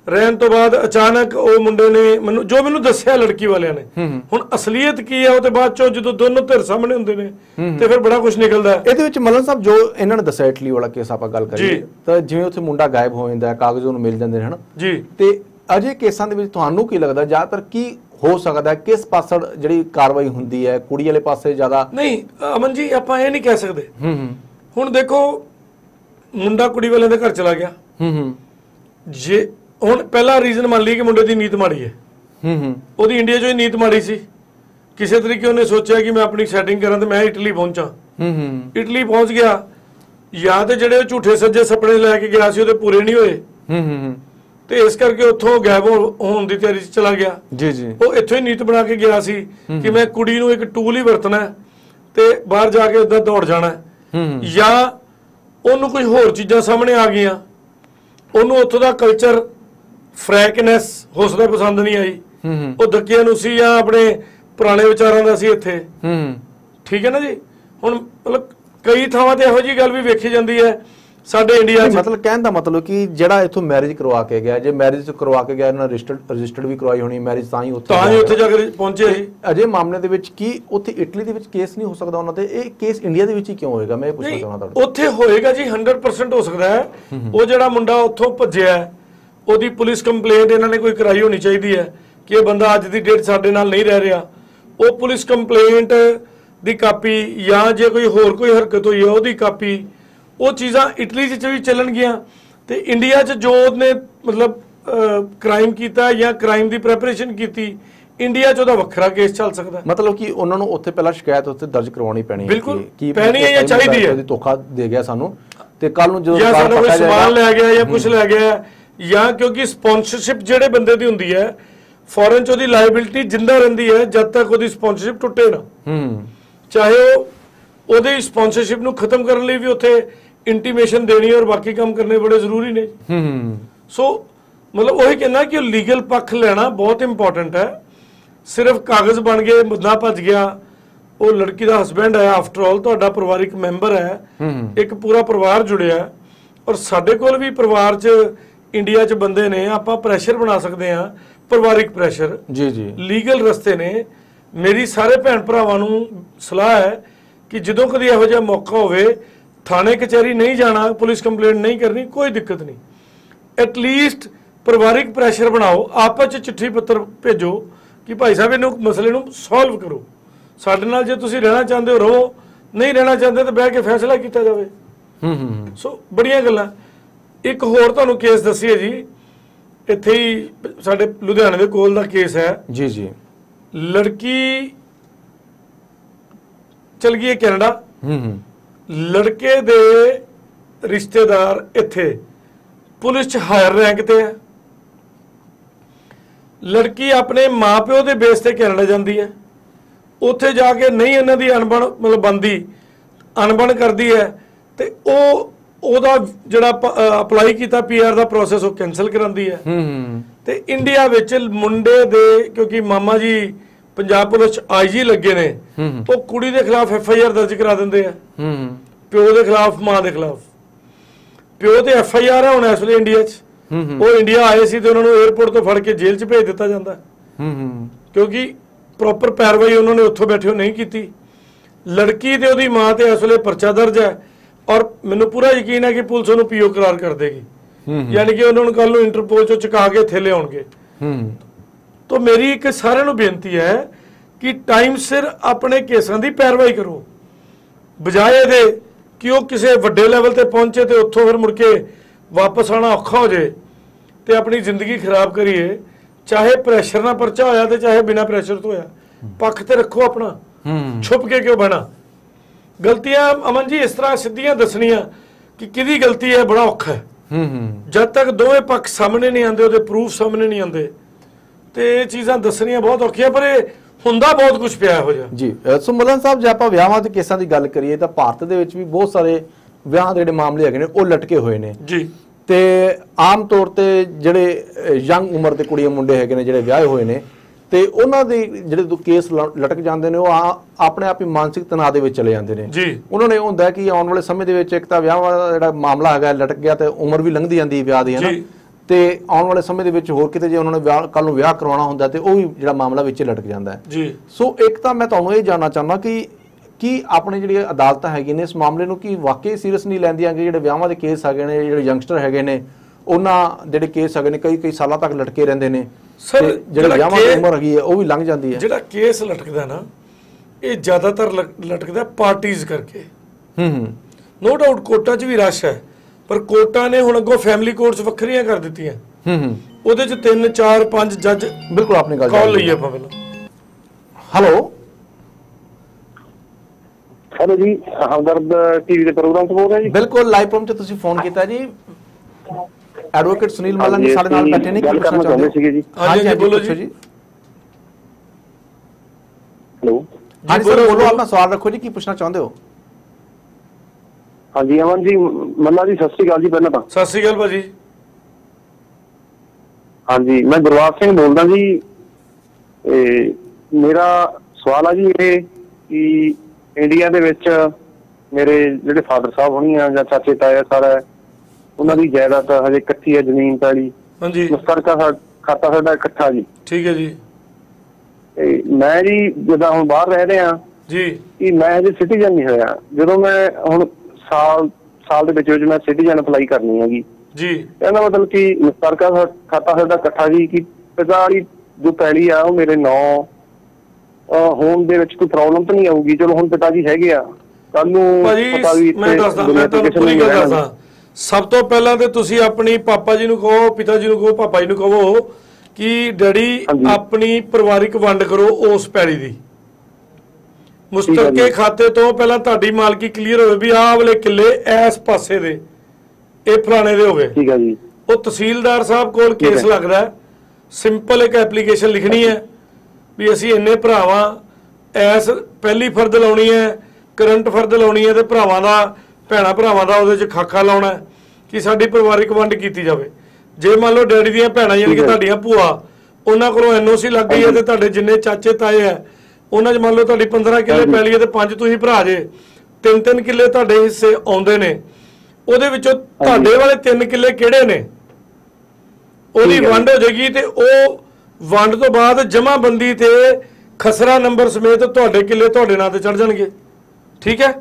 ਰਹਿਣ ਤੋਂ ਬਾਅਦ ਅਚਾਨਕ ਉਹ ਮੁੰਡੇ ਨੇ ਮੈਨੂੰ ਜੋ ਮੈਨੂੰ ਦੱਸਿਆ ਲੜਕੀ ਵਾਲਿਆਂ ਨੇ। ਹੁਣ ਅਸਲੀਅਤ ਕੀ ਹੈ ਉਹ ਤੇ ਬਾਅਦ ਚੋਂ ਜਦੋਂ ਦੋਨੋਂ ਧਿਰ ਸਾਹਮਣੇ ਹੁੰਦੇ ਨੇ ਤੇ ਫਿਰ ਬੜਾ ਕੁਝ ਨਿਕਲਦਾ। ਇਹਦੇ ਵਿੱਚ ਮਲਨ ਸਾਹਿਬ ਜੋ ਇਹਨਾਂ ਨੇ ਦੱਸਿਆ ਇਟਲੀ ਵਾਲਾ ਕੇਸ ਆਪਾਂ ਗੱਲ ਕਰੀਏ। ਤਾਂ ਜਿਵੇਂ ਉੱਥੇ ਮੁੰਡਾ ਗਾਇਬ ਹੋ ਜਾਂਦਾ ਹੈ ਕਾਗਜ਼ ਉਹਨੂੰ ਮਿਲ ਜਾਂਦੇ ਨੇ ਹਨ? ਜੀ। ਤੇ ਅਜੇ ਕੇਸਾਂ ਦੇ ਵਿੱਚ ਤੁਹਾਨੂੰ ਕੀ ਲੱਗਦਾ ਜ਼ਿਆਦਾਤਰ ਕੀ ਹੋ ਸਕਦਾ ਕਿਸ ਪਾਸੜ ਜਿਹੜੀ ਕਾਰਵਾਈ ਹੁੰਦੀ ਹੈ? ਕੁੜੀ ਵਾਲੇ ਪਾਸੇ ਜ਼ਿਆਦਾ ਨਹੀਂ ਅਮਨ ਜੀ ਆਪਾਂ ਇਹ ਨਹੀਂ ਕਹਿ ਸਕਦੇ। ਹੂੰ ਹੂੰ। ਹੁਣ ਦੇਖੋ ਮੁੰਡਾ ਕੁੜੀ ਵਾਲਿਆਂ ਦੇ ਘਰ ਚਲਾ ਗਿਆ। ਹੂੰ ਹੂੰ। ਜੇ ਹੁਣ ਪਹਿਲਾ ਰੀਜ਼ਨ ਮੰਨ ਲਈ ਕਿ ਮੁੰਡੇ ਦੀ ਨੀਤ ਮਾੜੀ ਹੈ। ਹੂੰ ਹੂੰ। ਉਹਦੀ ਇੰਡੀਆ 'ਚੋਂ ਹੀ ਨੀਤ ਮਾੜੀ ਸੀ। ਕਿਸੇ ਤਰੀਕੇ ਉਹਨੇ ਸੋਚਿਆ ਕਿ ਮੈਂ ਆਪਣੀ ਸੈਟਿੰਗ ਕਰਾਂ ਤੇ ਮੈਂ ਇਟਲੀ ਪਹੁੰਚਾਂ। ਹੂੰ ਹੂੰ। ਇਟਲੀ ਪਹੁੰਚ ਗਿਆ। ਜਾਂ ਤੇ ਜਿਹੜੇ ਉਹ ਝੂਠੇ ਸੱਜੇ ਸੁਪਨੇ ਲੈ ਕੇ ਗਿਆ ਸੀ ਉਹਦੇ ਪੂਰੇ ਨਹੀਂ ਹੋਏ। ਹੂੰ ਹੂੰ ਤੇ ਇਸ ਕਰਕੇ ਉੱਥੋਂ ਗਾਇਬ ਹੋਣ ਦੀ ਤਿਆਰੀ 'ਚ ਚਲਾ ਗਿਆ। ਜੀ ਜੀ। ਉਹ ਇੱਥੋਂ ਹੀ ਨੀਤ ਬਣਾ ਕੇ ਗਿਆ ਸੀ ਕਿ ਮੈਂ ਕੁੜੀ ਨੂੰ ਇੱਕ ਟੂਲ ਹੀ ਵਰਤਣਾ ਤੇ ਬਾਹਰ ਜਾ ਕੇ ਉਦਾਂ ਦੌੜ ਜਾਣਾ ਹੈ। ਹੂੰ ਹੂੰ। ਜਾਂ ਉਹਨੂੰ ਕੋਈ ਹੋਰ ਚੀਜ਼ਾਂ ਸਾਹਮਣੇ ਆ ਗਈਆਂ। ਉਹਨੂੰ ਉੱਥੋਂ ਦਾ ਕਲਚਰ ਫ੍ਰੈਂਕਨੈਸ ਹੌਸਲਾ ਪਸੰਦ ਨਹੀਂ ਆਈ। ਉਹ ਧੱਕਿਆਂ ਨੂੰ ਸੀ ਜਾਂ ਆਪਣੇ ਪੁਰਾਣੇ ਵਿਚਾਰਾਂ ਦਾ ਸੀ ਇੱਥੇ। ਹੂੰ। ਠੀਕ ਹੈ ਨਾ ਜੀ? ਹੁਣ ਮਤਲਬ ਕਈ ਥਾਵਾਂ ਤੇ ਇਹੋ ਜੀ ਗੱਲ ਵੀ ਵੇਖੀ ਜਾਂਦੀ ਹੈ ਸਾਡੇ ਇੰਡੀਆ 'ਚ। ਮਤਲਬ ਕਹਿਣ ਦਾ ਮਤਲਬ ਕਿ ਜਿਹੜਾ ਇੱਥੋਂ ਮੈਰਿਜ ਕਰਵਾ ਕੇ ਗਿਆ ਜੇ ਮੈਰਿਜ ਕਰਵਾ ਕੇ ਗਿਆ ਇਹਨਾਂ ਰਜਿਸਟਰਡ ਰਜਿਸਟਰਡ ਵੀ ਕਰਵਾਈ ਹੋਣੀ ਮੈਰਿਜ ਤਾਂ ਹੀ ਉੱਥੇ ਤਾਂ ਹੀ ਉੱਥੇ ਜਾ ਕੇ ਪਹੁੰਚੇ ਸੀ। ਅਜੇ ਮਾਮਲੇ ਦੇ ਵਿੱਚ ਕੀ ਉੱਥੇ ਇਟਲੀ ਦੇ ਵਿੱਚ ਕੇਸ ਨਹੀਂ ਹੋ ਸਕਦਾ ਉਹਨਾਂ ਤੇ? ਇਹ ਕੇਸ ਇੰਡੀਆ ਦੇ ਵਿੱਚ ਹੀ ਕਿਉਂ ਹੋਏਗਾ? ਮੈਂ ਇਹ ਪੁੱਛਣਾ ਚਾਹੁੰਦਾ ਤੁਹਾਡੇ ਉੱਥੇ ਹੋਏਗਾ ਜੀ 100% ਹੋ ਸਕਦਾ ਹੈ। ਉਹ ਜਿਹੜਾ ਮੁੰਡਾ ਉੱਥੋਂ ਭੱਜਿਆ ਹੈ, ਉਹਦੀ ਪੁਲਿਸ ਕੰਪਲੇਂਟ ਇਹਨਾਂ ਨੇ ਕੋਈ ਕਰਾਈ ਹੋਣੀ ਚਾਹੀਦੀ ਹੈ ਕਿ ਇਹ ਬੰਦਾ ਅੱਜ ਦੀ ਡੇਟ ਸਾਡੇ ਨਾਲ ਨਹੀਂ ਰਹਿ ਰਿਹਾ ਉਹ ਪੁਲਿਸ ਕੰਪਲੇਂਟ ਦੀ ਕਾਪੀ ਜਾਂ ਜੇ ਕੋਈ ਹੋਰ ਕੋਈ ਹਰਕਤ ਹੋਈ ਹੈ ਉਹਦੀ ਕਾਪੀ ਉਹ ਚੀਜ਼ਾਂ ਇਟਲੀ 'ਚ ਵੀ ਚੱਲਣਗੀਆਂ ਤੇ ਇੰਡੀਆ 'ਚ ਜੋ ਉਹਨੇ ਮਤਲਬ ਕ੍ਰਾਈਮ ਕੀਤਾ ਜਾਂ ਕ੍ਰਾਈਮ ਦੀ ਪ੍ਰੈਪਰੇਸ਼ਨ ਕੀਤੀ ਇੰਡੀਆ 'ਚ ਉਹਦਾ ਵੱਖਰਾ ਕੇਸ ਚੱਲ ਸਕਦਾ। ਮਤਲਬ ਕਿ ਉਹਨਾਂ ਨੂੰ ਉੱਥੇ ਪਹਿਲਾਂ ਸ਼ਿਕਾਇਤ ਉੱਥੇ ਦਰਜ ਕਰਵਾਉਣੀ ਪੈਣੀ ਹੈ ਕਿ- ਪੈਣੀ ਹੈ ਜਾਂ ਚਾਹੀਦੀ ਹੈ। ਧੋਖਾ ਦੇ ਗਿਆ ਸਾਨੂੰ ਤੇ ਕੱਲ ਨੂੰ ਜਦੋਂ ਜਾਂ ਸਾਡਾ ਕੋਈ ਸਮਾਨ ਲੈ ਗਿਆ ਜਾਂ ਕੁਝ ਲੈ ਗਿਆ ਜਾਂ ਕਿਉਂਕਿ ਸਪਾਂਸਰਸ਼ਿਪ ਜਿਹੜੇ ਬੰਦੇ ਦੀ ਹੁੰਦੀ ਹੈ ਫੋਰਨ ਚ ਉਹਦੀ ਲਾਇਬਿਲਿਟੀ ਜਿੰਦਾ ਰਹਿੰਦੀ ਹੈ ਜਦ ਤੱਕ ਉਹਦੀ ਸਪਾਂਸਰਸ਼ਿਪ ਟੁੱਟੇ ਨਾ। ਹੂੰ। ਚਾਹੇ ਉਹ ਉਹਦੀ ਸਪਾਂਸਰਸ਼ਿਪ ਨੂੰ ਖਤਮ ਕਰਨ ਲਈ ਵੀ ਉੱਥੇ ਇੰਟੀਮੇਸ਼ਨ ਦੇਣੀ ਔਰ ਬਾਕੀ ਕੰਮ ਕਰਨੇ ਬੜੇ ਜ਼ਰੂਰੀ ਨੇ। ਹੂੰ ਸੋ ਮਤਲਬ ਉਹੀ ਕਹਿੰਦਾ ਕਿ ਉਹ ਲੀਗਲ ਪੱਖ ਲੈਣਾ ਬਹੁਤ ਇੰਪੋਰਟੈਂਟ ਹੈ। ਸਿਰਫ ਕਾਗਜ਼ ਬਣ ਗਏ ਮੁੱਦਾ ਭੱਜ ਗਿਆ ਉਹ ਲੜਕੀ ਦਾ ਹਸਬੈਂਡ ਹੈ ਆਫਟਰ ਆਲ ਤੁਹਾਡਾ ਪਰਿਵਾਰਿਕ ਮੈਂਬਰ ਹੈ। ਇੱਕ ਪੂਰਾ ਪਰਿਵਾਰ ਜੁੜਿਆ। ਔਰ ਸਾਡੇ ਕੋਲ ਵੀ ਪਰਿਵਾਰ 'ਚ ਇੰਡੀਆ 'ਚ ਬੰਦੇ ਨੇ ਆਪਾਂ ਪ੍ਰੈਸ਼ਰ ਬਣਾ ਸਕਦੇ ਹਾਂ ਪਰਿਵਾਰਿਕ ਪ੍ਰੈਸ਼ਰ ਜੀ ਜੀ। ਲੀਗਲ ਰਸਤੇ ਨੇ। ਮੇਰੀ ਸਾਰੇ ਭੈਣ ਭਰਾਵਾਂ ਨੂੰ ਸਲਾਹ ਹੈ ਕਿ ਜਦੋਂ ਕਦੀ ਇਹੋ ਜਿਹਾ ਮੌਕਾ ਹੋਵੇ ਥਾਣੇ ਕਚਹਿਰੀ ਨਹੀਂ ਜਾਣਾ ਪੁਲਿਸ ਕੰਪਲੇਂਟ ਨਹੀਂ ਕਰਨੀ ਕੋਈ ਦਿੱਕਤ ਨਹੀਂ। ਐਟ ਲੀਸਟ ਪਰਿਵਾਰਿਕ ਪ੍ਰੈਸ਼ਰ ਬਣਾਓ ਆਪਸ ਚ ਚਿੱਠੀ ਪੱਤਰ ਭੇਜੋ ਕਿ ਭਾਈ ਸਾਹਿਬ ਇਹਨੂੰ ਮਸਲੇ ਨੂੰ ਸੋਲਵ ਕਰੋ। ਸਾਡੇ ਨਾਲ ਜੇ ਤੁਸੀਂ ਰਹਿਣਾ ਚਾਹੁੰਦੇ ਹੋ ਰਹੋ। ਨਹੀਂ ਰਹਿਣਾ ਚਾਹੁੰਦੇ ਤਾਂ ਬਹਿ ਕੇ ਫੈਸਲਾ ਕੀਤਾ ਜਾਵੇ। ਹੂੰ ਹੂੰ। ਸੋ ਬੜੀਆਂ ਗੱਲਾਂ। ਇੱਕ ਹੋਰ ਤੁਹਾਨੂੰ ਕੇਸ ਦੱਸੀਏ ਜੀ। ਇੱਥੇ ਹੀ ਸਾਡੇ ਲੁਧਿਆਣੇ ਦੇ ਕੋਲ ਦਾ ਕੇਸ ਹੈ। ਜੀ ਜੀ। ਲੜਕੀ ਚਲ ਗਈ ਹੈ ਕੈਨੇਡਾ। ਹੂੰ ਹੂੰ। ਲੜਕੇ ਦੇ ਰਿਸ਼ਤੇਦਾਰ ਇੱਥੇ। ਪੁਲਿਸ 'ਚ ਹਾਇਰ ਰੈਂਕ ਤੇ ਹੈ। ਲੜਕੀ ਆਪਣੇ ਮਾਪਿਓ ਦੇ ਬੇਸ ਤੇ ਕੈਨੇਡਾ ਜਾਂਦੀ ਹੈ। ਉੱਥੇ ਜਾ ਕੇ ਨਹੀਂ ਇਹਨਾਂ ਦੀ ਅਣਬਣ ਮਤਲਬ ਬੰਦੀ ਅਣਬਣ ਕਰਦੀ ਹੈ ਤੇ ਉਹ ਉਹਦਾ ਜਿਹੜਾ ਅਪਲਾਈ ਕੀਤਾ ਪੀਆਰ ਦਾ ਪ੍ਰੋਸੈਸ ਉਹ ਕੈਨਸਲ ਕਰਾਉਂਦੀ ਹੈ। ਹੂੰ ਹੂੰ। ਤੇ ਇੰਡੀਆ ਵਿੱਚ ਮੁੰਡੇ ਦੇ ਕਿਉਂਕਿ ਮਾਮਾ ਜੀ ਪੰਜਾਬ ਪੁਲਿਸ ਆਈਜੀ ਲੱਗੇ ਨੇ ਉਹ ਕੁੜੀ ਦੇ ਖਿਲਾਫ ਐਫ ਆਈ ਆਰ ਦਰਜ ਕਰਾ ਦਿੰਦੇ ਆ। ਹੂੰ ਹੂੰ। ਪਿਓ ਦੇ ਖਿਲਾਫ ਮਾਂ ਦੇ ਖਿਲਾਫ। ਪਿਓ ਤੇ ਐਫ ਆਈ ਆਰ ਹੈ ਹੁਣ ਇਸ ਵੇਲੇ ਇੰਡੀਆ 'ਚ। ਉਹ ਇੰਡੀਆ ਆਏ ਸੀ ਤੇ ਉਹਨਾਂ ਨੂੰ 에어ਪੋਰਟ ਤੋਂ ਫੜ ਕੇ ਜੇਲ੍ਹ 'ਚ ਭੇਜ ਦਿੱਤਾ ਜਾਂਦਾ। ਹੂੰ ਹੂੰ। ਕਿਉਂਕਿ ਪ੍ਰੋਪਰ ਪੈਰਵਾਈ ਉਹਨਾਂ ਨੇ ਉੱਥੋਂ ਬੈਠੇ ਨਹੀਂ ਕੀਤੀ। ਲੜਕੀ ਤੇ ਉਹਦੀ ਮਾਂ ਤੇ ਇਸ ਵੇਲੇ ਪਰਚਾ ਦਰਜ ਹੈ। ਔਰ ਮੈਨੂੰ ਪੂਰਾ ਯਕੀਨ ਹੈ ਕਿ ਪੁਲਿਸ ਉਹਨੂੰ ਪੀਓ ਕਰਾਰ ਕਰ ਦੇਗੀ। ਯਾਨੀ ਕਿ ਉਹਨਾਂ ਨੂੰ ਕੱਲ ਨੂੰ ਇੰਟਰਪੋਲ ਚੋਂ ਚੁਕਾ ਕੇ ਇੱਥੇ ਲਿਆਉਣਗੇ। ਹੂੰ। ਤਾਂ ਮੇਰੀ ਇੱਕ ਸਾਰਿਆਂ ਨੂੰ ਬੇਨਤੀ ਹੈ ਕਿ ਟਾਈਮ ਸਿਰ ਆਪਣੇ ਕੇਸਾਂ ਦੀ ਪੈਰਵਾਈ ਕਰੋ। ਬਜਾਏ ਇਹਦੇ ਕਿ ਉਹ ਕਿਸੇ ਵੱਡੇ ਲੈਵਲ ਤੇ ਪਹੁੰਚੇ ਤੇ ਉੱਥੋਂ ਫਿਰ ਮੁੜ ਕੇ ਵਾਪਸ ਆਣਾ ਔਖਾ ਹੋ ਜੇ ਤੇ ਆਪਣੀ ਜ਼ਿੰਦਗੀ ਖਰਾਬ ਕਰੀਏ ਚਾਹੇ ਪ੍ਰੈਸ਼ਰ ਨਾਲ ਪਰਚਾ ਹੋਇਆ ਤੇ ਚਾਹੇ ਬਿਨਾ ਪ੍ਰੈਸ਼ਰ ਤੋਂ ਹੋਇਆ। ਪੱਖ ਤੇ ਰੱਖੋ ਆਪਣਾ। ਹੂੰ। ਛੁਪ ਕੇ ਕਿਉਂ ਬਹਿਣਾ? ਗਲਤੀਆਂ ਅਮਨ ਜੀ ਇਸ ਤਰ੍ਹਾਂ ਸਿੱਧੀਆਂ ਦੱਸਣੀਆਂ ਕਿ ਕਿਹਦੀ ਗਲਤੀ ਹੈ ਬੜਾ ਔਖਾ ਹੈ। ਹੂੰ ਹੂੰ। ਜਦ ਤੱਕ ਦੋਵੇਂ ਪੱਖ ਸਾਹਮਣੇ ਨਹੀਂ ਆਉਂਦੇ ਉਹਦੇ ਪ੍ਰੂਫ ਸਾਹਮਣੇ ਨਹੀਂ ਆਉਂਦੇ ਤੇ ਇਹ ਚੀਜ਼ਾਂ ਦੱਸਣੀਆਂ ਬਹੁਤ ਔਖੀਆਂ ਪਰ ਇਹ ਹੁੰਦਾ ਬਹੁਤ ਕੁਝ ਪਿਆ ਇਹੋ ਜਿਹਾ। ਜੀ ਅ, ਸੋ ਮੁਲਨ ਸਾਹਿਬ ਜੇ ਆਪਾਂ ਵਿਆਹਾਂ ਦੇ ਕੇਸਾਂ ਦੀ ਗੱਲ ਕਰੀਏ ਤਾਂ ਭਾਰਤ ਦੇ ਵਿੱਚ ਵੀ ਬਹੁਤ ਸਾਰੇ ਵਿਆਹਾਂ ਦੇ ਜਿਹੜੇ ਮਾਮਲੇ ਹੈਗੇ ਨੇ ਉਹ ਲਟਕੇ ਹੋਏ ਨੇ। ਜੀ। ਤੇ ਆਮ ਤੌਰ ਤੇ ਜਿਹੜੇ ਯੰਗ ਉਮਰ ਦੇ ਕੁੜੀਆਂ ਮੁੰਡੇ ਹੈਗੇ ਨੇ ਜਿਹੜੇ ਵਿਆਹੇ ਹੋਏ ਨੇ ਤੇ ਉਹਨਾਂ ਦੇ ਜਿਹੜੇ ਕੇਸ ਲਟਕ ਜਾਂਦੇ ਨੇ ਉਹ ਆਪਣੇ ਆਪ ਹੀ ਮਾਨਸਿਕ ਤਣਾਅ ਦੇ ਵਿੱਚ ਚਲੇ ਜਾਂਦੇ ਨੇ। ਜੀ। ਉਹਨਾਂ ਨੇ ਹੁੰਦਾ ਕਿ ਆਉਣ ਵਾਲੇ ਸਮੇਂ ਦੇ ਵਿੱਚ ਇੱਕ ਤਾਂ ਵਿਆਹ ਦਾ ਜਿਹੜਾ ਮਾਮਲਾ ਹੈਗਾ ਲਟਕ ਗਿਆ ਤੇ ਉਮਰ ਵੀ ਲੰਘਦੀ ਜਾਂਦੀ ਹੈ ਵਿਆਹ ਦੀ ਹੈ ਨਾ। ਤੇ ਆਉਣ ਵਾਲੇ ਸਮੇਂ ਦੇ ਵਿੱਚ ਹੋਰ ਕਿਤੇ ਜੇ ਉਹਨਾਂ ਨੇ ਵਿਆਹ ਕੱਲ ਨੂੰ ਵਿਆਹ ਕਰਵਾਉਣਾ ਹੁੰਦਾ ਤੇ ਉਹ ਵੀ ਜਿਹੜਾ ਮਾਮਲਾ ਵਿੱਚ ਲਟਕ ਜਾਂਦਾ ਹੈ। ਜੀ। ਸੋ ਇੱਕ ਤਾਂ ਮੈਂ ਤੁਹਾਨੂੰ ਇਹ ਜਾਣਨਾ ਚਾਹੁੰਦਾ ਕਿ ਕੀ ਆਪਣੇ ਜਿਹੜੀਆਂ ਅਦਾਲਤਾਂ ਹੈਗੀਆਂ ਨੇ ਇਸ ਮਾਮਲੇ ਨੂੰ ਕੀ ਵਾਕਈ ਸੀਰੀਅਸ ਨਹੀਂ ਲੈਂਦੀਆਂ ਕਿ ਜਿਹੜੇ ਵਿਆਹਾਂ ਦੇ ਕੇਸ ਹੈਗੇ ਨੇ ਜਿਹੜੇ ਯੰਗਸਟਰ ਹੈਗੇ ਨੇ ਉਹਨਾਂ ਜਿਹੜੇ ਕੇਸ ਹੈਗੇ ਨੇ ਕਈ ਕਈ ਸਾਲਾਂ ਤੱਕ ਲਟਕੇ ਰਹਿੰਦੇ ਨੇ। ਤੇ ਜਿਹੜੇ ਵਿਆਹਾਂ ਦੀ ਉਮਰ ਹੈਗੀ ਹੈ ਉਹ ਵੀ ਲੰਘ ਜਾਂਦੀ ਹੈ। ਜਿਹੜਾ ਕੇਸ ਲਟਕਦਾ ਨਾ ਇਹ ਜ਼ਿਆਦਾਤਰ ਲਟ- ਲਟਕਦਾ ਪਾਰਟੀਆਂ ਕਰਕੇ। ਹੂੰ ਹੂੰ। ਨੋ ਡਾਊਟ ਕੋਰਟਾਂ 'ਚ ਵੀ ਰਸ਼ ਹੈ ਪਰ ਕੋਰਟਾਂ ਨੇ ਹੁਣ ਅੱਗੋਂ ਫੈਮਿਲੀ ਕੋਰਟਸ ਵੱਖਰੀਆਂ ਕਰ ਦਿੱਤੀਆਂ। ਹੂੰ ਹੂੰ। ਉਹਦੇ 'ਚ 3 4 5 ਜੱਜ ਬਿਲਕੁਲ ਆਪਣੀ ਗੱਲ ਕਾਲ ਲਈਏ ਆਪਾਂ ਪਹਿਲਾਂ। ਹੈਲੋ ਹੈਲੋ ਜੀ ਹਮਦਰਦ ਟੀਵੀ ਦੇ ਪ੍ਰੋਗਰਾਮ ਤੋਂ ਬੋਲ ਰਹੇ ਜੀ? ਬਿਲਕੁਲ ਲਾਈਵ ਪ੍ਰੋਮ ਤੇ ਤੁਸੀਂ ਫੋਨ ਕੀਤਾ ਜੀ। ਐਡਵੋਕੇਟ ਸੁਨੀਲ ਮਾਲਾ ਜੀ ਸਾਡੇ ਨਾਲ ਬੈਠੇ ਨੇ ਕੀ ਗੱਲ ਪੁੱਛਣਾ ਕਰਨਾ ਚਾਹੁੰਦੇ ਜੀ। ਹਾਂਜੀ, ਬੋਲੋ ਜੀ। ਹੈਲੋ ਹਾਂਜੀ ਸਰ ਬੋਲੋ। ਆਪਣਾ ਸਵਾਲ ਰੱਖੋ ਜੀ ਕੀ ਪੁੱਛਣਾ ਚਾਹੁੰਦੇ ਹੋ ਹਾਂਜੀ ਅਮਨ ਜੀ ਮੰਨਾ ਜੀ ਸਤਿ ਸ਼੍ਰੀ ਅਕਾਲ ਜੀ ਪਹਿਲਾਂ ਤਾਂ ਸਤਿ ਸ੍ਰੀ ਅਕਾਲ ਭਾਜੀ ਹਾਂਜੀ ਮੈਂ ਗੁਰਵਾਜ ਸਿੰਘ ਬੋਲਦਾ ਜੀ ਇਹ ਮੇਰਾ ਸਵਾਲ ਆ ਜੀ ਇਹ ਕਿ ਇੰਡੀਆ ਦੇ ਵਿੱਚ ਮੇਰੇ ਜਿਹੜੇ ਫਾਦਰ ਸਾਹਿਬ ਹੋਣੀ ਆ ਜਾਂ ਚਾਚੇ ਤਾਇਆ ਸਾਰਾ ਉਹਨਾਂ ਦੀ ਜਾਇਦਾਦ ਹਜੇ ਇਕੱਠੀ ਹੈ ਜ਼ਮੀਨ ਪੈਲੀ ਹਾਂਜੀ। ਮੁਸ਼ਤਰਕਾ ਖਾਤਾ ਸਾਡਾ ਇਕੱਠਾ ਜੀ। ਠੀਕ ਹੈ ਜੀ। ਤੇ ਮੈਂ ਜੀ ਜਦੋਂ ਹੁਣ ਬਾਹਰ ਰਹਿ ਰਿਹਾ ਜੀ। ਕਿ ਮੈਂ ਹਜੇ ਸਿਟੀਜ਼ਨ ਨਹੀਂ ਹੋਇਆ। ਜਦੋਂ ਮੈਂ ਹੁਣ ਸਾਲ ਸਾਲ ਦੇ ਵਿੱਚ ਵਿੱਚ ਮੈਂ ਸਿਟੀਜ਼ਨ ਅਪਲਾਈ ਕਰਨੀ ਹੈਗੀ। ਜੀ। ਇਹਦਾ ਮਤਲਬ ਕਿ ਮੁਸ਼ਤਰਕਾ ਖਾਤਾ ਸਾਡਾ ਇਕੱਠਾ ਜੀ ਕਿ ਪਿਤਾ ਵਾਲੀ ਜੋ ਪੈਲੀ ਆ ਉਹ ਮੇਰੇ ਨਾਂ ਹੋਣ ਦੇ ਵਿੱਚ ਕੋਈ ਪ੍ਰੋਬਲਮ ਤਾਂ ਨਹੀਂ ਆਊਗੀ। ਚਲੋ ਹੁਣ ਪਿਤਾ ਜੀ ਹੈਗੇ ਆ। ਕੱਲ ਨੂੰ ਪਤਾ ਵੀ ਮੈਂ ਦੱਸਦਾ ਮੈਂ ਤੁਹਾਨੂੰ ਪੂਰੀ ਗੱਲ ਦੱਸਦਾ। ਸਭ ਤੋਂ ਪਹਿਲਾਂ ਤੇ ਤੁਸੀਂ ਆਪਣੀ ਪਾਪਾ ਜੀ ਨੂੰ ਕਹੋ ਪਿਤਾ ਜੀ ਨੂੰ ਕਹੋ ਪਾਪਾ ਜੀ ਨੂੰ ਕਹੋ ਕਿ ਡੈਡੀ। ਆਪਣੀ ਪਰਿਵਾਰਿਕ ਵੰਡ ਕਰੋ ਉਸ ਪੈੜੀ ਦੀ ਮੁਸ਼ਤਰਕੇ ਜੀ। ਖਾਤੇ ਤੋਂ ਪਹਿਲਾਂ ਤੁਹਾਡੀ ਮਾਲਕੀ ਕਲੀਅਰ ਹੋਵੇ ਵੀ ਆਹ ਵਾਲੇ ਕਿੱਲੇ ਇਸ ਪਾਸੇ ਦੇ ਇਹ ਫਲਾਣੇ ਦੇ ਹੋਵੇ ਠੀਕ ਹੈ ਜੀ ਉਹ ਤਹਿਸੀਲਦਾਰ ਸਾਹਿਬ ਕੋਲ ਕੇਸ। ਲੱਗਦਾ ਸਿੰਪਲ ਇੱਕ ਐਪਲੀਕੇਸ਼ਨ ਲਿਖਣੀ ਹੈ ਵੀ ਅਸੀਂ ਇੰਨੇ ਭਰਾਵਾਂ ਐਸ ਪਹਿਲੀ ਫਰਦ ਲਾਉਣੀ ਹੈ ਕਰੰਟ ਫਰਦ ਲਾਉਣੀ ਹੈ ਤੇ ਭਰਾਵਾਂ ਦਾ ਭੈਣਾ ਭਰਾਵਾਂ ਦਾ ਉਹਦੇ 'ਚ ਖਾਕਾ ਲਾਉਣਾ ਕਿ ਸਾਡੀ ਪਰਿਵਾਰਿਕ ਵੰਡ ਕੀਤੀ ਜਾਵੇ ਜੇ ਮੰਨ ਲਓ ਡੈਡੀ ਦੀਆਂ ਭੈਣਾਂ ਯਾਨੀ ਕਿ। ਤੁਹਾਡੀਆਂ ਭੂਆ ਉਹਨਾਂ ਕੋਲੋਂ ਐਨਓਸੀ ਲੱਗ ਗਈ ਹੈ ਤੇ ਤੁਹਾਡੇ ਜਿੰਨੇ ਚਾਚੇ ਤਾਏ ਹੈ ਉਹਨਾਂ 'ਚ ਮੰਨ ਲਓ ਤੁਹਾਡੀ 15 ਕਿੱਲੇ। ਪੈਲੀ ਹੈ ਤੇ ਪੰਜ ਤੁਸੀਂ ਭਰਾ ਜੇ ਤਿੰਨ ਤਿੰਨ ਕਿੱਲੇ ਤੁਹਾਡੇ ਹਿੱਸੇ ਆਉਂਦੇ ਨੇ ਉਹਦੇ ਵਿੱਚੋਂ ਤੁਹਾਡੇ ਵਾਲੇ ਤਿੰਨ ਕਿੱਲੇ ਕਿਹੜੇ ਨੇ ਉਹਦੀ। ਵੰਡ ਹੋ ਜਾਏਗੀ ਤੇ ਉਹ ਵੰਡ ਤੋਂ ਬਾਅਦ ਜਮਾਬੰਦੀ ਤੇ ਖਸਰਾ ਨੰਬਰ ਸਮੇਤ ਤੁਹਾਡੇ ਕਿੱਲੇ ਤੁਹਾਡੇ ਨਾਂ ਤੇ ਚੜ ਜਾਣਗੇ ਠੀਕ ਹੈ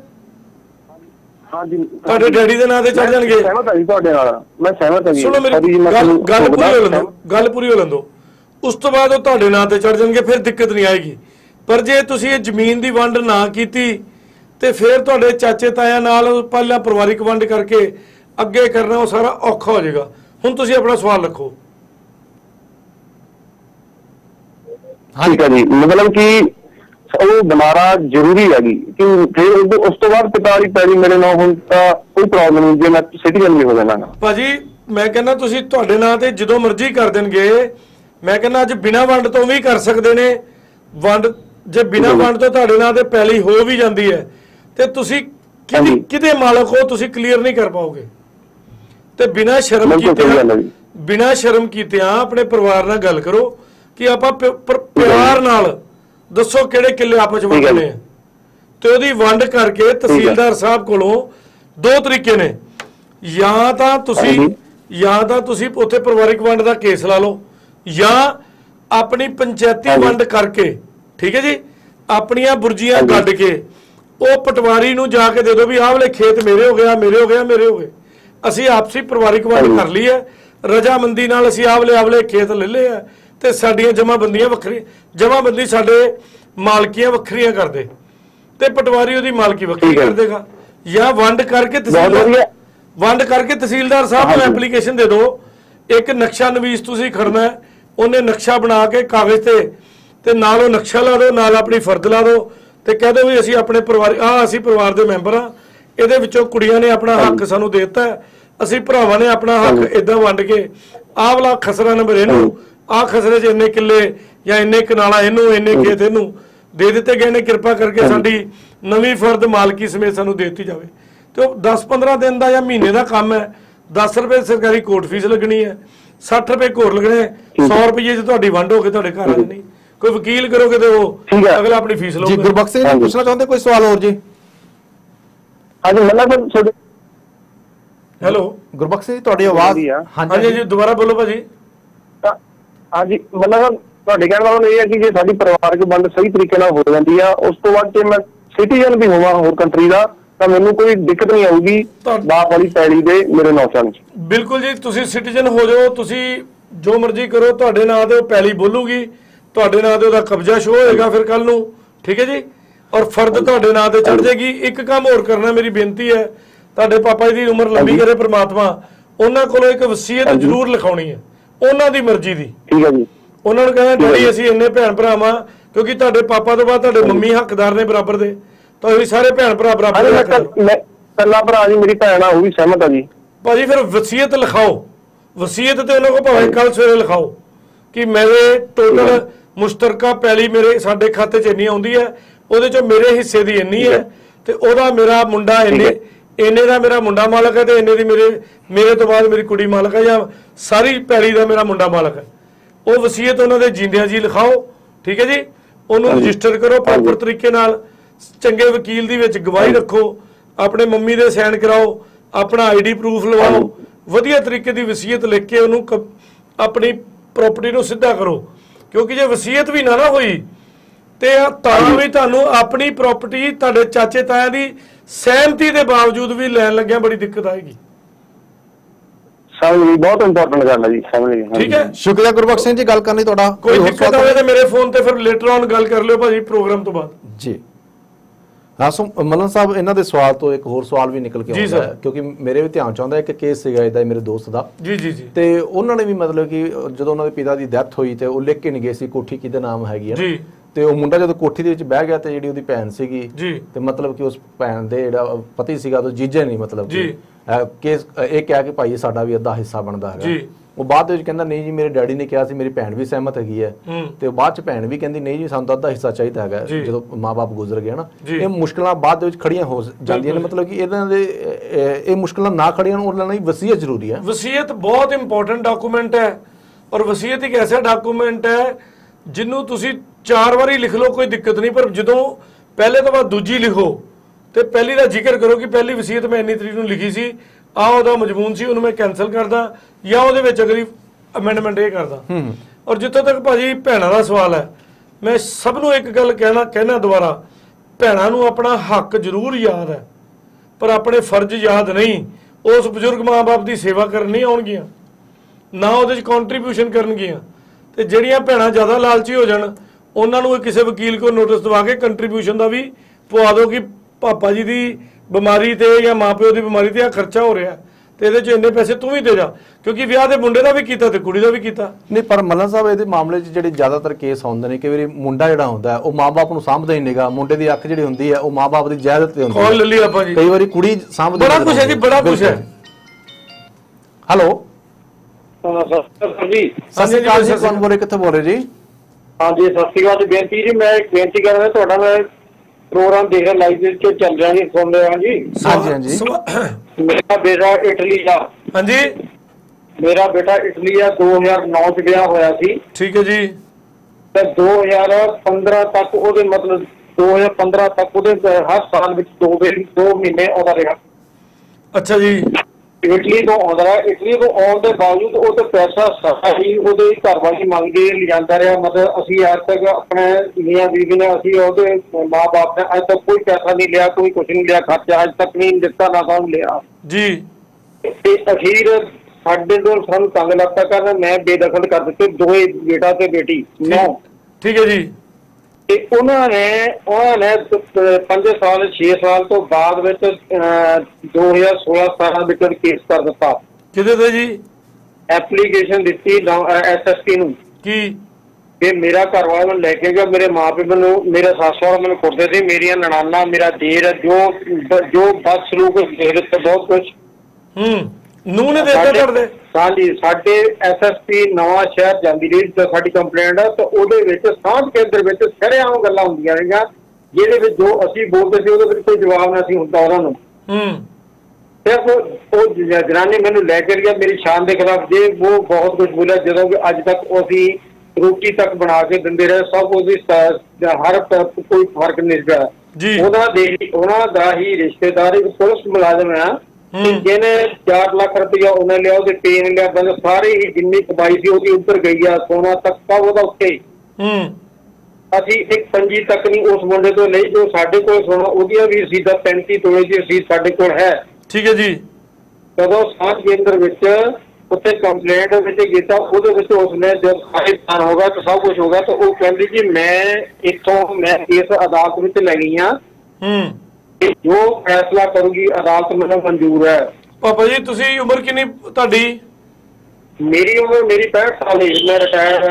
ਹਾਂਜੀ। ਤੁਹਾਡੇ ਡੈਡੀ ਦੇ ਨਾਂ ਤੇ ਚੜ੍ਹ ਮੈਂ ਜਾਣਗੇ। ਸਹਿਮਤ ਹਾਂ ਜੀ ਤੁਹਾਡੇ ਨਾਲ। ਮੈਂ ਸਹਿਮਤ ਹਾਂ ਜੀ। ਸੁਣੋ ਮੇਰੀ ਗੱਲ ਪੂਰੀ ਹੋ ਲੈਂਦੋ। ਗੱਲ ਪੂਰੀ ਹੋ ਲੈਂਦੋ। ਉਸ ਤੋਂ ਬਾਅਦ ਉਹ ਤੁਹਾਡੇ ਨਾਂ ਤੇ ਚੜ ਜਾਣਗੇ ਫਿਰ ਦਿੱਕਤ ਨਹੀਂ ਆਏਗੀ। ਪਰ ਜੇ ਤੁਸੀਂ ਇਹ ਜ਼ਮੀਨ ਦੀ ਵੰਡ ਨਾ ਕੀਤੀ ਤੇ ਫਿਰ ਤੁਹਾਡੇ ਚਾਚੇ ਤਾਇਆ ਨਾਲ ਪਹਿਲਾਂ ਪਰਿਵਾਰਿਕ ਵੰਡ ਕਰਕੇ ਅੱਗੇ ਕਰਨਾ ਉਹ ਸਾਰਾ ਔਖਾ ਹੋ ਜਾਏਗਾ। ਹੁਣ ਤੁਸੀਂ ਆਪਣਾ ਸਵਾਲ ਰੱਖੋ। ਠੀਕ ਹੈ ਜੀ। ਮਤਲਬ ਕਿ ਉਹ ਦੁਬਾਰਾ ਜ਼ਰੂਰੀ ਹੈਗੀ ਕਿ ਫਿਰ ਉਸ ਤੋਂ ਬਾਅਦ ਪਿਤਾ ਪੈੜੀ ਮੇਰੇ ਨਾਲ ਹੁਣ ਤਾਂ ਕੋਈ ਪ੍ਰੋਬਲਮ ਨਹੀਂ ਜੇ ਮੈਂ ਸਿਟੀਜ਼ਨ ਵੀ ਹੋ ਜਾਣਾ ਭਾਜੀ ਮੈਂ ਕਹਿੰਦਾ ਤੁਸੀਂ ਤੁਹਾਡੇ ਨਾਂ ਤੇ ਜਦੋਂ ਮਰਜ਼ੀ ਕਰ ਦੇਣਗੇ। ਮੈਂ ਕਹਿੰਦਾ ਅੱਜ ਬਿਨਾ ਵੰਡ ਤੋਂ ਵੀ ਕਰ ਸਕਦੇ ਨੇ। ਵੰਡ ਜੇ ਬਿਨਾ ਵੰਡ ਤੋਂ ਤੁਹਾਡੇ ਨਾਂ ਤੇ ਪੈਲੀ ਹੋ ਵੀ ਜਾਂਦੀ ਹੈ ਤੇ ਤੁਸੀਂ ਕਿਹਦੀ। ਕਿਹਦੇ ਮਾਲਕ ਹੋ ਤੁਸੀਂ ਕਲੀਅਰ ਨਹੀਂ ਕਰ ਪਾਓਗੇ? ਤੇ ਬਿਨਾ ਸ਼ਰਮ ਕੀਤੇ। ਬਿਨਾਂ ਸ਼ਰਮ ਕੀਤਿਆਂ ਆਪਣੇ ਪਰਿਵਾਰ ਨਾਲ ਗੱਲ ਕਰੋ ਕਿ ਆਪਾਂ ਪਿਆਰ ਨਾਲ ਦੱਸੋ ਕਿਹੜੇ ਕਿੱਲੇ ਆਪਸ ਚ ਵੰਡਣੇ ਆ? ਤੇ ਉਹਦੀ ਵੰਡ ਕਰਕੇ ਤਹਿਸੀਲਦਾਰ ਸਾਹਿਬ ਕੋਲੋਂ ਦੋ ਤਰੀਕੇ ਨੇ। ਜਾਂ ਤਾਂ ਤੁਸੀਂ ਜਾਂ ਤਾਂ ਤੁਸੀਂ ਉੱਥੇ ਪਰਿਵਾਰਿਕ ਵੰਡ ਦਾ ਕੇਸ ਲਾ ਲਓ ਜਾਂ ਆਪਣੀ ਪੰਚਾਇਤੀ ਵੰਡ ਕਰਕੇ ਠੀਕ ਹੈ ਜੀ? ਆਪਣੀਆਂ ਬੁਰਜੀਆਂ ਕੱਢ ਕੇ ਉਹ ਪਟਵਾਰੀ ਨੂੰ ਜਾ ਕੇ ਦੇ ਦਿਓ ਵੀ ਆਹ ਵਾਲੇ ਖੇਤ ਮੇਰੇ ਹੋ ਗਿਆ ਮੇਰੇ ਹੋ ਗਿਆ ਮੇਰੇ ਹੋ ਗਏ। ਅਸੀਂ ਆਪਸੀ ਪਰਿਵਾਰਿਕ ਵੰਡ ਕਰ ਲਈ ਹੈ। ਰਜਾਮੰਦੀ ਨਾਲ ਅਸੀਂ ਆਹ ਵਾਲੇ ਆਹ ਵਾਲੇ ਖੇਤ ਲੈ ਲਏ ਆ ਤੇ ਸਾਡੀਆਂ ਜਮਾਬੰਦੀਆਂ ਵੱਖਰੀ ਜਮਾਬੰਦੀ ਸਾਡੇ ਮਾਲਕੀਆਂ ਵੱਖਰੀਆਂ ਕਰਦੇ। ਤੇ ਪਟਵਾਰੀ ਉਹਦੀ ਮਾਲਕੀ ਵੱਖਰੀ ਕਰ ਦੇਗਾ ਜਾਂ ਵੰਡ ਕਰਕੇ ਤਹਿਸੀਲਦਾਰ ਵੰਡ ਕਰਕੇ ਤਹਿਸੀਲਦਾਰ ਸਾਹਿਬ ਨੂੰ ਐਪਲੀਕੇਸ਼ਨ ਦੇ ਦਿਓ। ਇੱਕ ਨਕਸ਼ਾ ਨਵੀਸ ਤੁਸੀਂ ਖੜਨਾ ਹੈ। ਉਹਨੇ ਨਕਸ਼ਾ ਬਣਾ ਕੇ ਕਾਗਜ਼ ਤੇ ਤੇ ਨਾਲ ਉਹ ਨਕਸ਼ਾ ਲਾ ਦਿਓ ਨਾਲ ਆਪਣੀ ਫਰਦ ਲਾ ਦਿਓ। ਤੇ ਕਹਿ ਦਿਓ ਵੀ ਅਸੀਂ ਆਪਣੇ ਪਰਿਵਾਰ ਆ ਅਸੀਂ ਪਰਿਵਾਰ ਦੇ ਮੈਂਬਰ ਆ ਇਹਦੇ ਵਿੱਚੋਂ ਕੁੜੀਆਂ ਨੇ ਆਪਣਾ ਹੱਕ ਸਾਨੂੰ ਦੇ ਦਿੱਤਾ। ਅਸੀਂ ਭਰਾਵਾਂ ਨੇ ਆਪਣਾ ਹੱਕ ਇਦਾਂ ਵੰਡ ਕੇ ਆਹ ਵਾਲਾ ਖਸਰਾ ਨੰਬਰ ਇਹਨੂੰ ਆਹ ਖਸਰੇ 'ਚ ਇੰਨੇ ਕਿੱਲੇ ਜਾਂ ਇੰਨੇ ਕਨਾਲਾ ਇਹਨੂੰ ਇੰਨੇ ਖੇਤ ਇਹਨੂੰ ਦੇ ਦਿੱਤੇ ਗਏ ਨੇ ਕਿਰਪਾ ਕਰਕੇ ਸਾਡੀ ਨਵੀਂ ਫਰਦ ਮਾਲਕੀ ਸਮੇਤ ਸਾਨੂੰ ਦੇ ਦਿੱਤੀ ਜਾਵੇ। ਤੇ ਉਹ 10-15 ਦਿਨ ਦਾ ਜਾਂ ਮਹੀਨੇ ਦਾ ਕੰਮ ਹੈ। 10 ਰੁਪਏ ਸਰਕਾਰੀ ਕੋਰਟ ਫੀਸ ਲੱਗਣੀ ਹੈ। 60 ਰੁਪਏ ਕੋਰ ਲੱਗਣੇ ਹੈ, 100 ਰੁਪਏ ਜੇ ਤੁਹਾਡੀ ਵੰਡ ਹੋ ਕੇ ਤੁਹਾਡੇ ਘਰ ਆ ਜਾਣੀ। ਕੋਈ ਵਕੀਲ ਕਰੋਗੇ ਤੇ ਉਹ ਅਗਲਾ ਆਪਣੀ ਫੀਸ ਲਊਗਾ। ਜੀ ਗੁਰਬਖਸ਼ ਸਿੰਘ ਪੁੱਛਣਾ ਚਾਹੁੰਦੇ ਕੋਈ ਸਵਾਲ ਹੋਰ ਜੀ? ਹਾਂਜੀ ਮਤਲਬ ਤੁਹਾਡੇ ਹੈਲੋ। ਗੁਰਬਖਸ਼ ਜੀ ਤੁਹਾਡੀ ਆਵਾਜ਼ ਹਾਂਜੀ। ਜੀ ਦੁਬਾਰਾ ਬੋਲੋ ਭਾਜੀ। ਹਾਂਜੀ ਮਤਲਬ ਤੁਹਾਡੇ ਕਹਿਣ ਦਾ ਮਤਲਬ ਇਹ ਹੈ ਕਿ ਜੇ ਸਾਡੀ ਪਰਿਵਾਰਕ ਵੰਡ ਸਹੀ ਤਰੀਕੇ ਨਾਲ ਹੋ ਜਾਂਦੀ ਆ ਉਸ ਤੋਂ ਬਾਅਦ ਜੇ ਮੈਂ ਸਿਟੀਜ਼ਨ ਵੀ ਹੋਵਾਂ ਹੋਰ ਕੰਟਰੀ ਦਾ ਤਾਂ ਮੈਨੂੰ ਕੋਈ ਦਿੱਕਤ ਨਹੀਂ ਆਊਗੀ ਬਾਪ ਵਾਲੀ ਪੈਲੀ ਦੇ ਮੇਰੇ ਨੌਚਾਂ ਚ ਬਿਲਕੁਲ ਜੀ ਤੁਸੀਂ ਸਿਟੀਜ਼ਨ ਹੋ ਜਾਓ ਤੁਸੀਂ ਜੋ ਮਰਜ਼ੀ ਕਰੋ ਤੁਹਾਡੇ ਨਾਂ ਤੇ ਉਹ ਪੈਲੀ ਬੋਲੂਗੀ ਤੁਹਾਡੇ ਨਾਂ ਤੇ ਉਹਦਾ ਕਬਜ਼ਾ ਸ਼ੋ ਹੋਏਗਾ ਫਿਰ ਕੱਲ ਨੂੰ ਠੀਕ ਹੈ ਜੀ? ਔਰ ਫਰਦ ਤੁਹਾਡੇ ਨਾਂ ਤੇ ਚੜ ਜਾਏਗੀ ਇੱਕ ਕੰਮ ਹੋਰ ਕਰਨਾ ਮੇਰੀ ਬੇਨਤੀ ਹੈ ਤੁਹਾਡੇ ਪਾਪਾ ਜੀ ਦੀ ਉਮਰ ਲੰਬੀ ਕਰੇ ਪ੍ਰਮਾਤਮਾ ਉਹਨਾਂ ਕੋਲੋਂ ਇੱਕ ਵਸੀਅਤ ਜ਼ਰੂਰ ਲਿਖਾਉਣੀ ਹੈ। ਉਹਨਾਂ ਦੀ ਮਰਜ਼ੀ ਦੀ। ਠੀਕ ਹੈ ਜੀ। ਉਹਨਾਂ ਨੂੰ ਕਹਿੰਦਾ ਡੈਡੀ ਅਸੀਂ ਇੰਨੇ ਭੈਣ ਭਰਾਵਾਂ ਕਿਉਂਕਿ ਤੁਹਾਡੇ ਪਾਪਾ ਤੋਂ ਬਾਅਦ ਤੁਹਾਡੇ ਮੰਮੀ ਹੱਕਦਾਰ ਨੇ ਬਰਾਬਰ ਦੇ। ਤਾਂ ਅਸੀਂ ਸਾਰੇ ਭੈਣ ਭਰਾ ਬਰਾਬਰ ਦੇ ਹੱਕਦਾਰ ਕੱਲ- ਮੈਂ ਕੱਲਾ ਭਰਾ ਜੀ ਮੇਰੀ ਭੈਣ ਆ ਉਹ ਵੀ ਸਹਿਮਤ ਆ ਜੀ। ਭਾਜੀ ਫਿਰ ਵਸੀਅਤ ਲਿਖਾਓ। ਵਸੀਅਤ ਤੇ ਉਹਨਾਂ ਕੋਲ ਭਾਵੇਂ ਕੱਲ ਸਵੇਰੇ ਲਿਖਾਓ ਕਿ ਮੇਰੇ ਟੋਟਲ ਮੁਸ਼ਤਰਕਾ ਪੈਲੀ ਮੇਰੇ ਸਾਡੇ ਖਾਤੇ 'ਚ ਇੰਨੀ ਆਉਂਦੀ ਹੈ ਉਹਦੇ 'ਚੋਂ ਮੇਰੇ ਹਿੱਸੇ ਦੀ ਇੰਨੀ ਹੈ ਤੇ ਉਹਦਾ ਮੇਰਾ ਮੁੰਡਾ ਇੰਨੇ ਇੰਨੇ ਦਾ ਮੇਰਾ ਮੁੰਡਾ ਮਾਲਕ ਹੈ ਤੇ ਇੰਨੇ ਦੀ ਮੇਰੇ ਮੇਰੇ ਤੋਂ ਬਾਅਦ ਮੇਰੀ ਕੁੜੀ ਮਾਲਕ ਹੈ ਜਾਂ ਸਾਰੀ ਪੈਲੀ ਦਾ ਮੇਰਾ ਮੁੰਡਾ ਮਾਲਕ ਹੈ। ਉਹ ਵਸੀਅਤ ਉਹਨਾਂ ਦੇ ਜਿੰਦਿਆਂ ਜੀ ਲਿਖਾਓ ਠੀਕ ਹੈ ਜੀ? ਉਹਨੂੰ ਰਜਿਸਟਰ ਕਰੋ ਪ੍ਰੋਪਰ ਤਰੀਕੇ ਨਾਲ। ਚੰਗੇ ਵਕੀਲ ਦੀ ਵਿੱਚ ਗਵਾਹੀ ਰੱਖੋ। ਆਪਣੇ ਮੰਮੀ ਦੇ ਸਾਈਨ ਕਰਾਓ ਆਪਣਾ ਆਈਡੀ ਪ੍ਰੂਫ ਲਵਾਓ। ਵਧੀਆ ਤਰੀਕੇ ਦੀ ਵਸੀਅਤ ਲਿਖ ਕੇ ਉਹਨੂੰ ਆਪਣੀ ਪ੍ਰਾਪਰਟੀ ਨੂੰ ਸਿੱਧਾ ਕਰੋ। ਕਿਉਂਕਿ ਜੇ ਵਸੀਅਤ ਵੀ ਨਾ ਨਾ ਹੋਈ ਤੇ ਆ ਤਾਂ ਵੀ ਤੁਹਾਨੂੰ ਆਪਣੀ ਪ੍ਰਾਪਰਟੀ ਤੁਹਾਡੇ ਚਾਚੇ ਤਾਇਆ ਦੀ ਸਹਿਮਤੀ ਦੇ ਬਾਵਜੂਦ ਵੀ ਲੈਣ ਲੱਗਿਆ ਬੜੀ ਦਿੱਕਤ ਆਏਗੀ ਸਮਝ ਗਈ ਬਹੁਤ ਇੰਪੋਰਟੈਂਟ ਗੱਲ ਹੈ ਜੀ ਸਮਝ ਗਈ। ਠੀਕ ਹੈ ਸ਼ੁਕਰੀਆ ਗੁਰਬਖਸ਼ ਸਿੰਘ ਜੀ ਗੱਲ ਕਰਨ ਲਈ ਤੁਹਾਡਾ ਕੋਈ ਦਿੱਕਤ ਆਵੇ ਤੇ ਮੇਰੇ ਫੋਨ ਤੇ ਫਿਰ ਲੇਟਰ ਔਨ ਗੱਲ ਕਰ ਲਿਓ ਭਾਜੀ ਪ੍ਰੋਗਰਾਮ ਤੋਂ ਬਾਅਦ ਜੀ ਹਾਂ ਸੋ ਮਲਨ ਸਾਹਿਬ ਇਹਨਾਂ ਦੇ ਸਵਾਲ ਤੋਂ ਇੱਕ ਹੋਰ ਸਵਾਲ ਵੀ ਨਿਕਲ ਕੇ ਆਉਂਦਾ। ਹੈ ਕਿਉਂਕਿ ਮੇਰੇ ਵੀ ਧਿਆਨ ਚ ਆਉਂਦਾ ਇੱਕ ਕੇਸ ਸੀਗਾ ਇਹਦਾ ਮੇਰੇ ਦੋਸਤ ਦਾ ਜੀ ਜੀ ਜੀ ਤੇ ਉਹਨਾਂ ਨੇ ਵੀ ਮਤਲਬ ਕਿ ਜਦੋਂ ਉਹਨਾਂ ਦੇ ਪਿਤਾ ਦੀ ਡੈਥ ਹੋਈ ਤੇ ਉਹ ਲਿਖ ਕੇ ਨਹੀਂ ਗਏ ਸੀ ਕੋਠੀ ਕਿਹਦੇ ਨਾਮ ਹੈਗੀ ਹੈ। ਜੀ। ਤੇ ਉਹ ਮੁੰਡਾ ਜਦੋਂ ਕੋਠੀ ਦੇ ਵਿੱਚ ਬਹਿ ਗਿਆ ਤੇ ਜਿਹੜੀ ਉਹਦੀ ਭੈਣ ਸੀਗੀ। ਤੇ ਮਤਲਬ ਕਿ ਉਸ ਭੈਣ ਦੇ ਜਿਹੜਾ ਪਤੀ ਸੀਗਾ ਉਹ ਜੀਜੇ ਨਹੀਂ ਮਤਲਬ ਕਿ ਕੇਸ ਇਹ ਕਿਹਾ ਕਿ ਭਾਈ ਸਾਡਾ ਵੀ ਅੱਧਾ ਹਿੱਸਾ ਬਣਦਾ ਹੈਗਾ ਜੀ। ਉਹ ਬਾਅਦ ਵਿੱਚ ਕਹਿੰਦਾ ਨਹੀਂ ਜੀ ਮੇਰੇ ਡੈਡੀ ਨੇ ਕਿਹਾ ਸੀ ਮੇਰੀ ਭੈਣ ਵੀ ਸਹਿਮਤ ਹੈਗੀ ਹੈ। ਤੇ ਬਾਅਦ ਚ ਭੈਣ ਵੀ ਕਹਿੰਦੀ ਨਹੀਂ ਜੀ ਸਾਨੂੰ ਤਾਂ ਅੱਧਾ ਹਿੱਸਾ ਚਾਹੀਦਾ ਹੈਗਾ। ਜਦੋਂ ਮਾਪੇ ਗੁਜ਼ਰ ਗਏ ਨਾ। ਇਹ ਮੁਸ਼ਕਲਾਂ ਬਾਅਦ ਦੇ ਵਿੱਚ ਖੜੀਆਂ ਹੋ ਜਾਂਦੀਆਂ ਨੇ। ਮਤਲਬ ਕਿ ਇਹਨਾਂ ਦੇ ਇਹ- ਇਹ ਮੁਸ਼ਕਲਾਂ ਨਾ ਖੜੀਆਂ ਹੋਣ ਉਹਨਾਂ ਲਈ ਵਸੀਅਤ ਜ਼ਰੂਰੀ ਹੈ ਵਸੀਅਤ ਬਹੁਤ ਇੰਪੋਰਟੈਂਟ ਡਾਕੂਮੈਂਟ ਹੈ ਔਰ ਵਸੀਅਤ ਇੱਕ ਐਸਾ ਡਾਕੂਮੈਂਟ ਹੈ ਜਿਹਨੂੰ ਤੁਸੀਂ ਚਾਰ ਵਾਰੀ ਲਿਖ ਲਓ ਕੋਈ ਦਿੱਕਤ ਨਹੀਂ ਪਰ ਜਦੋਂ ਪਹਿਲੇ ਤੋਂ ਬਾਅਦ ਦੂਜੀ ਲਿਖੋ ਤੇ ਪਹਿਲੀ ਦਾ ਜ਼ਿਕਰ ਕਰੋ ਕਿ ਪਹਿਲੀ ਵਸੀਅਤ ਮੈਂ ਇੰਨੀ ਤਰੀਕ ਨੂੰ ਲਿਖੀ ਸੀ ਆ ਉਹਦਾ ਮਜਮੂਨ ਸੀ ਉਹਨੂੰ ਮੈਂ ਕੈਨਸਲ ਕਰਦਾ ਜਾਂ ਉਹਦੇ ਵਿੱਚ ਅਗਲੀ ਅਮੈਂਡਮੈਂਟ ਇਹ ਕਰਦਾ। ਔਰ ਜਿੱਥੋਂ ਤੱਕ ਭਾਜੀ ਭੈਣਾਂ ਦਾ ਸਵਾਲ ਹੈ ਮੈਂ ਸਭ ਨੂੰ ਇੱਕ ਗੱਲ ਕਹਿਣਾ ਕਹਿਣਾ ਦੁਬਾਰਾ ਭੈਣਾਂ ਨੂੰ ਆਪਣਾ ਹੱਕ ਜ਼ਰੂਰ ਯਾਦ ਹੈ ਪਰ ਆਪਣੇ ਫਰਜ਼ ਯਾਦ ਨਹੀਂ ਉਸ ਬਜ਼ੁਰਗ ਮਾਂ-ਬਾਪ ਦੀ ਸੇਵਾ ਕਰਨ ਨਹੀਂ ਆਉਣਗੀਆਂ ਨਾ ਉਹਦੇ 'ਚ ਕੰਟਰੀਬਿਊਸ਼ਨ ਕਰਨਗੀਆਂ ਤੇ ਜਿਹੜੀਆਂ ਭੈਣਾਂ ਜ਼ਿਆਦਾ ਲਾਲਚੀ ਹੋ ਜਾਣ ਉਹਨਾਂ ਨੂੰ ਕਿਸੇ ਵਕੀਲ ਕੋਲ ਨੋਟਿਸ ਦਵਾ ਕੇ ਕੰਟਰੀਬਿਊਸ਼ਨ ਦਾ ਵੀ ਪਵਾ ਦਿਓ ਕਿ ਪਾਪਾ ਜੀ ਦੀ ਬਿਮਾਰੀ ਤੇ ਜਾਂ ਮਾਪਿਓ ਦੀ ਬਿਮਾਰੀ ਤੇ ਆ ਖਰਚਾ ਹੋ ਰਿਹਾ। ਤੇ ਇਹਦੇ 'ਚ ਇੰਨੇ ਪੈਸੇ ਤੂੰ ਵੀ ਦੇ ਜਾ ਕਿਉਂਕਿ ਵਿਆਹ ਦੇ ਮੁੰਡੇ ਦਾ ਵੀ ਕੀਤਾ ਤੇ ਕੁੜੀ ਦਾ ਵੀ ਕੀਤਾ। ਨਹੀਂ ਪਰ ਮੱਲਨ ਸਾਹਿਬ ਇਹਦੇ ਮਾਮਲੇ 'ਚ ਜਿਹੜੇ ਜ਼ਿਆਦਾਤਰ ਕੇਸ ਆਉਂਦੇ ਨੇ ਕਿ ਵਾਰੀ ਮੁੰਡਾ ਜਿਹੜਾ ਹੁੰਦਾ ਹੈ, ਉਹ ਮਾਪੇ ਨੂੰ ਸਾਂਭਦਾ ਹੀ ਨਹੀਂਗਾ ਮੁੰਡੇ ਦੀ ਅੱਖ ਜਿਹੜੀ ਹੁੰਦੀ ਹੈ ਉਹ ਮਾਪੇ ਦੀ ਜਾਇਦਾਦ ਤੇ ਹੁੰਦੀ ਕੌਣ ਲੈ ਲਈ ਆਪਾਂ ਜੀ? ਕਈ ਵਾਰੀ ਕੁੜੀ ਸਾਂਭਦੀ ਬੜਾ ਕੁਛ ਹੈ ਜੀ, ਬੜਾ ਕੁਛ ਹੈ। ਹੈਲੋ? ਸਤਿ ਸ਼੍ਰੀ ਅਕਾਲ ਜੀ। ਕੌਣ ਬੋਲ ਰਹੇ ਕਿੱਥੋਂ ਬੋਲ ਰਹੇ ਜੀ? ਹਾਂਜੀ ਸਤਿ ਸ਼੍ਰੀ ਅਕਾਲ ਜੀ ਬੇਨਤੀ ਜੀ ਮੈਂ ਇੱਕ ਬੇਨਤੀ ਕਰ ਰਿਹਾ ਤੁਹਾਡਾ ਮੈਂ ਪ੍ਰੋਗਰਾਮ ਦੇਖ ਰਿਹਾ ਲਾਈਵ ਵਿੱਚ ਚੱਲ ਰਿਹਾ ਜੀ ਸੁਣ ਰਿਹਾ ਜੀ। ਹਾਂਜੀ ਹਾਂਜੀ। ਮੇਰਾ ਬੇਟਾ ਇਟਲੀ ਦਾ ਹਾਂਜੀ। ਮੇਰਾ ਬੇਟਾ ਇਟਲੀ ਆ 2009 ਚ ਵਿਆਹ ਹੋਇਆ ਸੀ। ਠੀਕ ਹੈ ਜੀ। ਤੇ 2015 ਤੱਕ ਉਹਦੇ ਮਤਲਬ 2015 ਤੱਕ ਉਹਦੇ ਹਰ ਸਾਲ ਵਿੱਚ ਦੋ ਵੇ ਦੋ ਮਹੀਨੇ ਆਉਂਦਾ ਰਿਹਾ। ਅੱਛਾ ਜੀ। ਇਟਲੀ ਤੋਂ ਆਉਂਦਾ ਰਿਹਾ। ਇਟਲੀ ਤੋਂ ਆਉਣ ਦੇ ਬਾਵਜੂਦ ਉਹ ਤੇ ਪੈਸਾ ਸਾਰਾ ਹੀ ਉਹਦੇ ਘਰ ਵਾਲੀ ਮੰਗਦੇ ਲਿਜਾਂਦਾ ਰਿਹਾ। ਮਤਲਬ ਅਸੀਂ ਅੱਜ ਤੱਕ ਆਪਣੇ ਮੀਆਂ ਬੀਬੀ ਨੇ ਅਸੀਂ ਉਹਦੇ ਮਾਂ-ਬਾਪ ਨੇ ਅੱਜ ਤੱਕ ਕੋਈ ਪੈਸਾ ਨਹੀਂ ਲਿਆ ਕੋਈ ਕੁਝ ਨਹੀਂ ਲਿਆ ਖਰਚਾ ਅੱਜ ਤੱਕ ਨਹੀਂ ਦਿੱਤਾ ਨਾ ਸਾਨੂੰ ਲਿਆ। ਜੀ। ਤੇ ਅਖੀਰ ਸਾਡੇ ਤੋਂ ਸਾਨੂੰ ਤੰਗ ਲੱਗਦਾ ਕਰਨ ਮੈਂ ਬੇਦਖਲ ਕਰ ਦਿੱਤੇ ਦੋਏ ਬੇਟਾ ਤੇ ਬੇਟੀ ਨੌ। ਠੀਕ ਹੈ ਜੀ। ਤੇ ਉਹਨਾਂ ਨੇ ਉਹਨਾਂ ਨੇ 5 ਸਾਲ 6 ਸਾਲ ਤੋਂ ਬਾਅਦ ਵਿੱਚ ਅਹ, 2016 17 ਵਿੱਚ ਕੇਸ ਕਰ ਦਿੱਤਾ। ਕਿਹਦੇ ਤੇ ਜੀ? ਐਪਲੀਕੇਸ਼ਨ ਦਿੱਤੀ ਐਸਐਸਪੀ ਨੂੰ। ਕੀ? ਕਿ ਮੇਰਾ ਘਰ ਵਾਲਾ ਮੈਨੂੰ ਲੈ ਕੇ ਗਿਆ ਮੇਰੇ ਮਾਪੇ ਮੈਨੂੰ ਮੇਰੇ ਸੱਸ ਸਹੁਰਾ ਮੈਨੂੰ ਕੁੱਟਦੇ ਸੀ ਮੇਰੀਆਂ ਨਨਾਨਾ ਮੇਰਾ ਦੇਰ ਜੋ ਜੋ ਬਦ ਸਲੂਕ ਦੇ ਦਿੱਤੇ ਬਹੁਤ ਕੁਝ ਹੂੰ। ਨੂੰ ਨੇ ਦਿੱਤੇ ਕਰਦੇ ਹਾਂਜੀ ਸਾਡੇ ਐਸਐਸਪੀ ਨਵਾਂ ਸ਼ਹਿਰ ਜਾਂਦੀ ਰਹੀ ਤੇ ਸਾਡੀ ਕੰਪਲੇਂਟ ਆ ਤੇ ਉਹਦੇ ਵਿੱਚ ਸਾਂਝ ਕੇਂਦਰ ਵਿੱਚ ਸਰੇਆਮ ਗੱਲਾਂ ਹੁੰਦੀਆਂ ਰਹੀਆਂ। ਜਿਹਦੇ ਵਿੱਚ ਜੋ ਅਸੀਂ ਬੋਲਦੇ ਸੀ ਉਹਦੇ ਵਿੱਚ ਕੋਈ ਜਵਾਬ ਨਹੀਂ ਸੀ ਹੁੰਦਾ ਉਹਨਾਂ ਨੂੰ। ਹੂੰ। ਸਿਰਫ ਉਹ ਜਨਾਨੀ ਮੈਨੂੰ ਲੈ ਕੇ ਗਿਆ ਮੇਰੀ ਸ਼ਾਨ ਦੇ ਖਿਲਾਫ ਜੇ ਉਹ ਬਹੁਤ ਕੁਝ ਬੋਲਿਆ ਜਦੋਂ ਕਿ ਅੱਜ ਤੱਕ ਉਹ ਅਸੀਂ ਰੋਟੀ ਤੱਕ ਬਣਾ ਕੇ ਦਿੰਦੇ ਰਹੇ ਸਭ ਉਹਦੀ ਹਰ ਕੋਈ ਫ਼ਰਕ ਨਹੀਂ ਪਿਆ। ਉਹਨਾਂ ਦੇ ਉਹਨਾਂ ਦਾ ਹੀ ਰਿਸ਼ਤੇਦਾਰ ਇੱਕ ਪੁਲਿਸ ਮੁਲਾਜ਼ਮ ਆ ਤੇ ਜਿਹਨੇ 4 ਲੱਖ ਰੁਪਇਆ ਉਹਨੇ ਲਿਆ ਉਹਦੇ ਪੇਨ ਲਿਆ ਬੰਦ ਸਾਰੇ ਹੀ ਜਿੰਨੀ ਕਮਾਈ ਸੀ ਉਹਦੀ ਉੱਪਰ ਗਈ ਆ ਸੋਨਾ ਤੱਕ ਸਭ ਉਹਦਾ ਉੱਤੇ ਹੀ। ਅਸੀਂ ਇੱਕ ਪੰਜੀ ਤੱਕ ਨਹੀਂ ਉਸ ਮੁੰਡੇ ਤੋਂ ਲਈ ਜੋ ਸਾਡੇ ਕੋਲ ਸੋਨਾ ਉਹਦੀਆਂ ਵੀ ਰਸੀਦਾਂ 35 ਤੋਲੇ ਦੀ ਰਸੀਦ ਸਾਡੇ ਕੋਲ ਹੈ। ਠੀਕ ਹੈ ਜੀ। ਜਦੋਂ ਸਾਂਝ ਕੇਂਦਰ ਵਿੱਚ ਉੱਥੇ ਕੰਪਲੇਂਟ ਵਿੱਚ ਕੀਤਾ ਉਹਦੇ ਵਿੱਚ ਉਸਨੇ ਜਦ ਧਾਨ ਹੋਗਾ ਤਾਂ ਸਭ ਕੁਝ ਹੋਗਾ ਤਾਂ ਉਹ ਕਹਿੰਦੀ ਕਿ ਮੈਂ ਇੱਥੋਂ ਮੈਂ ਇਸ ਅਦਾਲਤ ਵਿੱਚ ਲੈ ਗਈ ਹਾਂ। ਹੂੰ। ਜੋ ਫੈਸਲਾ ਕਰੂਗੀ ਅਦਾਲਤ ਮੈਨੂੰ ਮਨਜ਼ੂਰ ਹੈ। ਪਾਪਾ ਜੀ ਤੁਸੀਂ ਉਮਰ ਕਿੰਨੀ ਤੁਹਾਡੀ? ਮੇਰੀ ਉਮਰ ਮੇਰੀ 65 ਸਾਲ ਹੈ। ਮੈਂ ਰਿਟਾਇਰ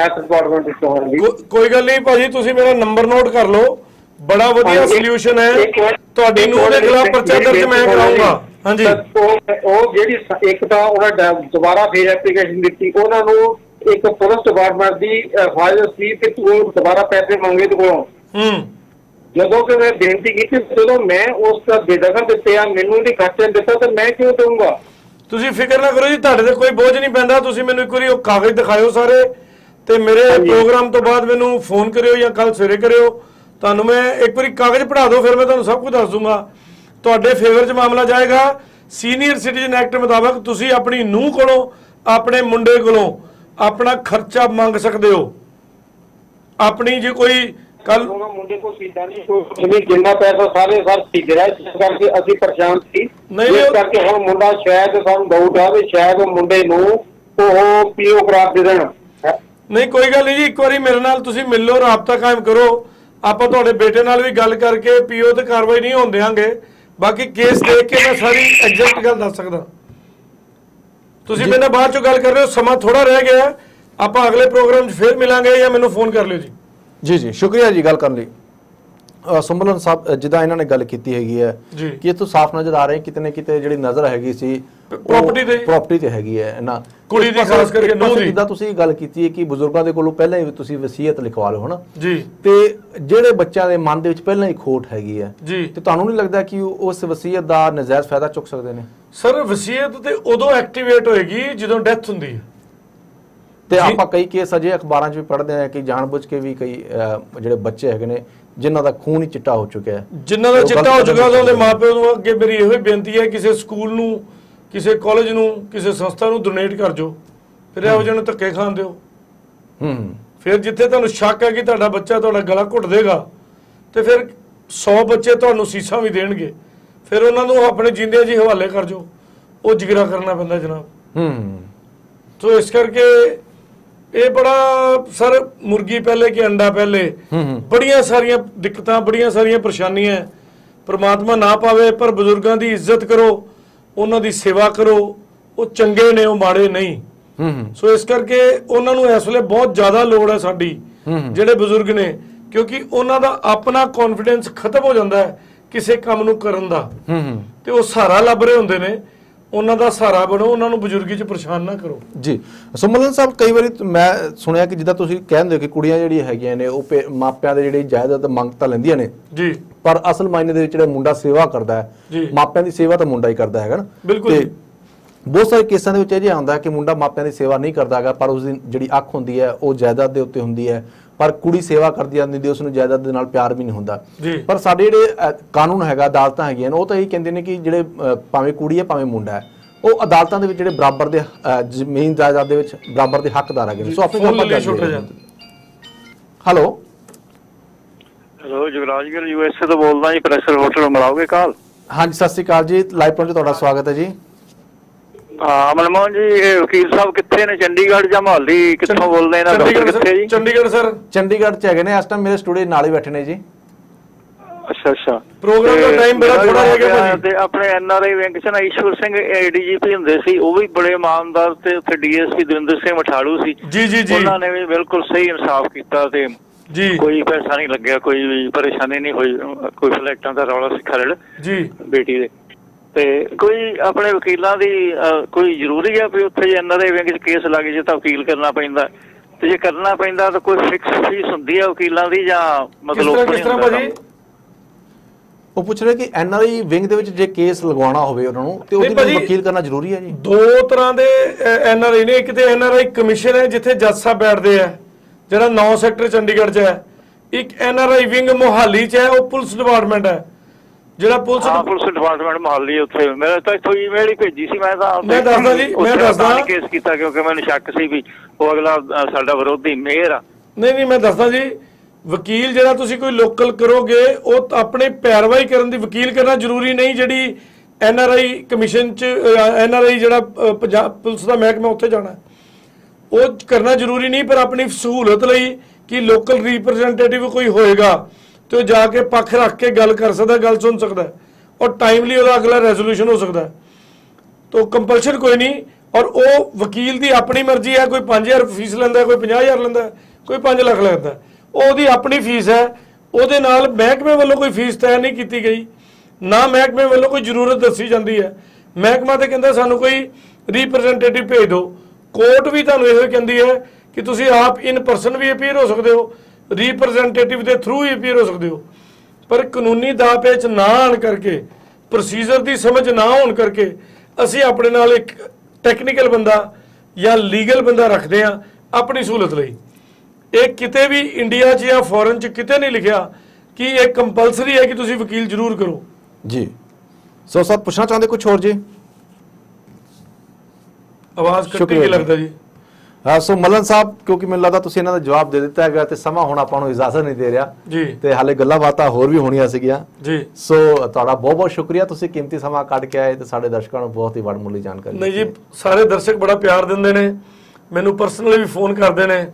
ਹੈਲਥ ਡਿਪਾਰਟਮੈਂਟ ਤੋਂ ਹਾਂ ਜੀ ਕੋ- ਕੋਈ ਗੱਲ ਨਹੀਂ ਭਾਜੀ ਤੁਸੀਂ ਮੇਰਾ ਨੰਬਰ ਨੋਟ ਕਰ ਲਓ। ਬੜਾ ਵਧੀਆ ਹਾਂਜੀ। ਸੋਲੂਸ਼ਨ ਹੈ। ਮਿੰਟ- ਤੁਹਾਡੀ ਇੱਕ ਨੂੰਹ ਦੇ ਮਿੰਟ। ਖਿਲਾਫ ਪਰਚਾ ਮੇਰੀ ਦਰਜ ਮੈਂ ਬੇਨਤੀ ਕਰਾਉਂਗਾ ਹਾਂਜੀ। ਤਾਂ ਉਹ ਉਹ ਜਿਹੜੀ ਸ- ਇੱਕ ਤਾਂ ਉਹਨਾਂ ਡ- ਦੁਬਾਰਾ ਫੇਰ ਐਪਲੀਕੇਸ਼ਨ ਦਿੱਤੀ। ਉਹਨਾਂ ਨੂੰ ਇੱਕ ਪੁਲਿਸ ਡਿਪਾਰਟਮੈਂਟ ਦੀ ਫਾਈਲ ਸੀ ਕਿ ਤੂੰ ਦੁਬਾਰਾ ਪੈਸੇ ਮੰਗੇ ਤੇ ਕੋਲੋਂ। ਹੂੰ। ਜਦੋਂ ਕਿ ਮੈਂ ਬੇਨਤੀ ਕੀਤੀ ਜਦੋਂ ਮੈਂ ਉਸ ਦਾ ਬੇਦਖਲ ਦਿੱਤੇ ਆ ਮੈਨੂੰ ਇਹਦੀ ਖਰਚੇ ਦਿੱਤਾ ਤਾਂ ਮੈਂ ਕਿਉਂ ਦਊਂਗਾ? ਤੁਸੀਂ ਫਿਕਰ ਨਾ ਕਰੋ ਜੀ ਤੁਹਾਡੇ ਤੇ ਕੋਈ ਬੋਝ ਨਹੀਂ ਪੈਂਦਾ। ਤੁਸੀਂ ਮੈਨੂੰ ਇੱਕ ਵਾਰੀ ਉਹ ਕਾਗਜ਼ ਦਿਖਾਇਓ ਸਾਰੇ ਤੇ ਮੇਰੇ ਪ੍ਰੋਗਰਾਮ ਤੋਂ ਬਾਅਦ ਮੈਨੂੰ ਫੋਨ ਕਰਿਓ ਜਾਂ ਕੱਲ ਸਵੇਰੇ ਕਰਿਓ। ਤੁਹਾਨੂੰ ਮੈਂ ਇੱਕ ਵਾਰੀ ਕਾਗਜ਼ ਪੜਾ ਦਿਓ ਫਿਰ ਮੈਂ ਤੁਹਾਨੂੰ ਸਭ ਕੁਝ ਦੱਸ ਦੂੰਗਾ ਤੁਹਾਡੇ ਫੇਵਰ 'ਚ ਮਾਮਲਾ ਜਾਏਗਾ। ਸੀਨੀਅਰ ਸਿਟੀਜ਼ਨ ਐਕਟ ਮੁਤਾਬਕ ਤੁਸੀਂ ਆਪਣੀ ਨੂੰਹ ਕੋਲੋਂ ਆਪਣੇ ਮੁੰਡੇ ਕੋਲੋਂ ਆਪਣਾ ਖਰਚਾ ਮੰਗ ਸਕਦੇ ਹੋ। ਆਪਣੀ ਜੇ ਕੋਈ ਕੱਲ ਮੁੰਡੇ ਕੋਲ ਸੀਦਾ ਨਹੀਂ ਜਿਵੇਂ ਜਿੰਨਾ ਪੈਸਾ ਸਾਰੇ ਸਰ ਭੇਜ ਰਿਹਾ ਇਸ ਕਰਕੇ ਅਸੀਂ ਪਰੇਸ਼ਾਨ ਸੀ। ਨਹੀਂ, ਇਸ ਉਹ- ਕਰਕੇ ਹੁਣ ਮੁੰਡਾ ਸ਼ਾਇਦ ਸਾਨੂੰ ਡਾਊਟ ਆ ਵੀ ਸ਼ਾਇਦ ਉਹ ਮੁੰਡੇ ਨੂੰ ਉਹ ਪੀਓ ਕਰਾ ਦੇ ਦੇਣ। ਨਹੀਂ ਕੋਈ ਗੱਲ ਨਹੀਂ ਜੀ ਇੱਕ ਵਾਰੀ ਮੇਰੇ ਨਾਲ ਤੁਸੀਂ ਮਿਲ ਲਓ ਰਾਬਤਾ ਕਾਇਮ ਕਰੋ। ਆਪਾਂ ਤੁਹਾਡੇ ਬੇਟੇ ਨਾਲ ਵੀ ਗੱਲ ਕਰਕੇ ਪੀਓ ਤੇ ਕਾਰਵਾਈ ਨਹੀਂ ਹੋਣ ਦਿਆਂਗੇ। ਬਾਕੀ ਕੇਸ ਦੇਖ ਕੇ ਮੈਂ ਸਾਰੀ ਐਗਜ਼ੈਕਟ ਗੱਲ ਦੱਸ ਸਕਦਾ। ਤੁਸੀਂ ਮੇਰੇ ਨਾਲ ਬਾਅਦ ਚੋਂ ਗੱਲ ਕਰ ਰਹੇ ਹੋ ਸਮਾਂ ਥੋੜਾ ਰਹਿ ਗਿਆ। ਹੈ। ਆਪਾਂ ਅਗਲੇ ਪ੍ਰੋਗਰਾਮ 'ਚ ਫੇਰ ਮਿਲਾਂਗੇ ਜਾਂ ਮੈਨੂੰ ਫੋਨ ਕਰ ਲਿਓ ਜੀ। ਜੀ ਜੀ ਸ਼ੁਕਰੀਆ ਜੀ ਗੱਲ ਕਰਨ ਲਈ। ਸੁਮਲਨ ਸਾਹਿਬ ਜਿੱਦਾਂ ਇਹਨਾਂ ਨੇ ਗੱਲ ਕੀਤੀ ਹੈਗੀ ਹੈ। ਕਿ ਇਹ ਤੋਂ ਸਾਫ਼ ਨਜ਼ਰ ਆ ਰਿਹਾ ਕਿਤੇ ਨਾ ਕਿਤੇ ਜਿਹੜੀ ਨਜ਼ਰ ਹੈਗੀ ਸੀ property ਤੇ- ਪ੍ਰਾਪਰਟੀ ਤੇ ਹੈਗੀ ਹੈ ਨਾ। ਕੁੜੀ ਦੀ ਖਾਸ ਕਰਕੇ ਨੂੰਹ ਦੀ। ਜਿੱਦਾਂ ਤੁਸੀਂ ਗੱਲ ਕੀਤੀ ਹੈ ਕਿ ਬਜ਼ੁਰਗਾਂ ਦੇ ਕੋਲੋਂ ਪਹਿਲਾਂ ਹੀ ਤੁਸੀਂ ਵਸੀਅਤ ਲਿਖਵਾ ਲਓ ਹਨਾ? ਜੀ। ਤੇ ਜਿਹੜੇ ਬੱਚਿਆਂ ਦੇ ਮਨ ਦੇ ਵਿੱਚ ਪਹਿਲਾਂ ਹੀ ਖੋਟ ਹੈਗੀ ਹੈ ਤੇ ਤੁਹਾਨੂੰ ਨਹੀਂ ਲੱਗਦਾ ਕਿ ਉਸ ਵਸੀਅਤ ਦਾ ਨਜਾਇਜ਼ ਫਾਇਦਾ ਚੁੱਕ ਸਕਦੇ ਨੇ? ਸਰ ਵਸੀਅਤ ਤੇ ਉਦੋਂ ਐਕਟੀਵੇਟ ਹੋਏਗੀ ਜਦੋਂ ਡੈਥ ਹੁੰਦੀ ਹੈ। ਤੇ ਆਪਾਂ ਕਈ ਕੇਸ ਅਜੇ ਅਖਬਾਰਾਂ 'ਚ ਵੀ ਪੜ੍ਹਦੇ ਆ ਕਿ ਜਾਣਬੁੱਝ ਕੇ ਵੀ ਕਈ ਜਿਹੜੇ ਬੱਚੇ ਹੈਗੇ ਨੇ ਜਿਨ੍ਹਾਂ ਦਾ ਖੂਨ ਹੀ ਚਿੱਟਾ ਹੋ ਚੁੱਕਿਆ ਹੈ। ਜਿਨ੍ਹਾਂ ਦਾ ਚਿੱਟਾ ਹੋ ਕਦਮ ਚੁੱਕਾ ਉਹਦੇ ਚੁੱਕਦੇ ਨੇ। ਮਾਪਿਆਂ ਨੂੰ ਅੱਗੇ ਮੇਰੀ ਇਹੋ ਹੀ ਬੇਨਤੀ ਹੈ ਕਿਸੇ ਸਕੂਲ ਨੂੰ ਕਿਸੇ ਕਾਲਜ ਨੂੰ ਕਿਸੇ ਸੰਸਥਾ ਨੂੰ ਡੋਨੇਟ ਕਰ ਜੋ ਫਿਰ ਇਹੋ ਜਿਹੇ ਨੂੰ ਧੱਕੇ ਖਾਣ ਦਿਓ। ਹੂੰ। ਫਿਰ ਜਿੱਥੇ ਤੁਹਾਨੂੰ ਸ਼ੱਕ ਹੈ ਕਿ ਤੁਹਾਡਾ ਬੱਚਾ ਤੁਹਾਡਾ ਗਲਾ ਘੁੱਟ ਦੇਗਾ ਤੇ ਫਿਰ 100 ਬੱਚੇ ਤੁਹਾਨੂੰ ਸੀਸਾਂ ਵੀ ਦੇਣਗੇ। ਫਿਰ ਉਹਨਾਂ ਨੂੰ ਆਪਣੇ ਜਿੰਦਿਆਂ ਜੀ ਹਵਾਲੇ ਕਰ ਜੋ ਉਹ ਜਿਗਰਾ ਕਰਨਾ ਪੈਂਦਾ ਜਨਾਬ। ਹੂੰ। ਸੋ ਇਸ ਕਰਕੇ ਇਹ ਬੜਾ ਸਰ ਮੁਰਗੀ ਪਹਿਲੇ ਕਿ ਅੰਡਾ ਪਹਿਲੇ। ਬੜੀਆਂ ਸਾਰੀਆਂ ਦਿੱਕਤਾਂ ਬੜੀਆਂ ਸਾਰੀਆਂ ਪਰੇਸ਼ਾਨੀਆਂ ਪ੍ਰਮਾਤਮਾ ਨਾ ਪਾਵੇ ਪਰ ਬਜ਼ੁਰਗਾਂ ਦੀ ਇੱਜ਼ਤ ਕਰੋ ਉਹਨਾਂ ਦੀ ਸੇਵਾ ਕਰੋ। ਉਹ ਚੰਗੇ ਨੇ ਉਹ ਮਾੜੇ ਨਹੀਂ। ਸੋ ਇਸ ਕਰਕੇ ਉਹਨਾਂ ਨੂੰ ਇਸ ਵੇਲੇ ਬਹੁਤ ਜ਼ਿਆਦਾ ਲੋੜ ਹੈ ਸਾਡੀ ਜਿਹੜੇ ਬਜ਼ੁਰਗ ਨੇ। ਕਿਉਂਕਿ ਉਹਨਾਂ ਦਾ ਆਪਣਾ ਕੌਨਫੀਡੈਂਸ ਖਤਮ ਹੋ ਜਾਂਦਾ ਹੈ ਕਿਸੇ ਕੰਮ ਨੂੰ ਕਰਨ ਦਾ। ਤੇ ਉਹ ਸਹਾਰਾ ਲੱਭ ਰਹੇ ਹੁੰਦੇ ਨੇ। ਉਹਨਾਂ ਦਾ ਸਹਾਰਾ ਬਣੋ ਉਹਨਾਂ ਨੂੰ ਬਜ਼ੁਰਗੀ 'ਚ ਪਰੇਸ਼ਾਨ ਨਾ ਕਰੋ। ਜੀ ਸੁਮਲਨ ਸਾਹਿਬ ਕਈ ਵਾਰੀ ਮੈਂ ਸੁਣਿਆ ਕਿ ਜਿੱਦਾਂ ਤੁਸੀਂ ਕਹਿੰਦੇ ਹੋ ਕਿ ਕੁੜੀਆਂ ਜਿਹੜੀਆਂ ਹੈਗੀਆਂ ਨੇ ਉਹ ਮਾਪਿਆਂ ਦੇ ਜਿਹੜੀ ਜਾਇਦਾਦ ਮੰਗ ਤਾਂ ਲੈਂਦੀਆਂ ਨੇ। ਜੀ। ਪਰ ਅਸਲ ਮਾਇਨੇ ਦੇ ਵਿੱਚ ਜਿਹੜਾ ਮੁੰਡਾ ਸੇਵਾ ਕਰਦਾ ਹੈ। ਮਾਪਿਆਂ ਦੀ ਸੇਵਾ ਤਾਂ ਮੁੰਡਾ ਹੀ ਕਰਦਾ ਹੈਗਾ ਨਾ। ਬਿਲਕੁਲ। ਬਹੁਤ ਸਾਰੇ ਕੇਸਾਂ ਦੇ ਵਿੱਚ ਇਹ ਜਿਹਾ ਆਉਂਦਾ ਕਿ ਮੁੰਡਾ ਮਾਪਿਆਂ ਦੀ ਸੇਵਾ ਨਹੀਂ ਕਰਦਾਗਾ ਪਰ ਉਸ ਦੀ ਜਿਹੜੀ ਅੱਖ ਹੁੰਦੀ ਹੈ ਉਹ ਜਾਇਦਾਦ ਦੇ ਉੱਤੇ ਹੁੰਦੀ ਹੈ। ਪਰ ਕੁੜੀ ਸੇਵਾ ਕਰਦੀ ਜਾਂਦੀ ਦੀ ਉਸ ਨੂੰ ਜਾਇਦਾਦ ਦੇ ਨਾਲ ਪਿਆਰ ਵੀ ਨਹੀਂ ਹੁੰਦਾ। ਪਰ ਸਾਡੇ ਜਿਹੜੇ ਕਾਨੂੰਨ ਹੈਗਾ ਅਦਾਲਤਾਂ ਹੈਗੀਆਂ ਨੇ ਉਹ ਤਾਂ ਇਹ ਕਹਿੰਦੇ ਨੇ ਕਿ ਜਿਹੜੇ ਭਾਵੇਂ ਕੁੜੀ ਹੈ ਭਾਵੇਂ ਮੁੰਡਾ ਹੈ ਉਹ ਅਦਾਲਤਾਂ ਦੇ ਵਿੱਚ ਜਿਹੜੇ ਬਰਾਬਰ ਦੇ ਜ਼ਮੀਨ ਜਾਇਦਾਦ ਦੇ ਵਿੱਚ ਬਰਾਬਰ ਦੇ ਹੱਕਦਾਰ ਹੈਗੇ ਨੇ। ਸੋ ਆਪਣੀ ਫੋਨ ਗੱਲ ਲੈ ਛੋਟਾ ਜਿਹਾ ਹੈਲੋ। ਹੈਲੋ ਜਗਰਾਜ ਗਿਰ ਯੂਐਸਏ ਤੋਂ ਬੋਲਦਾ ਜੀ ਪ੍ਰੈਸ਼ਰ ਹੋਟਲ ਮਿਲਾਓਗੇ ਕਾਲ? ਹਾਂਜੀ ਸਤਿ ਸ਼੍ਰੀ ਅਕਾਲ ਜੀ ਲਾਈਵ ਪਹੁੰਚ ਤੁਹਾਡਾ ਸਵਾਗਤ ਹੈ ਜੀ। ਹਾਂ ਮਨਮੋਹਨ ਜੀ ਇਹ ਵਕੀਲ ਸਾਹਿਬ ਕਿੱਥੇ ਨੇ? ਚੰਡੀਗੜ੍ਹ ਜਾਂ ਮਹਾਲੀ? ਕਿੱਥੋਂ ਬੋਲਦੇ ਨੇ ਡਾਕਟਰ ਕਿੱਥੇ ਜੀ? ਚੰਡੀਗੜ੍ਹ ਸਰ ਚੰਡੀਗੜ੍ਹ ਚ ਹੈਗੇ ਨੇ। ਇਸ ਟਾਈਮ ਮੇਰੇ ਸਟੂਡੀਓ ਨਾਲ ਹੀ ਬੈਠੇ ਨੇ ਜੀ। ਅੱਛਾ ਅੱਛਾ। ਪ੍ਰੋਗਰਾਮ ਦਾ time ਬੜਾ ਵੀ ਰਹਿ ਗਿਆ ਭਾਜੀ। ਤੇ ਆਪਣੇ ਐਨਆਰਆਈ ਵਿੰਗ ਚ ਨਾ ਈਸ਼ਵਰ ਸਿੰਘ ਏਡੀਜੀਪੀ ਹੁੰਦੇ ਸੀ ਉਹ ਵੀ ਬੜੇ ਇਮਾਨਦਾਰ ਤੇ ਉੱਥੇ ਡੀਐਸਪੀ ਦਵਿੰਦਰ ਸਿੰਘ ਮਠਾੜੂ ਸੀ। ਜੀ ਜੀ ਜੀ। ਉਹਨਾਂ ਨੇ ਵੀ ਬਿਲਕੁਲ ਸਹੀ ਇਨਸਾਫ ਕੀਤਾ ਤੇ ਜੀ। ਕੋਈ ਪੈਸਾ ਨਹੀਂ ਲੱਗਿਆ ਕੋਈ ਪਰੇਸ਼ਾਨੀ ਨਹੀਂ ਹੋਈ ਕੋਈ ਫਲੈਕਟਾਂ ਦਾ ਰੌਲਾ ਸੀ ਖਰੜ ਜੀ। ਬੇਟੀ ਦੇ। ਤੇ ਕੋਈ ਆਪਣੇ ਵਕੀਲਾਂ ਦੀ ਕੋਈ ਜ਼ਰੂਰੀ ਹੈ ਵੀ ਉੱਥੇ ਜੇ ਐਨਆਰਆਈ ਵਿੰਗ ਚ ਕੇਸ ਲੱਗ ਜੇ ਤਾਂ ਵਕੀਲ ਕਰਨਾ ਪੈਂਦਾ ਤੇ ਜੇ ਕਰਨਾ ਪੈਂਦਾ ਤਾਂ ਕੋਈ ਫਿਕਸ ਫੀਸ ਹੁੰਦੀ ਹੈ ਵਕੀਲਾਂ ਦੀ ਜਾਂ ਮਤਲਬ ਕਿਸ ਤਰ੍ਹਾਂ ਭਾਜੀ? ਉਹ ਪੁੱਛ ਰਹੇ ਕਿ ਐਨਆਰਆਈ ਵਿੰਗ ਦੇ ਵਿੱਚ ਜੇ ਕੇਸ ਲਗਵਾਉਣਾ ਹੋਵੇ ਉਹਨਾਂ ਨੂੰ ਤੇ ਉਹਦੇ ਲਈ। ਵਕੀਲ ਕਰਨਾ ਜ਼ਰੂਰੀ ਹੈ ਜੀ ਦੋ ਤਰ੍ਹਾਂ ਦੇ ਐਨਆਰਆਈ ਨੇ ਇੱਕ ਤੇ ਐਨਆਰਆਈ ਕਮਿਸ਼ਨ ਹੈ ਜਿੱਥੇ ਜੱਜ ਸਾਹਿਬ ਬੈਠਦੇ ਆ ਜਿਹੜਾ 9 ਸੈਕਟਰ ਚੰਡੀਗੜ੍ਹ 'ਚ ਹੈ ਇੱਕ ਐਨਆਰਆਈ ਵਿੰਗ ਮੋਹਾਲੀ 'ਚ ਹੈ ਉਹ ਪੁਲਿਸ ਡਿਪਾਰਟਮੈਂਟ ਹੈ ਜਿਹੜਾ ਪੁਲਿਸ ਹਾਂ ਪੁਲਿਸ ਡਿਪਾਰਟਮੈਂਟ ਮਹਾਲੀ ਉੱਥੇ ਮੇਰੇ ਤਾਂ ਇੱਥੋਂ ਈਮੇਲ ਹੀ ਭੇਜੀ ਸੀ ਮੈਂ ਤਾਂ ਮੈਂ ਦੱਸਦਾ ਜੀ, ਮੈਂ ਦੱਸਦਾ। ਕੇਸ ਕੀਤਾ ਕਿਉਂਕਿ ਮੈਨੂੰ ਸ਼ੱਕ ਸੀ ਵੀ ਉਹ ਅਗਲਾ ਸਾਡਾ ਵਿਰੋਧੀ ਮੇਅਰ ਆ ਨਹੀਂ ਨਹੀਂ ਮੈਂ ਦੱਸਦਾ ਜੀ ਵਕੀਲ ਜਿਹੜਾ ਤੁਸੀਂ ਕੋਈ ਲੋਕਲ ਕਰੋਗੇ ਉਹ ਆਪਣੇ ਪੈਰਵਾਈ ਕਰਨ ਦੀ ਵਕੀਲ ਕਰਨਾ ਜ਼ਰੂਰੀ ਨਹੀਂ ਜਿਹੜੀ ਐਨਆਰਆਈ ਕਮਿਸ਼ਨ ਚ ਐਨਆਰਆਈ ਜਿਹੜਾ ਅ, ਪੰਜਾਬ ਪੁਲਿਸ ਦਾ ਮਹਿਕਮਾ ਉੱਥੇ ਜਾਣਾ। ਉਹ ਕਰਨਾ ਜ਼ਰੂਰੀ ਨਹੀਂ ਪਰ ਆਪਣੀ ਸਹੂਲਤ ਲਈ ਕਿ ਲੋਕਲ ਰਿਪਰੈਜ਼ੈਂਟੇਟਿਵ ਕੋਈ ਹੋਏਗਾ ਤੇ ਉਹ ਜਾ ਕੇ ਪੱਖ ਰੱਖ ਕੇ ਗੱਲ ਕਰ ਸਕਦਾ ਗੱਲ ਸੁਣ ਸਕਦਾ ਔਰ ਟਾਈਮਲੀ ਉਹਦਾ ਅਗਲਾ ਰੈਜ਼ੋਲੂਸ਼ਨ ਹੋ ਸਕਦਾ ਹੈ। ਤੋ ਕੰਪਲਸ਼ਨ ਕੋਈ ਨਹੀਂ ਔਰ ਉਹ ਵਕੀਲ ਦੀ ਆਪਣੀ ਮਰਜ਼ੀ ਹੈ ਕੋਈ 5000 ਫੀਸ ਲੈਂਦਾ ਹੈ, ਕੋਈ 50000 ਲੈਂਦਾ ਕੋਈ 5 ਲੱਖ ਲੈਂਦਾ ਉਹ ਉਹਦੀ ਆਪਣੀ ਫੀਸ ਹੈ ਉਹਦੇ ਨਾਲ ਮਹਿਕਮੇ ਵੱਲੋਂ ਕੋਈ ਫੀਸ ਤੈਅ ਨਹੀਂ ਕੀਤੀ ਗਈ ਨਾ ਮਹਿਕਮੇ ਵੱਲੋਂ ਕੋਈ ਜ਼ਰੂਰਤ ਦੱਸੀ ਜਾਂਦੀ ਹੈ। ਮਹਿਕਮਾ ਤੇ ਕਹਿੰਦਾ ਸਾਨੂੰ ਕੋਈ ਰਿਪਰੈਜ਼ੈਂਟੇਟਿਵ ਭੇਜ ਦਿਓ। ਕੋਰਟ ਵੀ ਤੁਹਾਨੂੰ ਇਹੋ ਹੀ ਕਹਿੰਦੀ ਹੈ ਕਿ ਤੁਸੀਂ ਆਪ ਇਨ ਪਰਸਨ ਵੀ ਅਪੀਅਰ ਹੋ ਸਕਦੇ ਹੋ ਰਿਪਰੈਜ਼ੈਂਟੇਟਿਵ ਦੇ ਥਰੂ ਹੀ ਅਪੀਅਰ ਹੋ ਸਕਦੇ ਹੋ। ਪਰ ਕਾਨੂੰਨੀ ਦਾਅ ਪੇਚ ਨਾ ਆਣ ਕਰਕੇ ਪ੍ਰੋਸੀਜਰ ਦੀ ਸਮਝ ਨਾ ਹੋਣ ਕਰਕੇ ਅਸੀਂ ਆਪਣੇ ਨਾਲ ਇੱਕ ਟੈਕਨੀਕਲ ਬੰਦਾ ਜਾਂ ਲੀਗਲ ਬੰਦਾ ਰੱਖਦੇ ਆ ਆਪਣੀ ਸਹੂਲਤ ਲਈ। ਇਹ ਕਿਤੇ ਵੀ ਇੰਡੀਆ 'ਚ ਜਾਂ ਫੋਰਨ 'ਚ ਕਿਤੇ ਨਹੀਂ ਲਿਖਿਆ ਕਿ ਇਹ ਕੰਪਲਸਰੀ ਹੈ ਕਿ ਤੁਸੀਂ ਵਕੀਲ ਜ਼ਰੂਰ ਕਰੋ। ਜੀ। ਸੋ ਸਰ ਪੁੱਛਣਾ ਚਾਹੁੰਦੇ ਕੁਝ ਹੋਰ ਜੀ? ਆਵਾਜ਼ ਕੱਟੀ ਕੀ। ਲੱਗਦਾ ਜੀ? ਸੋ ਮਲਨ ਸਾਹਿਬ ਕਿਉਂਕਿ ਮੈਨੂੰ ਲੱਗਦਾ ਤੁਸੀਂ ਇਹਨਾਂ ਦਾ ਜਵਾਬ ਦੇ ਦਿੱਤਾ ਹੈਗਾ ਤੇ ਸਮਾਂ ਹੁਣ ਆਪਾਂ ਨੂੰ ਇਜਾਜ਼ਤ ਨਹੀਂ ਦੇ ਰਿਹਾ। ਜੀ। ਤੇ ਹਾਲੇ ਗੱਲਾਂ ਬਾਤਾਂ ਹੋਰ ਵੀ ਹੋਣੀਆਂ ਸੀਗੀਆਂ। ਜੀ। ਸੋ ਤੁਹਾਡਾ ਬਹੁਤ ਬਹੁਤ ਸ਼ੁਕਰੀਆ ਤੁਸੀਂ ਕੀਮਤੀ ਸਮਾਂ ਕੱਢ ਕੇ ਆਏ ਤੇ ਸਾਡੇ ਦਰਸ਼ਕਾਂ ਨੂੰ ਬਹੁਤ ਹੀ ਵਡਮੁੱਲੀ ਜਾਣਕਾਰੀ ਨਹੀਂ ਜੀ ਸਾਰੇ ਦਰਸ਼ਕ ਬੜਾ ਪਿਆਰ ਦਿੰਦੇ ਨੇ। ਮੈਨੂੰ ਪਰਸਨਲੀ ਵੀ ਫੋਨ ਕਰਦੇ ਨੇ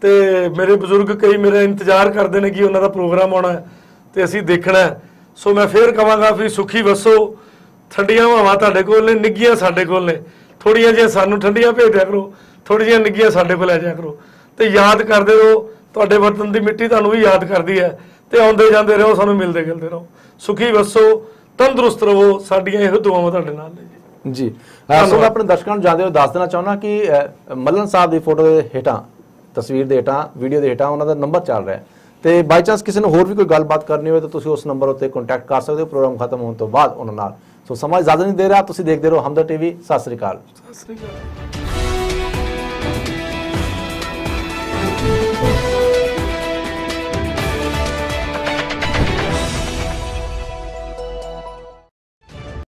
ਤੇ ਮੇਰੇ ਬਜ਼ੁਰਗ ਕਈ ਮੇਰਾ ਇੰਤਜ਼ਾਰ ਕਰਦੇ ਨੇ ਕਿ ਉਹਨਾਂ ਦਾ ਪ੍ਰੋਗਰਾਮ ਆਉਣਾ ਤੇ ਅਸੀਂ ਦੇਖਣਾ। ਸੋ ਮੈਂ ਫੇਰ ਕਵਾਂਗਾ ਵੀ ਸੁਖੀ ਵਸੋ ਠੰਡੀਆਂ ਹਵਾਵਾਂ ਤੁਹਾਡੇ ਕੋਲ ਨੇ ਨਿੱਗੀਆਂ ਸਾਡੇ ਕੋਲ ਨੇ। ਥੋੜੀਆਂ ਜਿਹੀਆਂ ਸਾਨੂੰ ਠੰਡੀਆਂ ਭੇਜ ਦਿਆ ਕਰੋ। ਥੋੜ੍ਹੀਆਂ ਜਿਹੀਆਂ ਨਿੱਗੀਆਂ ਸਾਡੇ ਕੋਲ ਲੈ ਜਾਇਆ ਕਰੋ। ਤੇ ਯਾਦ ਕਰਦੇ ਰਹੋ ਤੁਹਾਡੇ ਵਤਨ ਦੀ ਮਿੱਟੀ ਤੁਹਾਨੂੰ ਵੀ ਯਾਦ ਕਰਦੀ ਹੈ। ਤੇ ਆਉਂਦੇ ਜਾਂਦੇ ਰਹੋ ਸਾਨੂੰ ਮਿਲਦੇ ਗਿਲਦੇ ਰਹੋ। ਸੁਖੀ ਵਸੋ ਤੰਦਰੁਸਤ ਰਹੋ ਸਾਡੀਆਂ ਇਹੋ ਦੁਆਵਾਂ ਤੁਹਾਡੇ ਨਾਲ ਨੇ ਜੀ। ਜੀ। ਸੋ ਮੈਂ ਆਪਣੇ ਦਰਸ਼ਕਾਂ ਨੂੰ ਜਾਂਦੇ ਹੋਏ ਦੱਸ ਦੇਣਾ ਚਾਹੁੰਦਾ ਕਿ ਮੱਲਨ ਸਾਹਿਬ ਦੀ ਫੋਟੋ ਦੇ ਹੇਠਾਂ ਤਸਵੀਰ ਦੇ ਹੇਠਾਂ ਵੀਡੀਓ ਦੇ ਹੇਠਾਂ ਉਹਨਾਂ ਦਾ ਨੰਬਰ ਚੱਲ ਰਿਹਾ ਹੈ। ਤੇ ਬਾਈ ਚਾਂਸ ਕਿਸੇ ਨੂੰ ਹੋਰ ਵੀ ਕੋਈ ਗੱਲਬਾਤ ਕਰਨੀ ਹੋਵੇ ਤਾਂ ਤੁਸੀਂ ਉਸ ਨੰਬਰ ਉੱਤੇ ਕੰਟੈਕਟ ਕਰ ਸਕਦੇ ਹੋ। ਪ੍ਰੋਗਰਾਮ ਖਤਮ ਹੋਣ ਤੋਂ ਬਾਅਦ ਉਹਨਾਂ ਨਾਲ। ਸੋ ਸਮਾਂ ਇਜਾਜ਼ਤ ਨਹੀਂ ਦੇ ਰਿਹਾ ਤੁਸੀਂ ਦੇਖਦੇ ਰਹੋ ਹਮਦਰ ਟੀਵੀ। ਸਤਿ ਸ੍ਰੀ ਅਕਾਲ। ਸਤਿ ਸ੍ਰੀ ਅਕਾਲ।